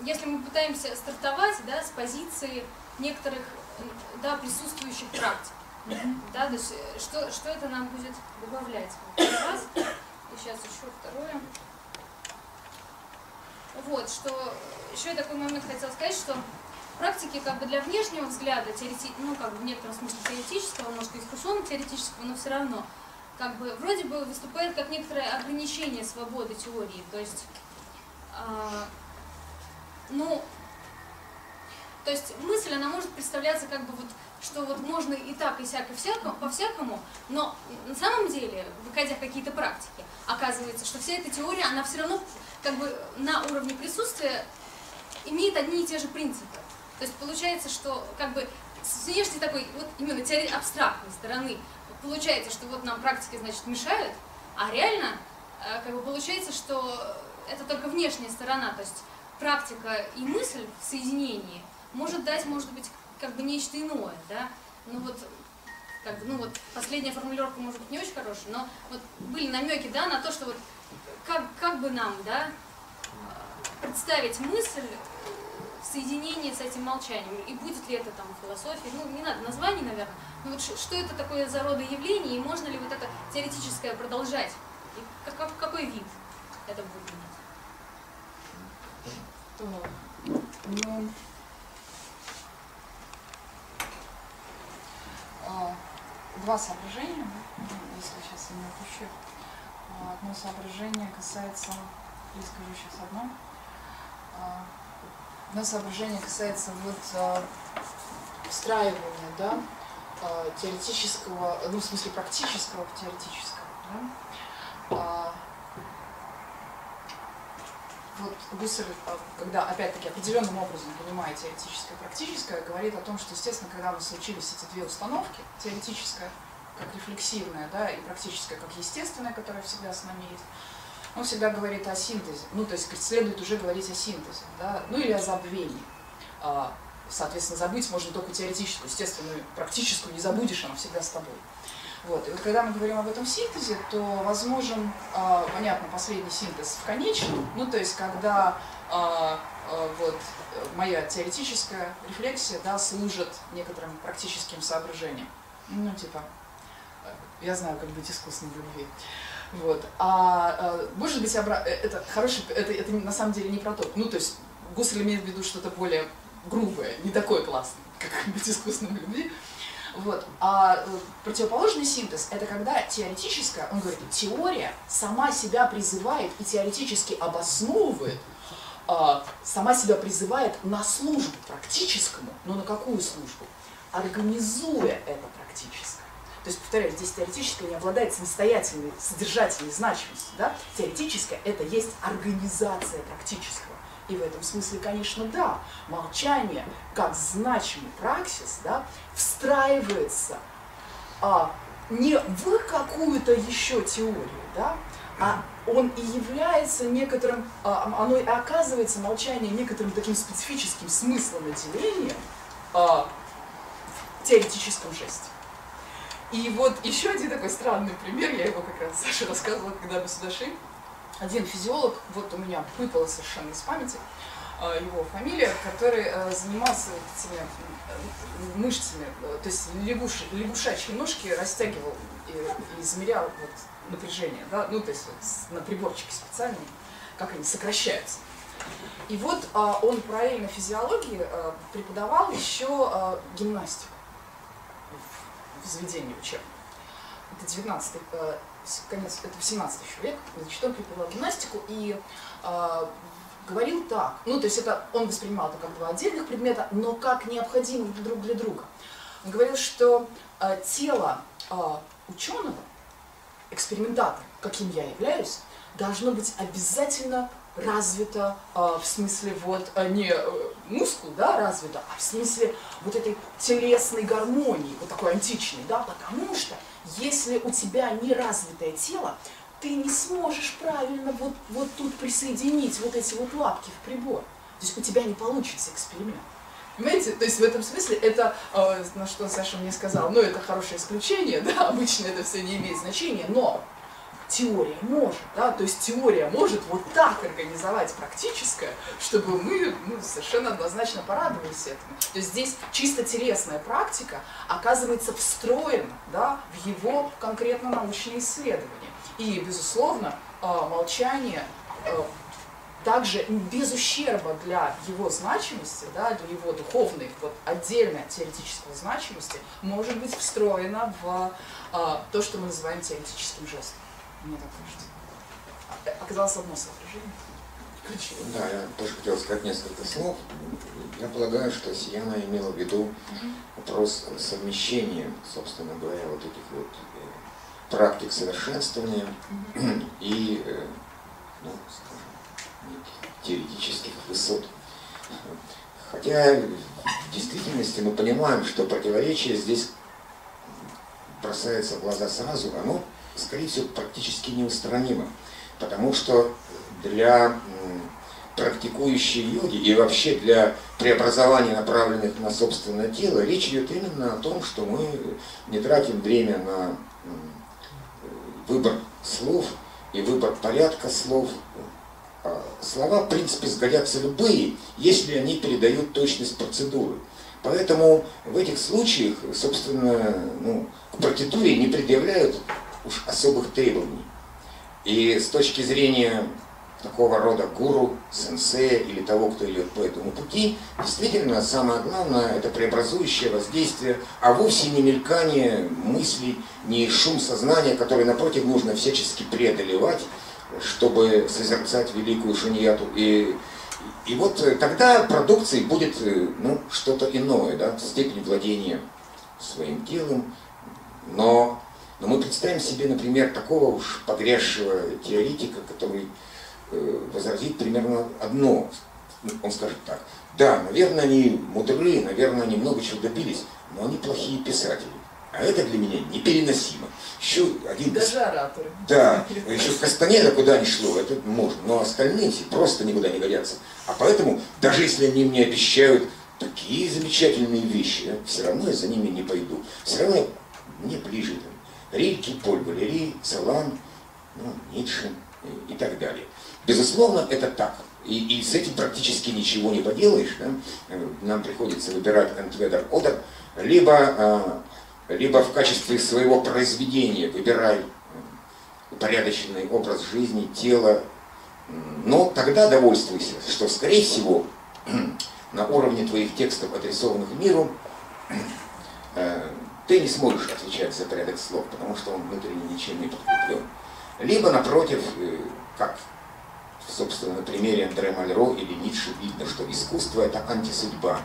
если мы пытаемся стартовать да, с позиции некоторых да, присутствующих практик, да, то есть э, что, что это нам будет добавлять? Раз, и сейчас еще второе. Вот, что еще я такой момент хотела сказать, что практики как бы для внешнего взгляда, теорети, ну как бы в некотором смысле теоретического, может искусственно-теоретического, но все равно, как бы вроде бы выступает как некоторое ограничение свободы теории. То есть, э, ну, то есть мысль, она может представляться как бы вот, что вот можно и так, и всяко, всяко, по-всякому, но на самом деле, выходя в какие-то практики, оказывается, что вся эта теория, она все равно как бы на уровне присутствия имеет одни и те же принципы. То есть получается, что как бы с внешней такой вот именно теории абстрактной стороны получается, что вот нам практики, значит, мешают, а реально э, как бы получается, что это только внешняя сторона, то есть практика и мысль в соединении может дать, может быть, как бы нечто иное, да, ну вот как бы, ну вот последняя формулировка может быть не очень хорошая, но вот были намеки, да, на то, что вот как, как бы нам, да, представить мысль в соединении с этим молчанием. И будет ли это там философия, ну не надо названий, наверное, но вот что это такое за рода явление, и можно ли вот это теоретическое продолжать, и как, какой вид это будет иметь? Ну, а, два соображения, если сейчас я не опущу. А, одно соображение касается, я скажу сейчас одно, а, Одно соображение касается вот а, встраивания, да, теоретического, ну, в смысле практического в теоретического, да. Вот Гуссер, когда, опять-таки, определенным образом понимает теоретическое и практическое, говорит о том, что, естественно, когда мы случились эти две установки, теоретическая как рефлексивная, да, и практическая как естественная, которая всегда с нами есть, он всегда говорит о синтезе. Ну, то есть следует уже говорить о синтезе, да, ну или о забвении. А, соответственно, забыть можно только теоретическую, естественную, практическую не забудешь, она всегда с тобой. Вот. И вот когда мы говорим об этом синтезе, то возможен, а, понятно, последний синтез в конечном, ну, то есть когда а, вот, моя теоретическая рефлексия да, служит некоторым практическим соображениям. Ну, типа, я знаю, как быть искусным в любви. Вот. А, а может быть, обра... Э, это хороший, это, это на самом деле не про то. Ну, то есть Гуссель имеет в виду что-то более грубое, не такое классное, как быть искусным в любви. Вот. А э, противоположный синтез – это когда теоретическая, он говорит, теория сама себя призывает и теоретически обосновывает, а, сама себя призывает на службу практическому, но на какую службу? Организуя это практически. То есть, повторяю, здесь теоретическое не обладает самостоятельной, содержательной значимостью. Да? Теоретическое – это есть организация практического. И в этом смысле, конечно, да, молчание как значимый праксис да, встраивается а, не в какую-то еще теорию, да, а он и является некоторым, а, оно и оказывается молчание некоторым таким специфическим смыслом наделения а, в теоретическом жесте. И вот еще один такой странный пример, я его как раз Саша рассказывала, когда мы сюда шли. Один физиолог, вот у меня выпало совершенно из памяти, а, его фамилия, который э, занимался этими э, мышцами, то есть лягуш, лягушачьи ножки растягивал и, и измерял вот напряжение, да, ну то есть вот на приборчике специальном, как они сокращаются. И вот а, он параллельно физиологии а, преподавал еще а, гимнастику в заведении учебном. Это 19 э, конец, это 18 еще век, значит, он преподавал гимнастику и э, говорил так, ну, то есть это он воспринимал это как два отдельных предмета, но как необходимых друг для друга. Он говорил, что э, тело э, ученого, экспериментатора, каким я являюсь, должно быть обязательно развито э, в смысле вот э, не э, мускул, да, развито, а в смысле вот этой телесной гармонии, вот такой античной, да, потому что если у тебя не развитое тело, ты не сможешь правильно вот, вот тут присоединить вот эти вот лапки в прибор. То есть у тебя не получится эксперимент. Понимаете? То есть в этом смысле это, э, на что Саша мне сказал, ну это хорошее исключение, да, обычно это все не имеет значения, но теория может, да, то есть теория может вот так организовать практическое, чтобы мы ну, совершенно однозначно порадовались этому. То есть здесь чисто телесная практика оказывается встроена да, в его конкретно научные исследования. И, безусловно, а, молчание а, также без ущерба для его значимости, да, для его духовной, вот отдельной теоретической значимости, может быть встроено в а, то, что мы называем теоретическим жестом. Мне так кажется. А, оказалось одно соображение. Да, я тоже хотел сказать несколько слов. Я полагаю, что Сияна имела в виду вопрос совмещения, собственно говоря, вот этих вот э, практик совершенствования и, э, ну, скажем, теоретических высот. Хотя в действительности мы понимаем, что противоречие здесь бросается в глаза сразу, оно скорее всего, практически неустранимо. Потому что для практикующей йоги и вообще для преобразований, направленных на собственное тело, речь идет именно о том, что мы не тратим время на выбор слов и выбор порядка слов. А слова, в принципе, сгодятся любые, если они передают точность процедуры. Поэтому в этих случаях, собственно, ну, к партитуре не предъявляют уж особых требований. И с точки зрения такого рода гуру, сенсея или того, кто идет по этому пути, действительно самое главное это преобразующее воздействие, а вовсе не мелькание мыслей, не шум сознания, который напротив нужно всячески преодолевать, чтобы созерцать великую шуньяту. И, и вот тогда продукцией будет ну, что-то иное, да, степень владения своим телом, но но мы представим себе, например, такого уж погрязшего теоретика, который э, возразит примерно одно. Он скажет так, да, наверное, они мудрые, наверное, они много чего добились, но они плохие писатели. А это для меня непереносимо. Еще один... Даже ораторы. Да, еще Кастанеда куда ни шло, это можно, но остальные все просто никуда не годятся. А поэтому, даже если они мне обещают такие замечательные вещи, все равно я за ними не пойду. Все равно мне ближе там, Рильке, Поль Валерий, Целан, ну, Ницше и, так далее. Безусловно, это так. И, и с этим практически ничего не поделаешь. Да? Нам приходится выбирать Энтведер Одер, либо, а, либо в качестве своего произведения выбирай упорядоченный образ жизни, тело. Но тогда довольствуйся, что, скорее всего, на уровне твоих текстов, адресованных миру, э, ты не сможешь отвечать за порядок слов, потому что он внутренне ничем не подкреплен. Либо, напротив, э, как, собственно, на примере Андре Мальро или Ницше видно, что искусство – это антисудьба.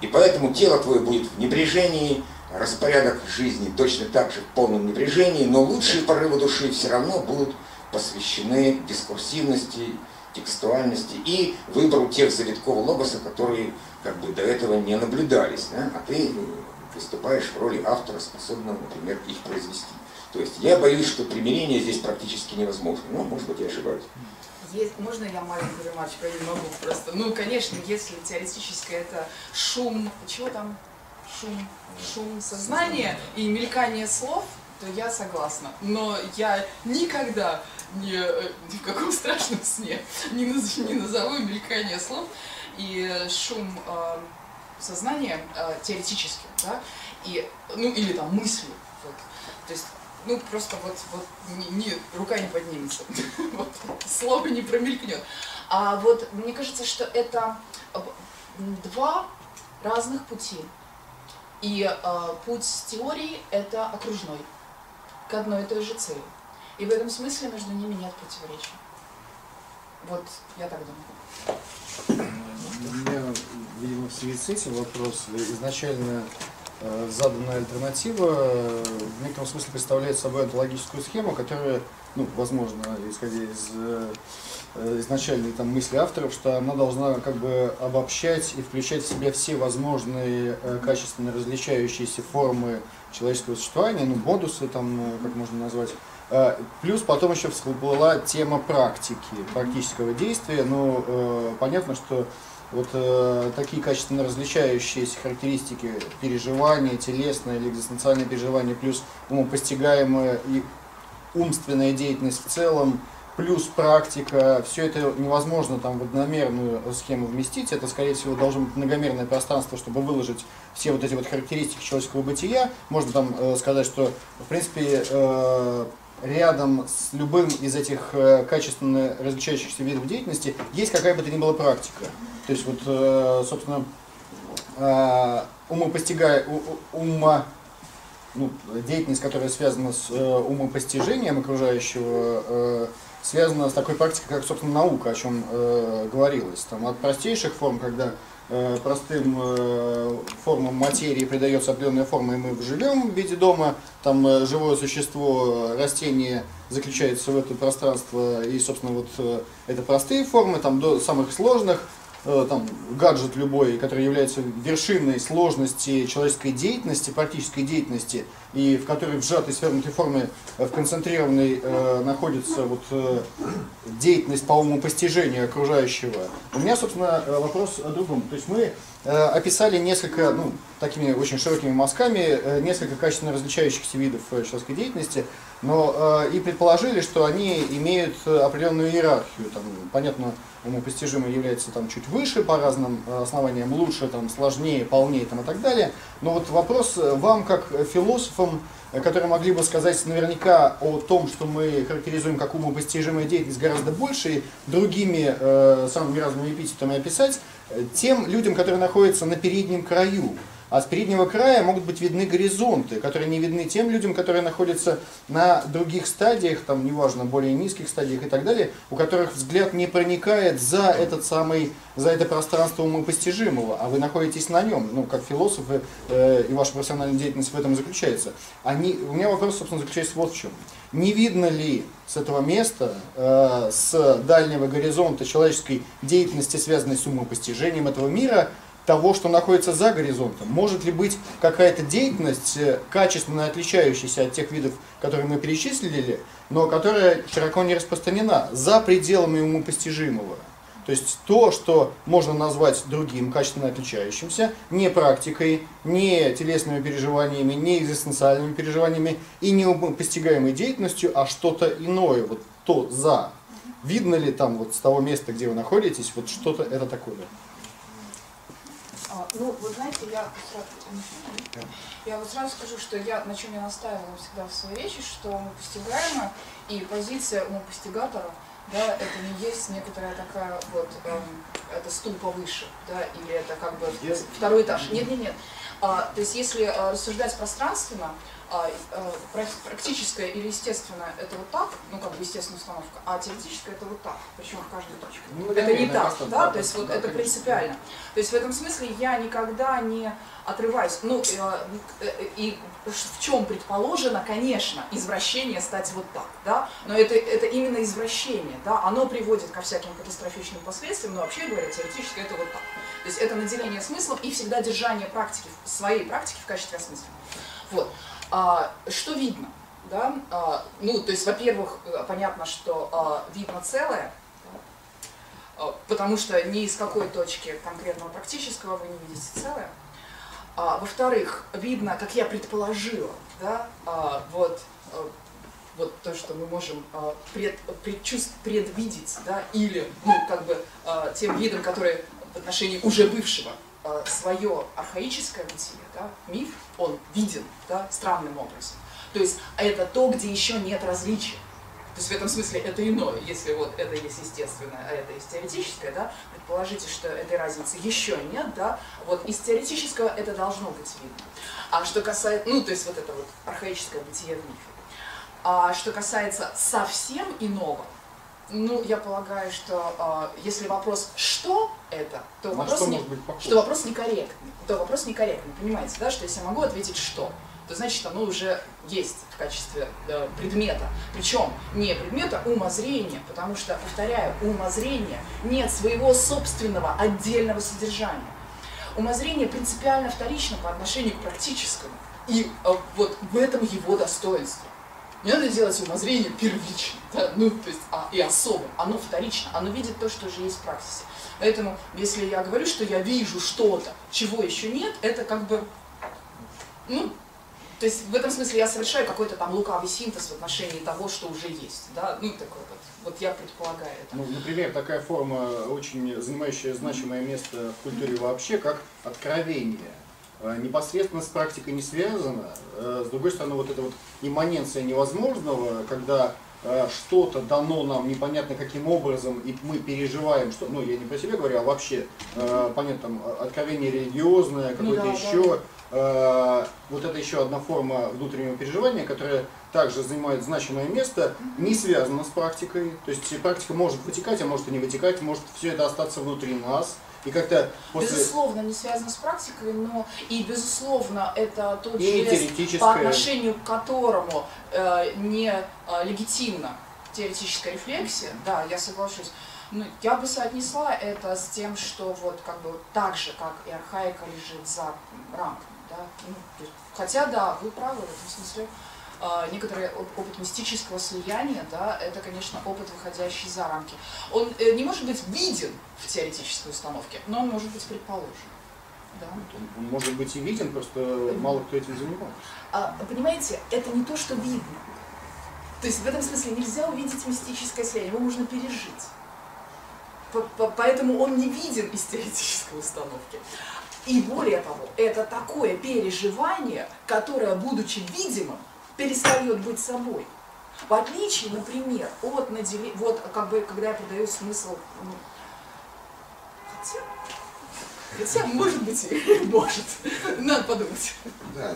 И поэтому тело твое будет в небрежении, распорядок жизни точно так же в полном небрежении, но лучшие порывы души все равно будут посвящены дискурсивности, текстуальности и выбору тех завитков логоса, которые как бы до этого не наблюдались. Да? А ты выступаешь в роли автора, способного, например, их произвести. То есть я боюсь, что примирение здесь практически невозможно. Ну, может быть, я ошибаюсь. Есть, можно я маленькую ремарочку? Я не могу просто. Ну, конечно, если теоретически это шум, чего там? Шум, шум сознания и мелькание слов, то я согласна. Но я никогда ни, э, ни в каком страшном сне не, наз, не назову мелькание слов и шум э, сознания э, теоретически, да, и, ну, или там мысли, вот, то есть, ну, просто вот, вот не, не, рука не поднимется, вот, слово не промелькнет. А вот мне кажется, что это два разных пути. И э, путь с теорией – это окружной, к одной и той же цели. И в этом смысле между ними нет противоречия. Вот я так думаю. У меня, видимо, в связи с этим вопрос. Изначально э, заданная альтернатива э, в некотором смысле представляет собой онтологическую схему, которая, ну, возможно, исходя из э, изначальной там, мысли авторов, что она должна как бы обобщать и включать в себя все возможные качественно различающиеся формы человеческого существования, ну, модусы, там, как можно назвать, Плюс потом еще всплыла тема практики, практического действия. Ну, э, понятно, что вот э, такие качественно различающиеся характеристики переживания, телесное или экзистенциальное переживание, плюс умопостигаемое и умственная деятельность в целом, плюс практика, все это невозможно там в одномерную схему вместить. Это, скорее всего, должно быть многомерное пространство, чтобы выложить все вот эти вот характеристики человеческого бытия. Можно там э, сказать, что, в принципе, э, рядом с любым из этих э, качественно различающихся видов деятельности есть какая бы то ни была практика. То есть вот, э, собственно, э, умопостигая, ума, ну, деятельность, которая связана с э, умопостижением окружающего связана с такой практикой, как, собственно, наука, о чем говорилось. Там, от простейших форм, когда простым формам материи придается определенная форма, и мы живем в виде дома, там живое существо, растение заключается в это пространство, и, собственно, вот это простые формы, там, до самых сложных, там, гаджет любой, который является вершиной сложности человеческой деятельности, практической деятельности, и в которой в сжатой свернутой форме э, в концентрированной э, находится вот, э, деятельность по умопостижению окружающего. У меня, собственно, э, вопрос о другом. То есть мы э, описали несколько, ну, такими очень широкими мазками, э, несколько качественно различающихся видов э, человеческой деятельности, но э, и предположили, что они имеют определенную иерархию. Там, понятно, умопостижимо является там чуть выше по разным э, основаниям, лучше, там, сложнее, полнее там, и так далее. Но вот вопрос э, вам, как философам, э, которые могли бы сказать наверняка о том, что мы характеризуем как умопостижимая деятельность гораздо больше, и другими э, самыми разными эпитетами описать, тем людям, которые находятся на переднем краю, а с переднего края могут быть видны горизонты, которые не видны тем людям, которые находятся на других стадиях, там, неважно, более низких стадиях и так далее, у которых взгляд не проникает за этот самый, за это пространство умопостижимого, а вы находитесь на нем, ну, как философы, э, и ваша профессиональная деятельность в этом заключается. Они, у меня вопрос, собственно, заключается вот в чем. Не видно ли с этого места, э, с дальнего горизонта человеческой деятельности, связанной с умопостижением этого мира, того, что находится за горизонтом? Может ли быть какая-то деятельность, э, качественно отличающаяся от тех видов, которые мы перечислили, но которая широко не распространена, за пределами умопостижимого? То есть то, что можно назвать другим, качественно отличающимся, не практикой, не телесными переживаниями, не экзистенциальными переживаниями и не постигаемой деятельностью, а что-то иное, вот то за. Видно ли там вот с того места, где вы находитесь, вот что-то это такое? А, ну, вы знаете, я я вот сразу скажу, что я на чем я настаивала всегда в своей речи, что мы постигаемо, и позиция умопостигатора, да, это не есть некоторая такая вот, эм, это стул повыше, да, или это как бы второй этаж. Нет, нет, нет. А, то есть если а, рассуждать пространственно, практическое или естественное это вот так, ну как бы естественная установка, а теоретическое это вот так, причем в каждой точке. Ну, это не так, да, то есть вот это принципиально. То есть в этом смысле я никогда не отрываюсь. Ну э, э, и в чем предположено, конечно, извращение стать вот так, да, но это, это именно извращение, да, оно приводит ко всяким катастрофичным последствиям, но вообще говоря, теоретически это вот так. То есть это наделение смыслом и всегда держание практики, своей практики в качестве осмысления. Вот. А, что видно? Да? А, ну, то есть, во-первых, понятно, что а, видно целое, а, потому что ни из какой точки конкретного практического вы не видите целое. А, во-вторых, видно, как я предположила, да, а, вот, а, вот то, что мы можем а, пред, предчувств, предвидеть, да, или, ну, как бы, а, тем видом, который в отношении уже бывшего Э, свое архаическое бытие, да, миф, он виден да, странным образом. То есть это то, где еще нет различия. То есть в этом смысле это иное. Если вот это есть естественное, а это есть теоретическое, да, предположите, что этой разницы еще нет, да, вот из теоретического это должно быть видно. А что касается, ну, то есть вот это вот архаическое бытие в мифе. А что касается совсем иного, ну, я полагаю, что э, если вопрос «что это?», то, вопрос, что, не, что вопрос некорректный. То вопрос некорректный, понимаете, да, что если я могу ответить «что?», то значит оно уже есть в качестве э, предмета. Причем не предмета умозрения, потому что, повторяю, у умозрения нет своего собственного отдельного содержания. Умозрение принципиально вторично по отношению к практическому. И э, вот в этом его достоинство. Не надо делать умозрение первичным, да, ну, то есть, а, и особым. Оно вторично, оно видит то, что уже есть в практике. Поэтому, если я говорю, что я вижу что-то, чего еще нет, это как бы, ну, То есть в этом смысле я совершаю какой-то там лукавый синтез в отношении того, что уже есть, да, ну такой вот, вот я предполагаю это. Ну, например, такая форма, очень занимающая значимое место в культуре вообще, как откровение. Э, непосредственно с практикой не связано. Э, С другой стороны, вот эта вот имманенция невозможного, когда э, что-то дано нам непонятно каким образом, и мы переживаем, что, ну я не про себя говорю, а вообще, понятно, там, откровение религиозное, Ну какое-то да, еще, э, вот это еще одна форма внутреннего переживания, которая также занимает значимое место, не связана с практикой. То есть практика может вытекать, а может и не вытекать, может все это остаться внутри нас. И как-то после... Безусловно, не связано с практикой, но и безусловно это тот И жест, теоретическое. по отношению к которому э, не э, легитимна теоретическая рефлексия, да, я соглашусь. Ну, я бы соотнесла это с тем, что вот как бы так же, как и архаика лежит за рамками, да. Ну, есть, хотя, да, вы правы в этом смысле. Э, некоторый оп- опыт мистического слияния, да, это, конечно, опыт, выходящий за рамки. Он э, не может быть виден в теоретической установке, но он может быть предположен. Да. Он может быть и виден, просто мало кто этим занимается. А, понимаете, это не то, что видно. То есть в этом смысле нельзя увидеть мистическое слияние, его можно пережить. По- по- Поэтому он не виден из теоретической установки. И более того, это такое переживание, которое, будучи видимым, перестает быть собой. В отличие, например, от наделе... вот как бы, когда я придаю смысл, ну, хотя, хотя, может быть, может, надо подумать. Да,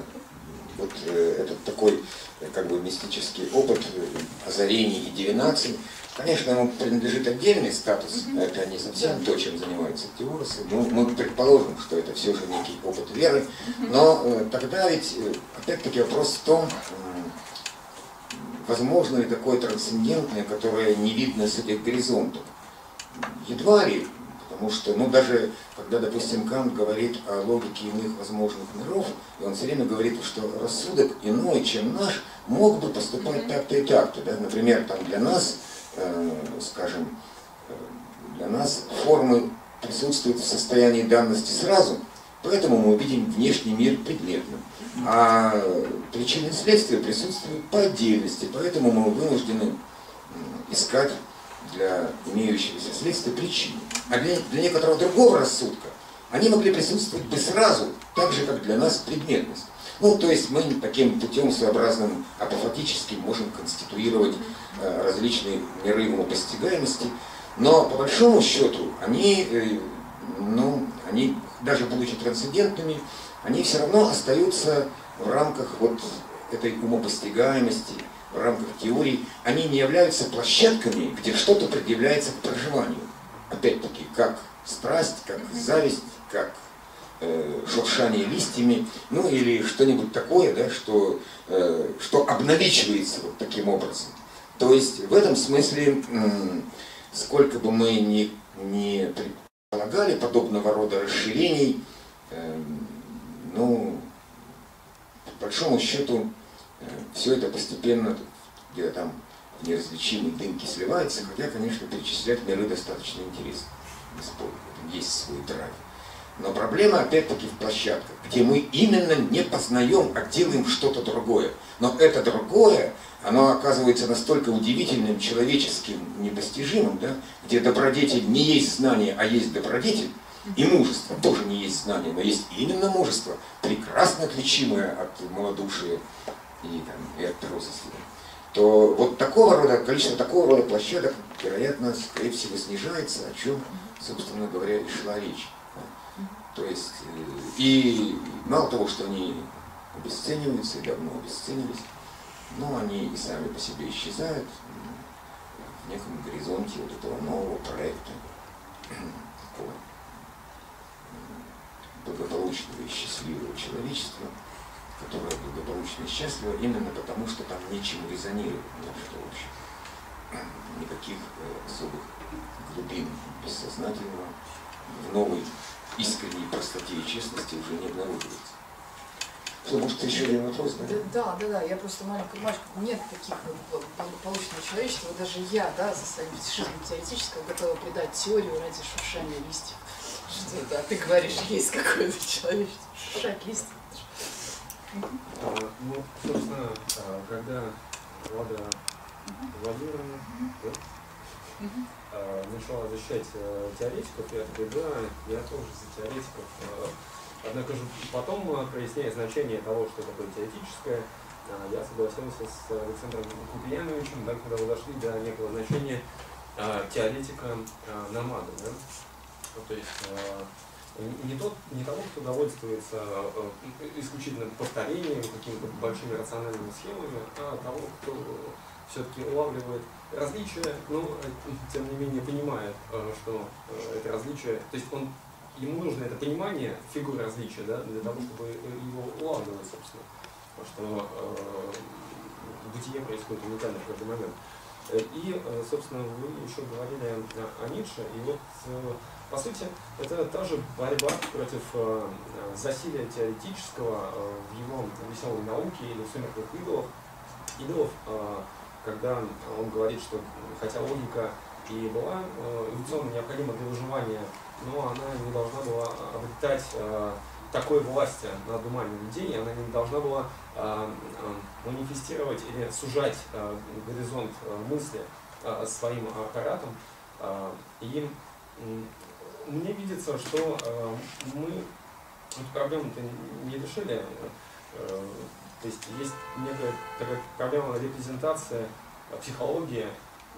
вот э, этот такой э, как бы мистический опыт э, озарений и дивинаций, конечно, ему принадлежит отдельный статус, это не совсем то, чем занимаются теоросы. Ну, мы предположим, что это все же некий опыт веры, но э, тогда ведь, э, опять-таки, вопрос в том, м, возможно ли такое трансцендентное, которое не видно с этих горизонтов. Едва ли, потому что, ну, даже когда, допустим, Кант говорит о логике иных возможных миров, и он все время говорит, что рассудок иной, чем наш, мог бы поступать так-то и так-то. Да? Например, там для нас, э, скажем, э, для нас формы присутствуют в состоянии данности сразу, поэтому мы видим внешний мир предметным. А причины и следствия присутствуют по отдельности, поэтому мы вынуждены искать для имеющегося следствия причины. А для, для некоторого другого рассудка они могли присутствовать бы сразу, так же, как для нас предметность. Ну, то есть мы таким путем своеобразным апофатическим можем конституировать различные миры умопостигаемости, но по большому счету они, э, ну, они, даже будучи трансцендентными, они все равно остаются в рамках вот этой умопостигаемости, в рамках теорий, они не являются площадками, где что-то предъявляется к проживанию. Опять-таки, как страсть, как зависть, как э, шуршание листьями, ну или что-нибудь такое, да, что, э, что обналичивается вот таким образом. То есть в этом смысле, сколько бы мы ни, ни предполагали подобного рода расширений, эм, ну, по большому счету, все это постепенно где-то там в неразличимой дымке сливается, хотя, конечно, перечислять миры достаточно интересно, этом есть свой драйв. Но проблема опять-таки в площадках, где мы именно не познаем, а делаем что-то другое. Но это другое, оно оказывается настолько удивительным, человеческим, непостижимым, да, где добродетель не есть знание, а есть добродетель, и мужество тоже не есть знание, но есть именно мужество, прекрасно отличимое от малодушия и, там, и от трусости. То вот такого рода, количество такого рода площадок, вероятно, скорее всего, снижается, о чем, собственно говоря, и шла речь. То есть, э, и мало того, что они обесцениваются и давно обесценились, но они и сами по себе исчезают. В неком горизонте вот этого нового проекта, такого благополучного и счастливого человечества, которое благополучно и счастливо именно потому, что там нечему резонировать, нет, что в общем, никаких э, особых глубин бессознательного. В новой искренней простоте и честности уже не обнаруживается. Что, может, еще один вопрос, да? Да, да, да, я просто маленькая мальчик, нет таких вот благополучного человечества, вот даже я, да, со своим фетишизмом теоретическим готова придать теорию ради шуршания листьев. Что это, а ты говоришь, есть какое-то человечество, шуршать листья. А, Ну, собственно, а, когда Влада Владимировна да, а, начала защищать э, теоретиков, я такой, да, я тоже за теоретиков. Однако же потом, а, проясняя значение того, что такое теоретическое, а, я согласился с Александром Куприяновичем, да, когда вы дошли до некого значения а, теоретика а, намада. Да? Ну, То есть не, тот, не того, кто довольствуется э, исключительно повторением, какими-то большими рациональными схемами, а того, кто все-таки улавливает различия, но э, тем не менее понимает, э, что э, это различие, то есть он, ему нужно это понимание фигуры различия, да, для того, чтобы его улавливать, собственно, потому что э, бытие происходит уникально в каждый момент. И, э, собственно, вы еще говорили о, Ницше, и вот э, по сути, это та же борьба против э, засилия теоретического в его веселой науке или в сумерках идолов. Идолов, когда он говорит, что хотя логика и была эволюционно необходима для выживания, но она не должна была обретать э, такой власти над умами людей, она не должна была э, э, манифестировать или сужать э, горизонт э, мысли э, своим аппаратом. Э, и мне видится, что э, мы эту проблему-то не решили. Э, то есть есть некая проблема репрезентации э, психологии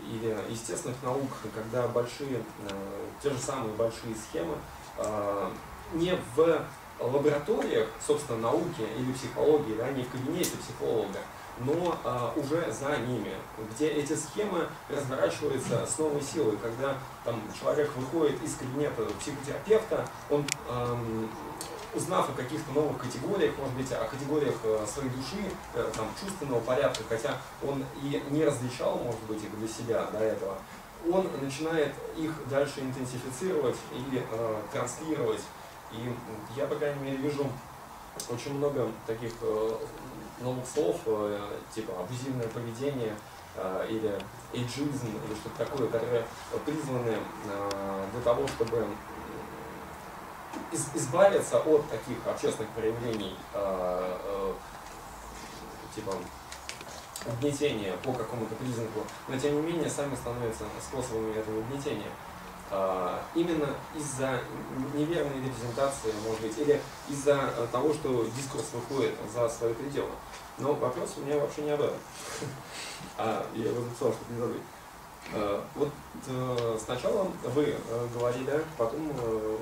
или естественных наук, когда большие, э, те же самые большие схемы э, не в лабораториях, собственно, науки или психологии, да, не в кабинете психолога, но а, уже за ними, где эти схемы разворачиваются с новой силой, когда там, человек выходит из кабинета психотерапевта, он, эм, узнав о каких-то новых категориях, может быть, о категориях э, своей души, э, там, чувственного порядка, хотя он и не различал, может быть, их для себя до этого, он начинает их дальше интенсифицировать и э, транслировать. И я, по крайней мере, вижу очень много таких э, новых слов, э, типа абузивное поведение э, или эйджизм, или что-то такое, которые призваны э, для того, чтобы избавиться от таких общественных проявлений, э, э, типа угнетения по какому-то признаку, но тем не менее сами становятся способами этого угнетения. А, Именно из-за неверной репрезентации, может быть, или из-за того, что дискурс выходит за свои пределы. Но вопрос у меня вообще не об этом. А, я его записал, чтобы не забыть. А, Вот э, сначала вы э, говорили, потом э,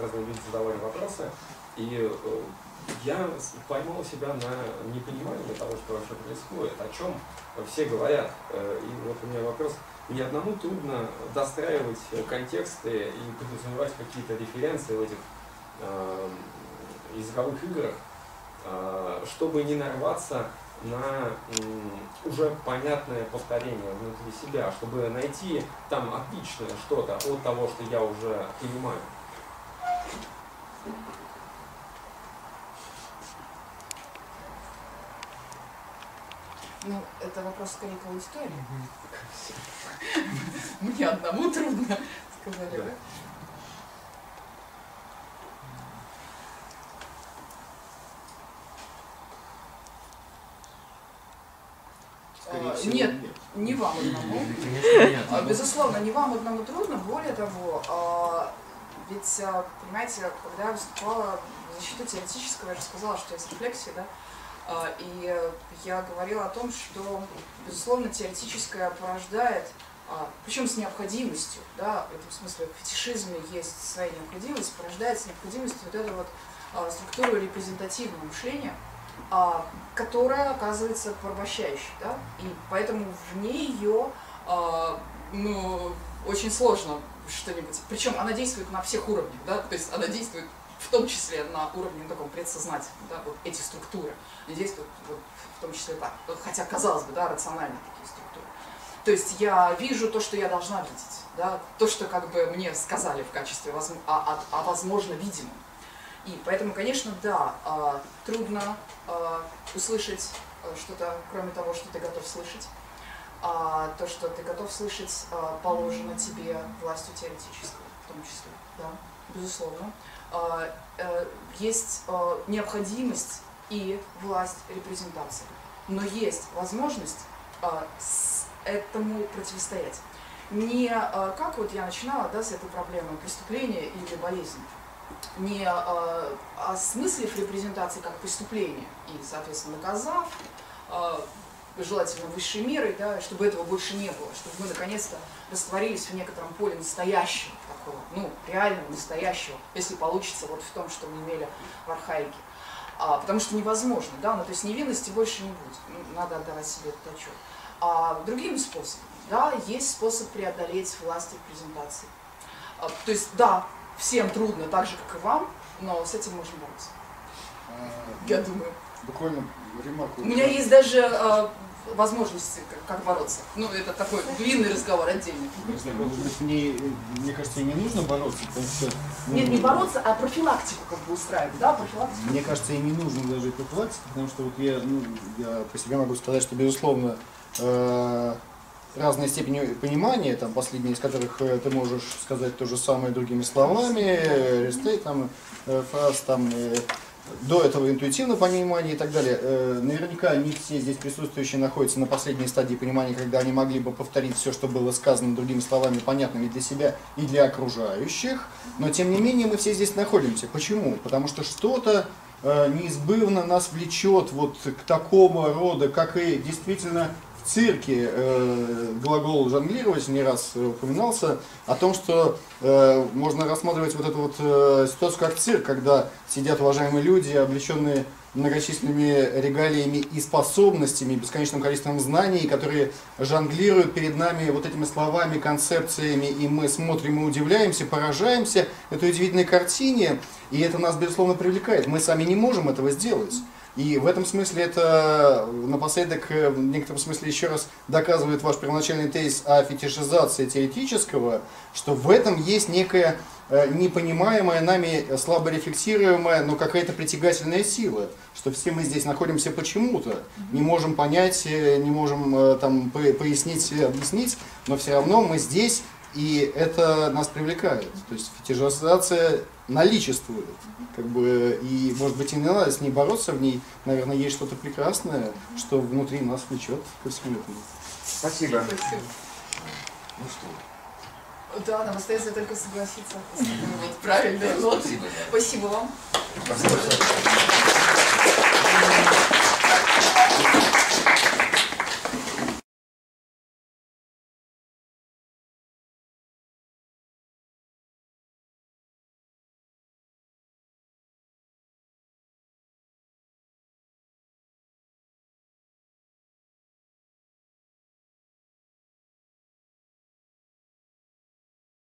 разные люди задавали вопросы, и э, я поймал себя на непонимании того, что вообще происходит, о чем все говорят. Э, И вот у меня вопрос, мне одному трудно достраивать э, контексты и подразумевать какие-то референции в этих э, языковых играх, э, чтобы не нарваться на м, уже понятное повторение внутри себя, чтобы найти там отличное что-то от того, что я уже понимаю. Ну, это вопрос скорее к аудитории. Мне одному трудно, сказали, да? А, всего, нет, не вам одному. Конечно, нет. А, Безусловно, не вам одному трудно. Более того, а, ведь, понимаете, когда я выступала в защиту теоретического, я же сказала, что есть рефлексия, да, и э, я говорила о том, что, безусловно, теоретическое порождает, причем с необходимостью, да, в этом смысле в фетишизме есть своя необходимость, порождается необходимость вот эту вот а, структуру репрезентативного мышления, а, которая оказывается порабощающей, да, и поэтому вне ее, а, ну, очень сложно что-нибудь, причем она действует на всех уровнях, да, то есть она действует в том числе на уровне таком предсознательном, да, вот эти структуры, действуют вот, в том числе так, хотя казалось бы, да, рациональные такие структуры. То есть я вижу то, что я должна видеть, да, то, что как бы мне сказали в качестве возм- а, а- а возможно видимым. И поэтому, конечно, да, а, трудно а, услышать а, что-то, кроме того, что ты готов слышать. А то, что ты готов слышать, положено тебе властью теоретической, в том числе, да. безусловно. А, э, есть э, необходимость и власть репрезентации. Но есть возможность а, этому противостоять. Не а, как вот я начинала да, с этой проблемы преступления или болезни, не а, осмыслив репрезентации как преступление и, соответственно, наказав, а, желательно высшей мерой, да, чтобы этого больше не было, чтобы мы наконец-то растворились в некотором поле настоящего такого, ну, реального, настоящего, если получится вот в том, что мы имели в архаике. А, потому что невозможно, да, ну, то есть невинности больше не будет, ну, надо отдавать себе этот отчет. А другими способами, да, есть способ преодолеть власть репрезентации. А, то есть, да, всем трудно, так же, как и вам, но с этим можно бороться, А, я думаю. Буквально ремарку. У меня есть даже э, возможности, как, как бороться. Ну, это такой длинный разговор отдельный. Может быть, мне, мне кажется, и не нужно бороться, потому что... ну, Нет, не бороться, а профилактику как бы устраивать, да, профилактику. Мне кажется, и не нужно даже профилактики, потому что вот я, ну, я по себе могу сказать, что, безусловно, э, разные степени понимания, там, последние из которых э, ты можешь сказать то же самое другими словами, э, рестей, там, э, фраз, там, э, до этого интуитивное понимание и так далее. Э, Наверняка не все здесь присутствующие находятся на последней стадии понимания, когда они могли бы повторить все, что было сказано другими словами, понятными для себя и для окружающих. Но тем не менее мы все здесь находимся. Почему? Потому что что-то э, неизбывно нас влечет вот к такому рода, как и действительно в цирке э, глагол жонглировать не раз э, упоминался о том, что э, можно рассматривать вот эту вот э, ситуацию как цирк, когда сидят уважаемые люди, облеченные многочисленными регалиями и способностями, бесконечным количеством знаний, которые жонглируют перед нами вот этими словами, концепциями, и мы смотрим и удивляемся, поражаемся этой удивительной картине, и это нас, безусловно, привлекает. Мы сами не можем этого сделать. И в этом смысле это напоследок, э, в некотором смысле еще раз доказывает ваш первоначальный тезис о фетишизации теоретического, что в этом есть некая э, непонимаемая нами, э, слабо рефлексируемая, но какая-то притягательная сила, что все мы здесь находимся почему-то, не можем понять, э, не можем э, там по- пояснить, э, объяснить, но все равно мы здесь, и это нас привлекает. То есть фетишизация наличествует. Как бы, и, может быть, и не надо с ней бороться, в ней, наверное, есть что-то прекрасное, что внутри нас влечет ко всему этому. Спасибо. Спасибо. Ну что, Да, нам остается только согласиться. Вот, правильно. Вот. спасибо. да. Спасибо вам. Спасибо.